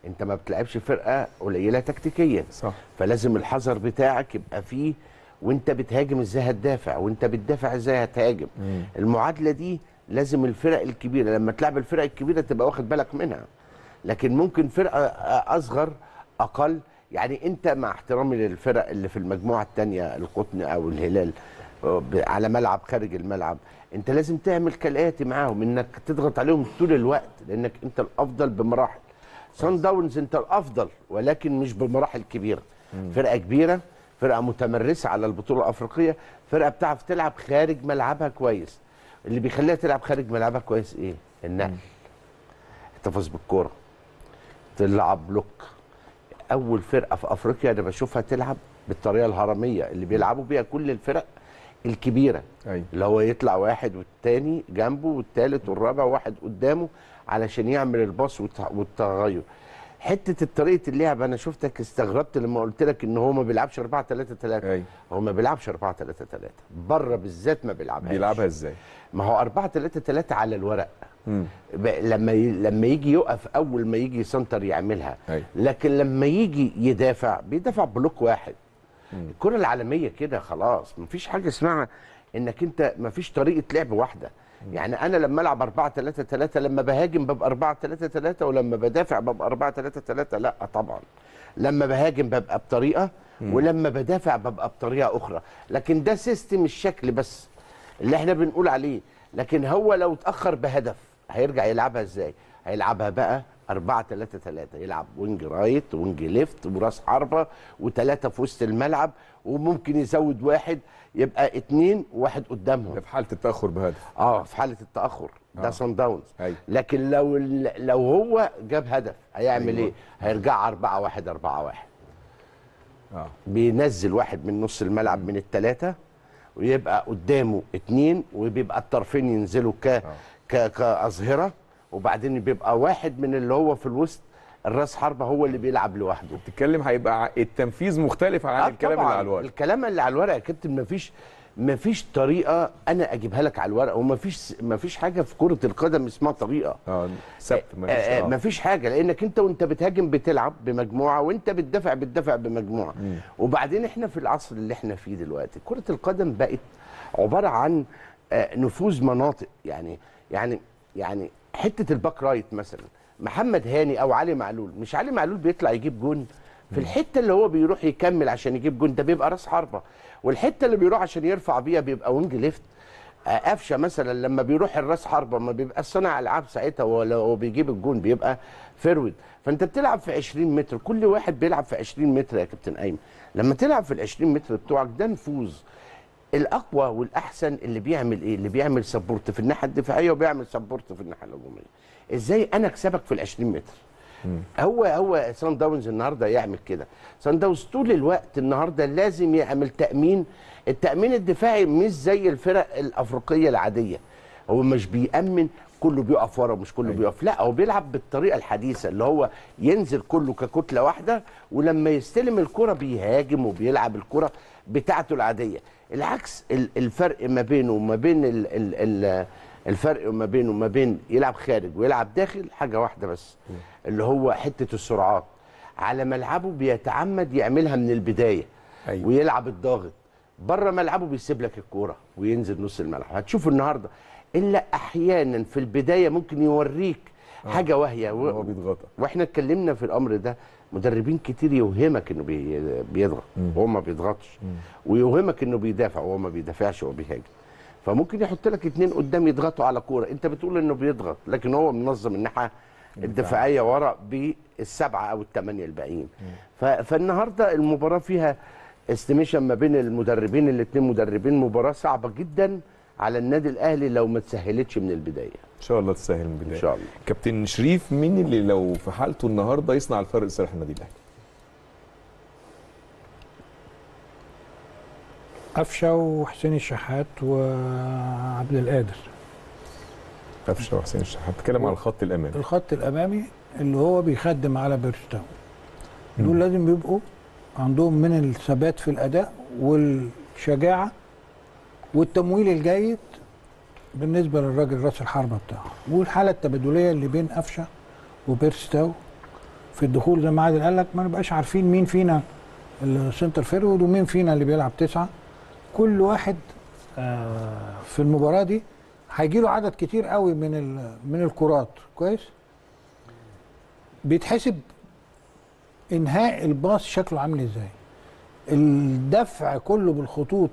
انت ما بتلعبش فرقة قليلة تكتيكيا. صح. فلازم الحذر بتاعك يبقى فيه وانت بتهاجم إزاي هتدافع وانت بتدافع إزاي هتهاجم. مم. المعادلة دي لازم الفرق الكبيرة لما تلعب الفرق الكبيرة تبقى واخد بالك منها. لكن ممكن فرقة أصغر أقل يعني انت مع احترامي للفرق اللي في المجموعة الثانية القطن أو الهلال على ملعب خارج الملعب. انت لازم تعمل كالآتي معاهم انك تضغط عليهم طول الوقت لأنك انت الأفضل بمراحل. سان داونز انت الأفضل ولكن مش بمراحل كبيرة. فرقة كبيرة فرقة متمرسة على البطولة الأفريقية فرقة بتعرف تلعب خارج ملعبها كويس. اللي بيخليها تلعب خارج ملعبها كويس إيه؟ النقل احتفظ بالكورة تلعب بلوك أول فرقة في أفريقيا أنا بشوفها تلعب بالطريقة الهرمية اللي بيلعبوا بيها كل الفرق. الكبيرة أيوه. اللي هو يطلع واحد والتاني جنبه والتالت والرابع واحد قدامه علشان يعمل ال pass والت- والتغير. حتة طريقه اللعب أنا شفتك استغربت لما قلت لك إن هو ما بيلعبش 4 3 3 أيوه. هو ما بيلعبش 4 3 3 بره بالذات ما بيلعبهاش. بيلعبها إزاي؟ ما هو 4 3 3 على الورق. مم. لما ي... لما يجي يقف أول ما يجي centre يعملها. أيوة. لكن لما يجي يدافع بيدافع block واحد. الكرة العالمية كده خلاص مفيش حاجة اسمها إنك أنت مفيش طريقة لعب واحدة. يعني أنا لما ألعب 4 3 3 لما بهاجم ببقى 4 3 3 ولما بدافع ببقى 4 3 3 لأ طبعا. لما بهاجم ببقى بطريقة ولما بدافع ببقى بطريقة أخرى. لكن ده system الشكل بس اللي إحنا بنقول عليه. لكن هو لو اتأخر بهدف هيرجع يلعبها إزاي؟ هيلعبها بقى 4 3 3 يلعب wing right wing left وراس حربة وثلاثه في وسط الملعب وممكن يزود واحد يبقى اتنين وواحد قدامهم. ده في حالة التأخر بهدف. آه في حالة التأخر. ده آه. صن داونز. لكن لو لو هو جاب هدف هيعمل أيوة. إيه؟ هيرجع 4 1 4 1 آه. بينزل واحد من نص الملعب من الثلاثه ويبقى قدامه اتنين وبيبقى الطرفين ينزلوا ك ك كأظهرة. وبعدين بيبقى واحد من اللي هو في الوسط الراس حربة هو اللي بيلعب لوحده. بتتكلم هيبقى التنفيذ مختلف عن آه الكلام اللي. على الورق. الكلام اللي على الورق يا كابتن مفيش مفيش طريقة أنا أجيبها لك على الورق ومفيش مفيش حاجة في كرة القدم اسمها طريقة. آه سبت آه، مفيش آه، آه. مفيش حاجة لأنك أنت وأنت بتهاجم بتلعب بمجموعة وأنت بتدافع بتدافع بمجموعة. وبعدين إحنا في العصر اللي إحنا فيه دلوقتي كرة القدم بقت عبارة عن آه، نفوذ مناطق. يعني يعني يعني حتة ال back right مثلا محمد هاني أو علي معلول مش علي معلول بيطلع يجيب جون؟ في الحتة اللي هو بيروح يكمل عشان يجيب جون ده بيبقى راس حربة. والحتة اللي بيروح عشان يرفع بيها بيبقى wing left. آه، قفشة مثلا لما بيروح الراس حربة ما بيبقى صانع ألعاب ساعتها ولا هو بيجيب الجون بيبقى forward فأنت بتلعب في 20 متر كل واحد بيلعب في 20 متر يا كابتن أيمن. لما تلعب في ال 20 متر بتوعك ده نفوذ. الأقوى والأحسن اللي بيعمل إيه؟ اللي بيعمل support في الناحية الدفاعية وبيعمل support في الناحية الهجومية. إزاي أنا أكسبك في ال 20 متر هو هو سان داونز النهارده يعمل كده. سان داونز طول الوقت النهارده لازم يعمل تأمين. التأمين الدفاعي مش زي الفرق الأفريقية العادية. هو مش بيأمن كله بيقف ورا مش كله بيقف. لا هو بيلعب بالطريقة الحديثة اللي هو ينزل كله ككتلة واحدة ولما يستلم الكرة بيهاجم وبيلعب الكرة بتاعته العادية. العكس ال- الفرق ما بينه وما بين ال ال ال الفرق ما بينه وما بين يلعب خارج ويلعب داخل حاجة واحدة بس اللي هو حتة السرعات. على ملعبه بيتعمد يعملها من البداية أيوة. ويلعب الضاغط. بره ملعبه بيسيب لك الكورة وينزل نص الملعب. هتشوفوا النهارده. إلا أحيانا في البداية ممكن يوريك حاجة واهية. هو و... بيضغطك وإحنا اتكلمنا في الأمر ده مدربين كتير يوهمك إنه بي- بيضغط وهو ما بيضغطش. ويوهمك إنه بيدافع وهو ما بيدافعش وهو بيهاجم. فممكن يحط لك اتنين قدام يضغطوا على كورة. أنت بتقول إنه بيضغط لكن هو منظم الناحية الدفاعية ورا بالسبعة أو الثمانية الباقيين. فالنهاردة المباراة فيها estimation ما بين المدربين الاثنين مدربين مباراة صعبة جدا على النادي الأهلي لو ما تسهلتش من البداية. شاء الله تسهل من البداية. ان شاء الله. كابتن شريف مين اللي لو في حالته النهارده يصنع الفرق لصالح النادي الأهلي؟ قفشه وحسين الشحات وعبد القادر. قفشه وحسين الشحات. هتكلم على الخط الأمامي. الخط الأمامي اللي هو بيخدم على بيرستاو دول لازم بيبقوا عندهم من الثبات في الأداء والشجاعة والتمويل الجيد بالنسبة للراجل راس الحربة بتاعه. والحالة التبادلية اللي بين قفشة وبيرستاو في الدخول زي ما عادل قال لك ما نبقاش عارفين مين فينا ال center forward ومين فينا اللي بيلعب تسعة. كل واحد آه، في المباراة دي هيجي له عدد كتير قوي من من الكرات. كويس؟ بيتحسب إنهاء ال pass شكله عامل إزاي. الدفع كله بالخطوط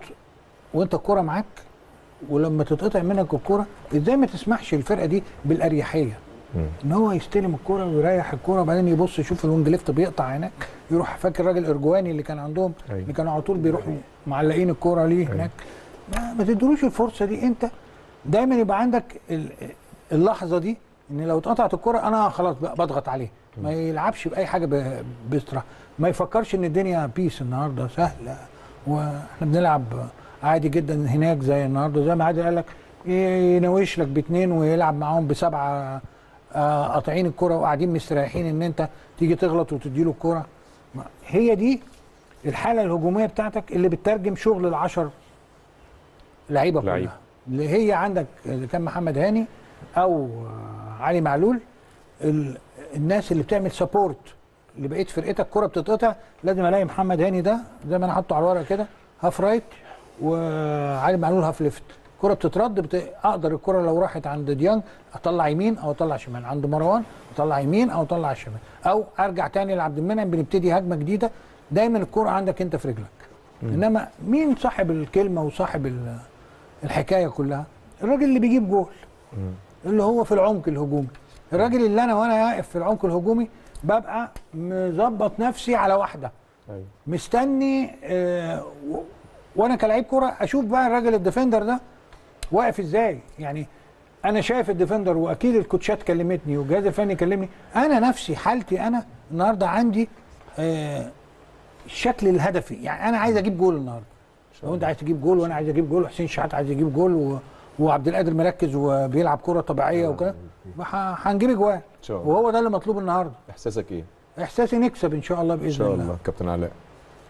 وأنت الكرة معاك ولما تتقطع منك الكرة إزاي ما تسمحش الفرقة دي بالأريحية؟ إن هو يستلم الكرة ويريح الكرة وبعدين يبص يشوف ال wing left بيقطع هناك يروح فاكر الراجل الأوروجواني اللي كان عندهم أيوة. اللي كانوا على طول بيروحوا معلقين الكرة ليه هناك؟ ما, ما تدلوش الفرصة دي. أنت دايما يبقى عندك ال- اللحظة دي إن لو اتقطعت الكرة أنا خلاص بضغط عليه. ما يلعبش بأي حاجة ب- باستراحة ما يفكرش إن الدنيا بيس النهارده سهلة وإحنا بنلعب عادي جدا هناك زي النهارده زي ما عادل قال لك ينوش لك باثنين ويلعب معاهم بسبعة آه، قاطعين الكرة وقاعدين مستريحين إن أنت تيجي تغلط وتديله الكرة ما- هي دي الحالة الهجومية بتاعتك اللي بتترجم شغل العشر لعيبة. كلها. اللي هي عندك اللي كان محمد هاني أو آه، علي معلول ال- الناس اللي بتعمل support لبقية فرقتك كرة بتتقطع لازم ألاقي محمد هاني ده زي ما أنا حاطه على الورقة كده half right وعلي معلول half left. كرة بتترد بت... أقدر الكرة لو راحت عند ديانج أطلع يمين أو أطلع شمال. عند مروان أطلع يمين أو أطلع شمال. أو أرجع تاني لعبد المنعم بنبتدي هجمة جديدة. دايما الكرة عندك أنت في رجلك. إنما مين صاحب الكلمة وصاحب ال- الحكاية كلها؟ الراجل اللي بيجيب جول. اللي هو في العمق الهجومي. الراجل اللي أنا وأنا واقف في العمق الهجومي ببقى مظبط نفسي على واحدة. أيوة. مستني آه وأنا كلاعب كرة أشوف بقى الراجل ال defender ده واقف إزاي. يعني أنا شايف ال defender وأكيد الكوتشات كلمتني والجهاز الفني كلمني. أنا نفسي حالتي أنا النهارده عندي آه الشكل الهدفي. يعني أنا عايز أجيب جول النهارده. لو أنت عايز تجيب جول وأنا عايز أجيب جول وحسين شحات عايز يجيب جول و... وعبد القادر مركز وبيلعب كرة طبيعية وكده هنجيب الله. وهو ده اللي مطلوب النهارده. إحساسك إيه؟ إحساسي نكسب إن شاء الله بإذن إن شاء الله. الله. كابتن علاء.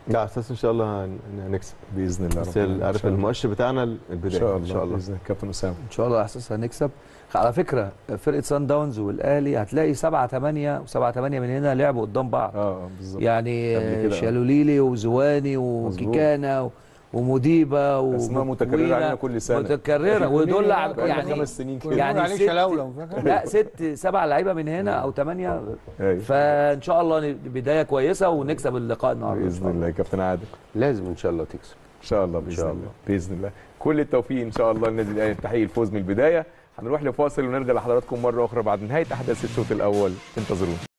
لا على أساس إن شاء الله هن- هنكسب بإذن الله بس عارف. المؤشر بتاعنا البداية إن شاء الله ان شاء الله. بإذن الله. كابتن أسامة. إن شاء الله احساس هنكسب. على فكرة فرقة سان داونز والأهلي هتلاقي 7 8 و7 8 من هنا لعبوا قدام بعض. آه آه بالظبط. يعني آه. شالوليلي وزواني وكيكانا و- وموديبا اسماء متكررة. علينا كل سنة. متكررة. ودول يعني خمس سنين كده. يعني عليه ست-؟ لا ست سبع لعيبة من هنا أو ثمانيه أيوة. فإن شاء الله بداية كويسة ونكسب اللقاء النهارده. بإذن الله. كابتن عادل. لازم إن شاء الله تكسب. إن شاء الله بإذن شاء الله. الله. بإذن الله. كل التوفيق إن شاء الله للنادي الأهلي تحقيق الفوز من البداية. هنروح لفاصل ونرجع لحضراتكم مرة أخرى بعد نهاية أحداث الشوط الأول. انتظرونا.